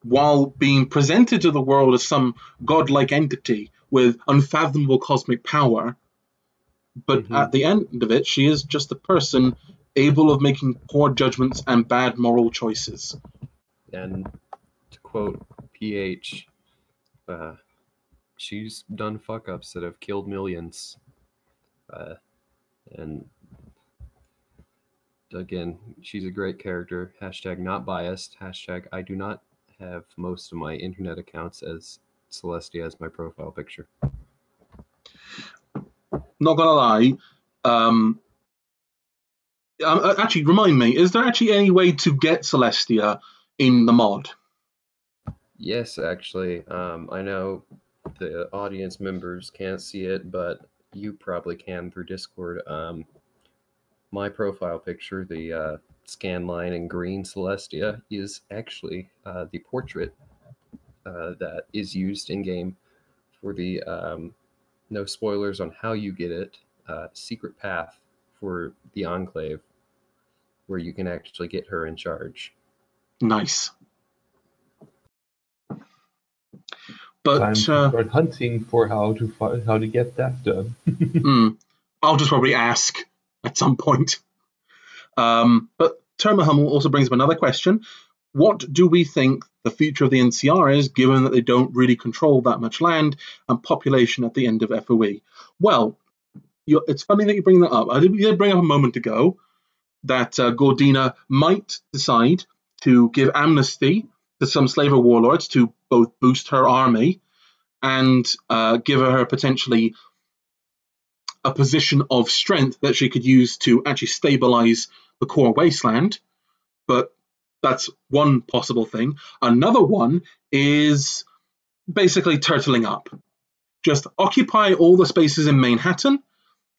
while being presented to the world as some godlike entity with unfathomable cosmic power. But Mhm. at the end of it, she is just a person able of making poor judgments and bad moral choices. And to quote PH, uh, she's done fuck ups that have killed millions. Uh, and again, she's a great character. Hashtag not biased. Hashtag I do not have most of my internet accounts as Celestia as my profile picture. Not gonna lie, um, um, uh, actually, remind me: is there actually any way to get Celestia in the mod? Yes, actually. Um, I know the audience members can't see it, but you probably can through Discord. Um, my profile picture, the uh, scan line in green Celestia, is actually uh, the portrait uh, that is used in game for the um, no spoilers on how you get it uh, secret path for the Enclave, where you can actually get her in charge. Nice. But uh, start hunting for how to fi- how to get that done. <laughs> hmm, I'll just probably ask at some point. Um, but Termahum also brings up another question. What do we think the future of the NCR is, given that they don't really control that much land and population at the end of FOE? Well, it's funny that you bring that up. I did, did bring up a moment ago that uh, Gawdyna might decide to give amnesty to some slaver warlords to both boost her army and uh, give her potentially a position of strength that she could use to actually stabilize the core wasteland. But that's one possible thing. Another one is basically turtling up. Just occupy all the spaces in Manhattan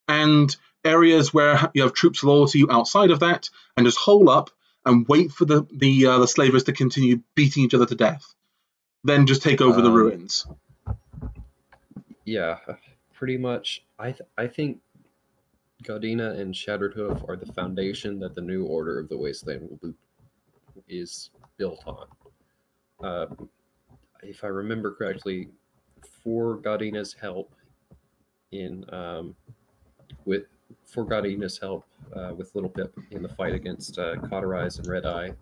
and areas where you have troops loyal to you outside of that, and just hole up and wait for the the, uh, the slavers to continue beating each other to death. Then just take over the Um, ruins. Yeah, pretty much. I th- I think Gawdyna and Shattered Hoof are the foundation that the new Order of the Wasteland will be, is built on. Uh, if I remember correctly, for Gawdyna's help in um, with forgot Ina's help uh, with Little Pip in the fight against uh, Cauterize and Red Eye,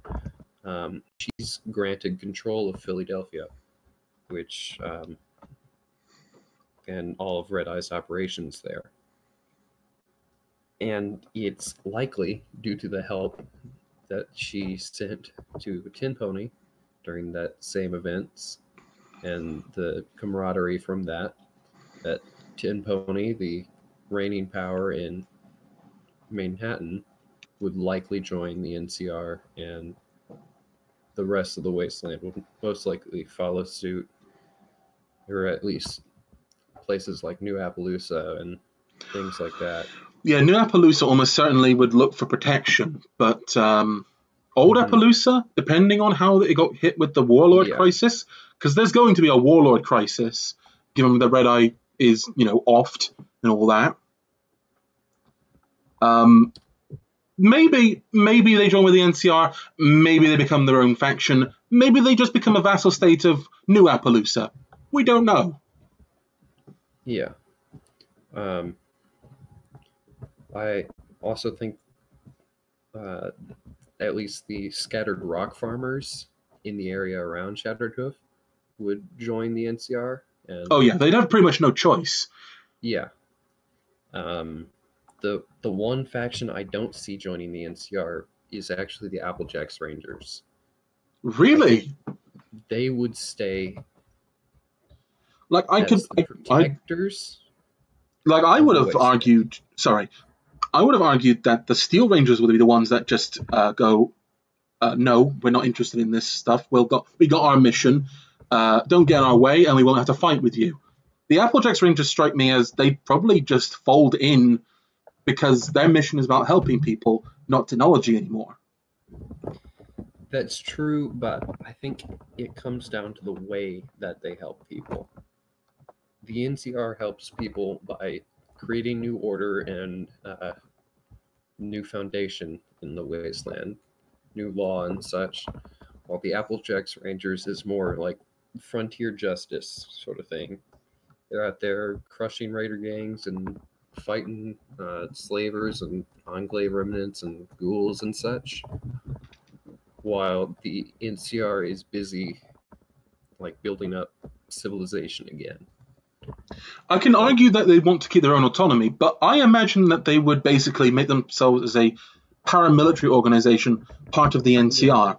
um, she's granted control of Fillydelphia, which um, and all of Red Eye's operations there. And it's likely due to the help that she sent to Tenpony during that same events and the camaraderie from that that Tenpony, the reigning power in Manhattan, would likely join the NCR and the rest of the wasteland would most likely follow suit, or at least places like New Appleloosa and things like that. Yeah, New Appleloosa almost certainly would look for protection, but um, Old Mhm. Appleloosa, depending on how it got hit with the Warlord Yeah. crisis, because there's going to be a Warlord crisis, given that Red Eye is, you know, offed and all that. Um, maybe, maybe they join with the NCR. Maybe they become their own faction. Maybe they just become a vassal state of New Appleloosa. We don't know. Yeah. Um, I also think uh, at least the scattered rock farmers in the area around Shattered Hoof would join the NCR. And Oh yeah, they'd have pretty much no choice. yeah. Um, the the one faction I don't see joining the NCR is actually the Applejack's Rangers. Really? They would stay Like I could, I, I like I would have argued. Sorry, I would have argued that the Steel Rangers would be the ones that just uh, go, uh, "No, we're not interested in this stuff. We'll got we got our mission. Uh, don't get in our way, and we won't have to fight with you." The Applejack's Rangers strike me as they probably just fold in because their mission is about helping people, not technology anymore. That's true, but I think it comes down to the way that they help people. The NCR helps people by creating new order and uh, new foundation in the wasteland, new law and such, while the Applejack's Rangers is more like frontier justice sort of thing. They're out there crushing raider gangs and fighting uh, slavers and enclave remnants and ghouls and such while the NCR is busy like building up civilization again. I can argue that they want to keep their own autonomy, but I imagine that they would basically make themselves as a paramilitary organization part of the NCR.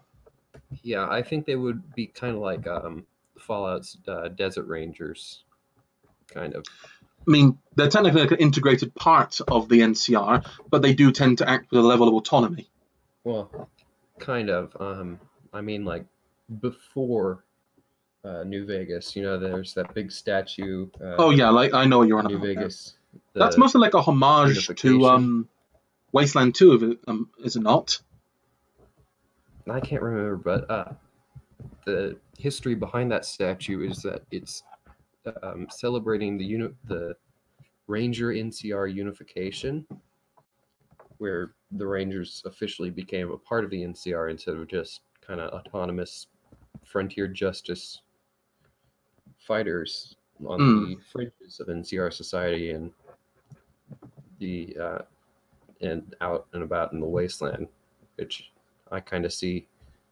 Yeah, I think they would be kind of like um, Fallout's uh, Desert Rangers, kind of. I mean, they're technically like an integrated part of the NCR, but they do tend to act with a level of autonomy. Well, kind of. Um, I mean, like before uh, New Vegas, you know, there's that big statue. Uh, Oh yeah, like I know you're on New about. there. Vegas. That's mostly like a homage to um, Wasteland 2, of it, um, is it not? I can't remember, but uh, the history behind that statue is that it's um, celebrating the uni- the Ranger NCR unification, where the Rangers officially became a part of the NCR instead of just kind of autonomous frontier justice fighters on Mm. the fringes of NCR society and the uh, and out and about in the wasteland, which I kind of see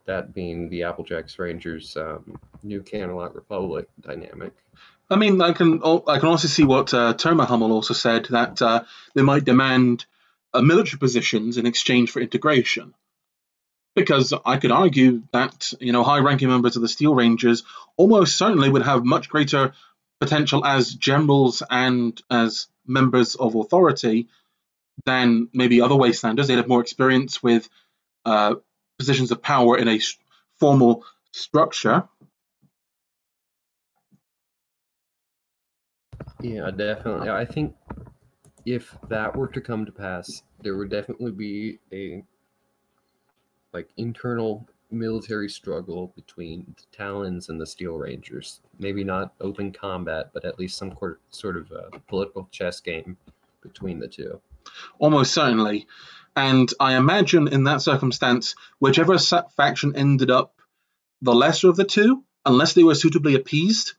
that being the Applejack's Rangers um, New Canterlot Republic dynamic. I mean, I can I can also see what uh, Terma Hummel also said that uh, they might demand uh, military positions in exchange for integration. Because I could argue that you know high-ranking members of the Steel Rangers almost certainly would have much greater potential as generals and as members of authority than maybe other Wastelanders. They'd have more experience with uh, positions of power in a formal structure. Yeah, definitely. I think if that were to come to pass, there would definitely be a like internal military struggle between the Talons and the Steel Rangers. Maybe not open combat, but at least some cor- sort of uh political chess game between the two. Almost certainly. And I imagine in that circumstance, whichever faction ended up the lesser of the two, unless they were suitably appeased,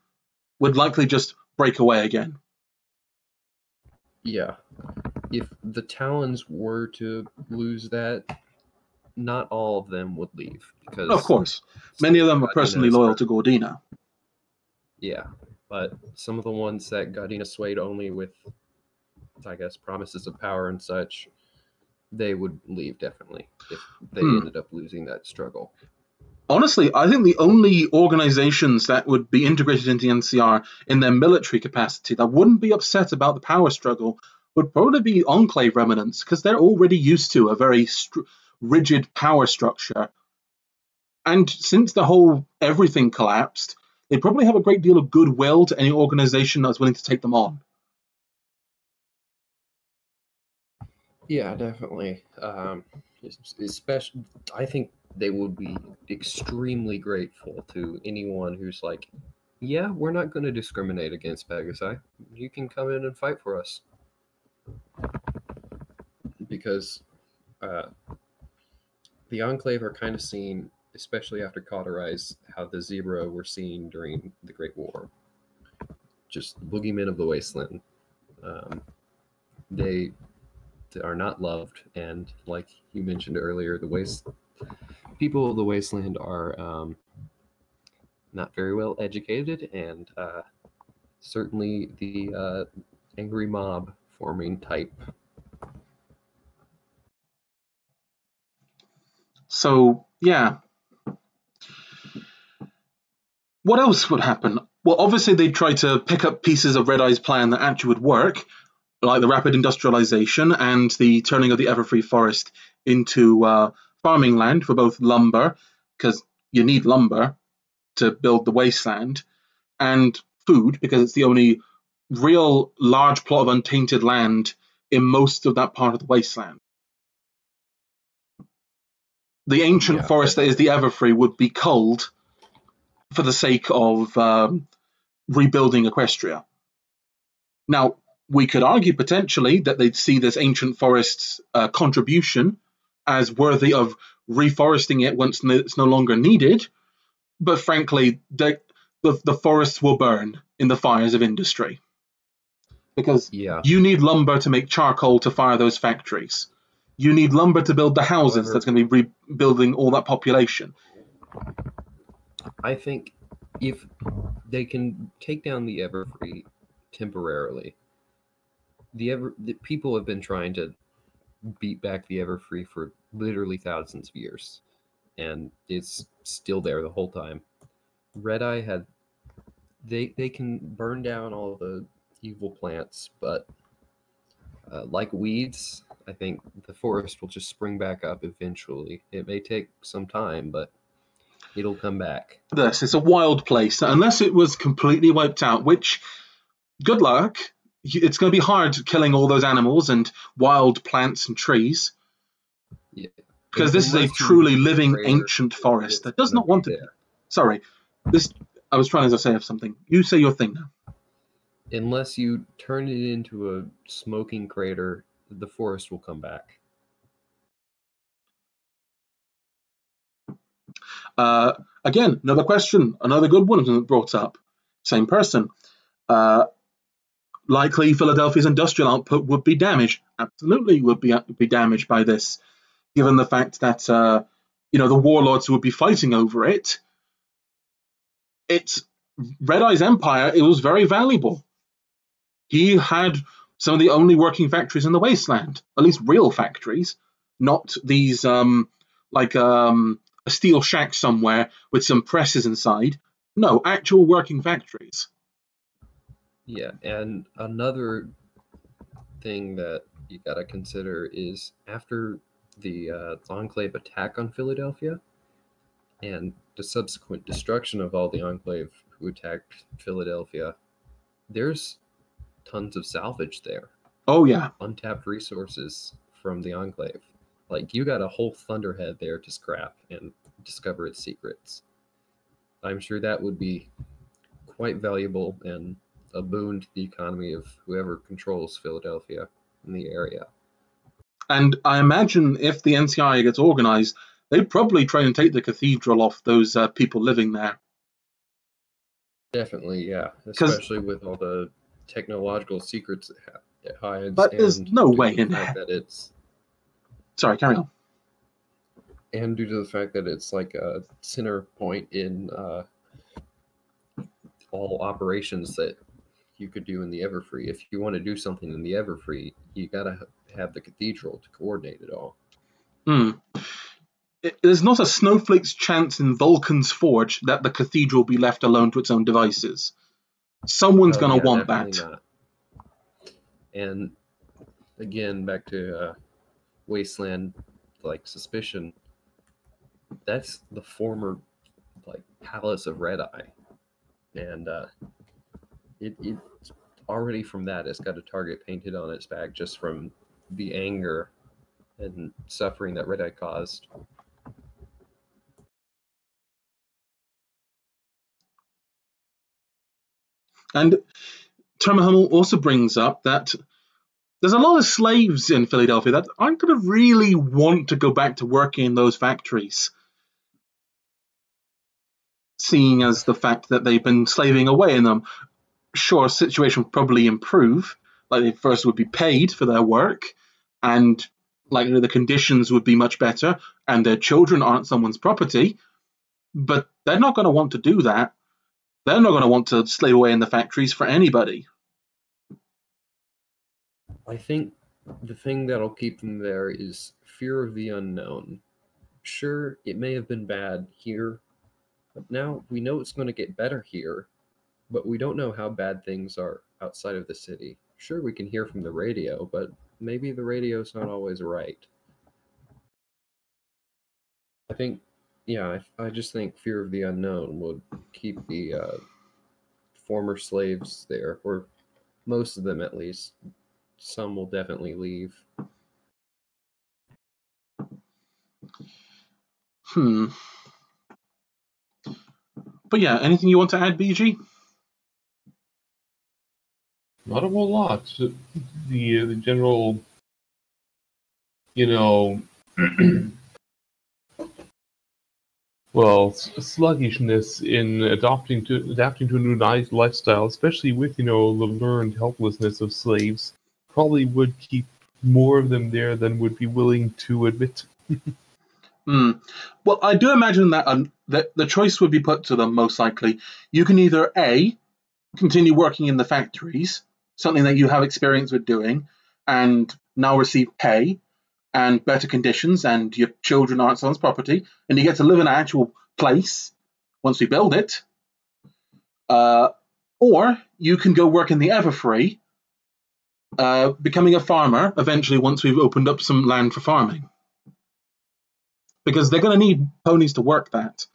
would likely just break away again. Yeah. if the Talons were to lose that, not all of them would leave because Of course, many of them are personally loyal to Gawdyna. Yeah, but some of the ones that Gawdyna swayed only with, I guess, promises of power and such, they would leave definitely if they Hmm. ended up losing that struggle. Honestly, I think the only organizations that would be integrated into the NCR in their military capacity that wouldn't be upset about the power struggle would probably be Enclave remnants because they're already used to a very str- rigid power structure. And since the whole everything collapsed, they probably have a great deal of goodwill to any organization that's willing to take them on. Yeah, definitely. Um, especially, I think they would be extremely grateful to anyone who's like, "Yeah, we're not going to discriminate against Pegasi. You can come in and fight for us." Because uh, the Enclave are kind of seen, especially after Cauterize, how the Zebra were seen during the Great War. Just boogeymen of the wasteland. Um, they are not loved and like you mentioned earlier the waste people of the wasteland are um, not very well educated and uh, certainly the uh, angry mob forming type So, yeah. What else would happen? Well, obviously, they'd try to pick up pieces of Red Eye's plan that actually would work, like the rapid industrialization and the turning of the Everfree Forest into uh, farming land for both lumber, because you need lumber to build the wasteland, and food, because it's the only real large plot of untainted land in most of that part of the wasteland the ancient Yeah. forest that is the Everfree would be culled for the sake of um, rebuilding Equestria. Now, we could argue potentially that they'd see this ancient forest's uh, contribution as worthy of reforesting it once n- it's no longer needed, but frankly, the, the, the forests will burn in the fires of industry. Because yeah you need lumber to make charcoal to fire those factories. You need lumber to build the houses However- that's going to be rebuilding all that population. i think if they can take down the everfree temporarily the ever the people have been trying to beat back the everfree for literally thousands of years and it's still there the whole time red eye had they they can burn down all the evil plants but uh, like weeds i think the forest will just spring back up eventually it may take some time but it'll come back This it's a wild place unless it was completely wiped out. Which, good luck. It's going to be hard killing all those animals and wild plants and trees Yeah. because this is a truly living ancient forest that does not want be to. there. Sorry, this. I was trying to say something. You say your thing now. unless you turn it into a smoking crater the forest will come back Uh, again, another question, another good one brought up. Same person. Uh, likely Fillydelphia's industrial output would be damaged. Absolutely, would be be damaged by this, given the fact that uh, you know the warlords would be fighting over it. It's Red Eye's empire. It was very valuable. He had some of the only working factories in the wasteland, at least real factories, not these um, like um, a steel shack somewhere with some presses inside. No, actual working factories. yeah and another thing that you got to consider is after the uh, enclave attack on fillydelphia and the subsequent destruction of all the enclave who attacked fillydelphia there's tons of salvage there Oh yeah, untapped resources from the enclave. Like you got a whole thunderhead there to scrap and discover its secrets. I'm sure that would be quite valuable and a boon to the economy of whoever controls Fillydelphia in the area. And I imagine if the NCI gets organized, they'd probably try and take the cathedral off those uh, people living there. Definitely, yeah. Especially with all the technological secrets it hides. But there's no way in that it's Sorry, carry on. and due to the fact that it's like a center point in uh, all operations that you could do in the Everfree. If you want to do something in the Everfree, you gotta have the cathedral to coordinate it all. Hmm. It- There's not a snowflake's chance in Vulcan's Forge that the cathedral be left alone to its own devices. Someone's Oh, going to yeah, want that. not. And again, back to uh, Wasteland, like suspicion. That's the former like palace of Red Eye, and uh, it it already from that it's got a target painted on its back just from the anger and suffering that Red Eye caused. And Termahummel also brings up that there's a lot of slaves in Fillydelphia that aren't going to really want to go back to working in those factories. Seeing as the fact that they've been slaving away in them, sure, situation probably improve. Like they first would be paid for their work, and likely the conditions would be much better, and their children aren't someone's property. But they're not going to want to do that. They're not going to want to slave away in the factories for anybody. I think the thing that'll keep them there is fear of the unknown. Sure, it may have been bad here, but now we know it's going to get better here, but we don't know how bad things are outside of the city. Sure, we can hear from the radio, but maybe the radio's not always right. I think, yeah, I, I just think fear of the unknown would keep the uh, former slaves there, or most of them at least, some will definitely leave. Hmm. But yeah, anything you want to add, BG? Not a whole lot. The the general, you know, <clears throat> well, sluggishness in adopting to adapting to a new lifestyle, especially with you know the learned helplessness of slaves, probably would keep more of them there than would be willing to admit. <laughs> Hmm. Well, I do imagine that um, that the choice would be put to them most likely. You can either a continue working in the factories, something that you have experience with doing, and now receive pay and better conditions, and your children aren't someone's property, and you get to live in an actual place once we build it. Uh, or you can go work in the Everfree, uh, becoming a farmer eventually once we've opened up some land for farming because they're going to need ponies to work that.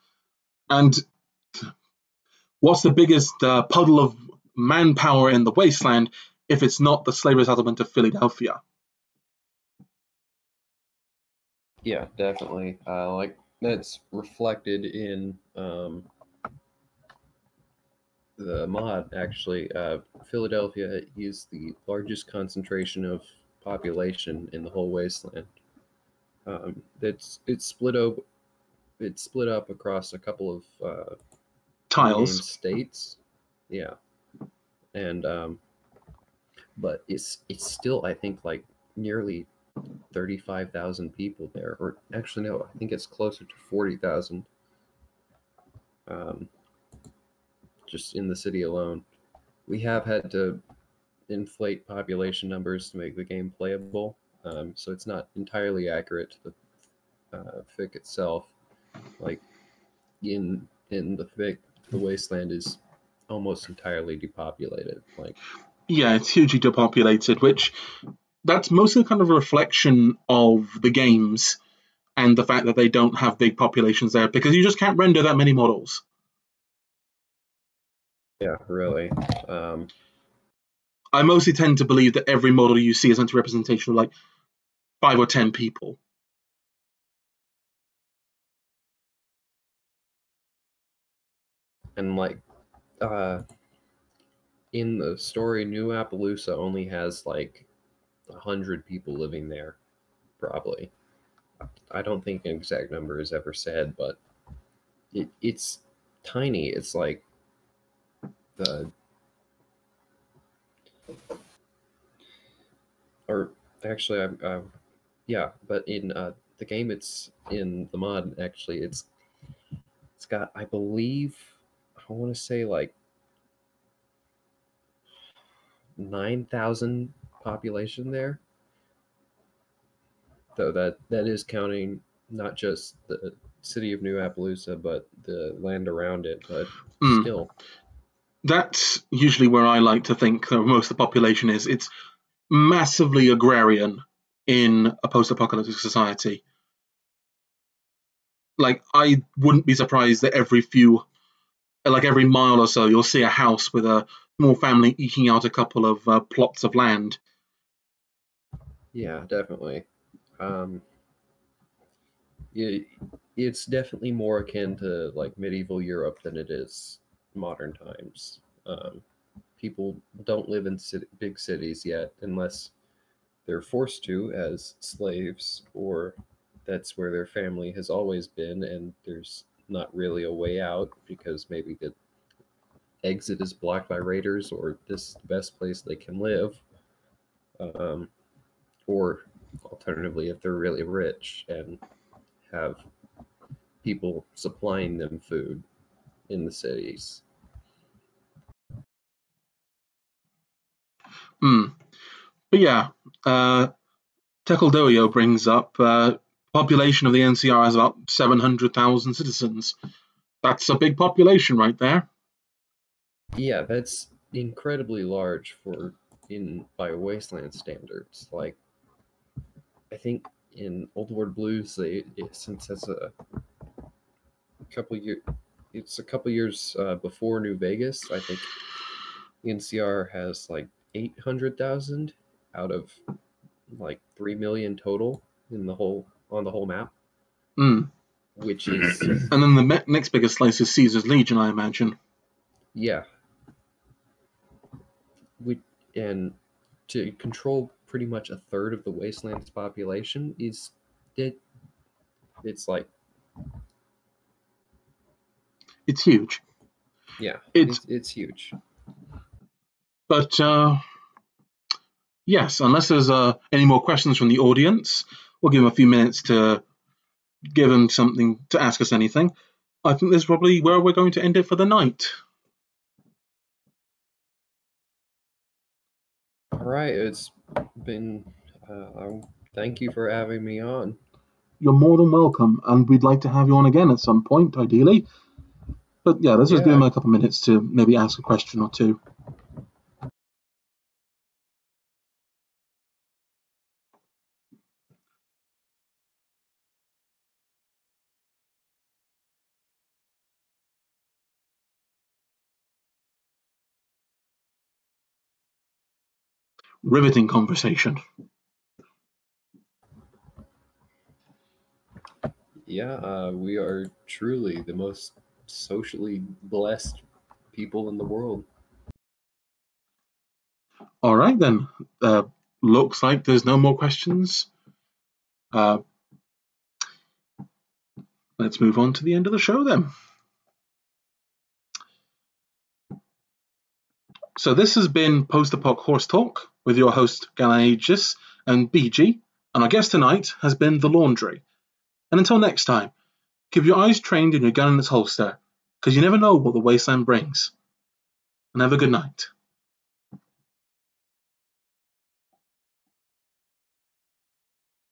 And what's the biggest uh, puddle of manpower in the wasteland if it's not the slavery settlement of Fillydelphia? Yeah, definitely. Uh, like that's reflected in um, the mod. Actually, uh, Fillydelphia is the largest concentration of population in the whole wasteland. Um, it's it's split up. It's split up across a couple of uh, Tiles. states. Yeah, and um, but it's it's still I think like nearly thirty five thousand people there, or actually no, I think it's closer to forty thousand. Um, just in the city alone, we have had to inflate population numbers to make the game playable. Um, so it's not entirely accurate to the uh, fic itself. Like in in the fic, the wasteland is almost entirely depopulated. Like Yeah, it's hugely depopulated, which that's mostly kind of a reflection of the games and the fact that they don't have big populations there because you just can't render that many models. yeah, really. Um, I mostly tend to believe that every model you see is to representation of like five or ten people. and like uh in the story new appleloosa only has like a hundred people living there probably i don't think an exact number is ever said but it, it's tiny it's like the or actually, I'm, uh, yeah, but in uh, the game, it's in the mod. Actually, it's it's got, I believe, I want to say like nine thousand population there. Though that that is counting not just the city of New Appleloosa, but the land around it. But Hmm. still, That's usually where I like to think that most of the population is. It's massively agrarian in a post-apocalyptic society. Like I wouldn't be surprised that every few, like every mile or so, you'll see a house with a small family eking out a couple of uh, plots of land. Yeah, definitely. Um, it, it's definitely more akin to like medieval Europe than it is modern times. Um, people don't live in cit- big cities yet unless they're forced to as slaves, or that's where their family has always been, and there's not really a way out because maybe the exit is blocked by raiders, or this is the best place they can live. Um, or alternatively if they're really rich and have people supplying them food in the cities Hmm. But yeah, uh, Tekeldoyo brings up uh, population of the NCR has about 700,000 citizens. That's a big population right there. yeah that's incredibly large for in by wasteland standards like i think in old world blues they since that's a couple year it's a couple years uh, before new vegas i think ncr has like 800000 out of like 3 million total in the whole on the whole map Hmm. which is <clears throat> And then the me- next biggest slice is Caesar's Legion, I imagine. Yeah. We and to control pretty much a third of the wasteland's population is it it's like It's huge. yeah It's- it's it's huge But uh, yes, unless there's uh, any more questions from the audience, we'll give them a few minutes to give them something to ask us anything. I think this is probably where we're going to end it for the night. all right it's been uh, um, thank you for having me on You're more than welcome, and we'd like to have you on again at some point, ideally. But yeah, let's just give him a couple of minutes to maybe ask a question or two. Riveting conversation. yeah uh, we are truly the most socially blessed people in the world All right then. Uh, looks like there's no more questions. Uh, let's move on to the end of the show then. So this has been Post Apoc Horse Talk with your host Galaegis and BG, and our guest tonight has been the Laundry. And until next time, keep your eyes trained and your gun in its holster, because you never know what the wasteland brings. And have a good night.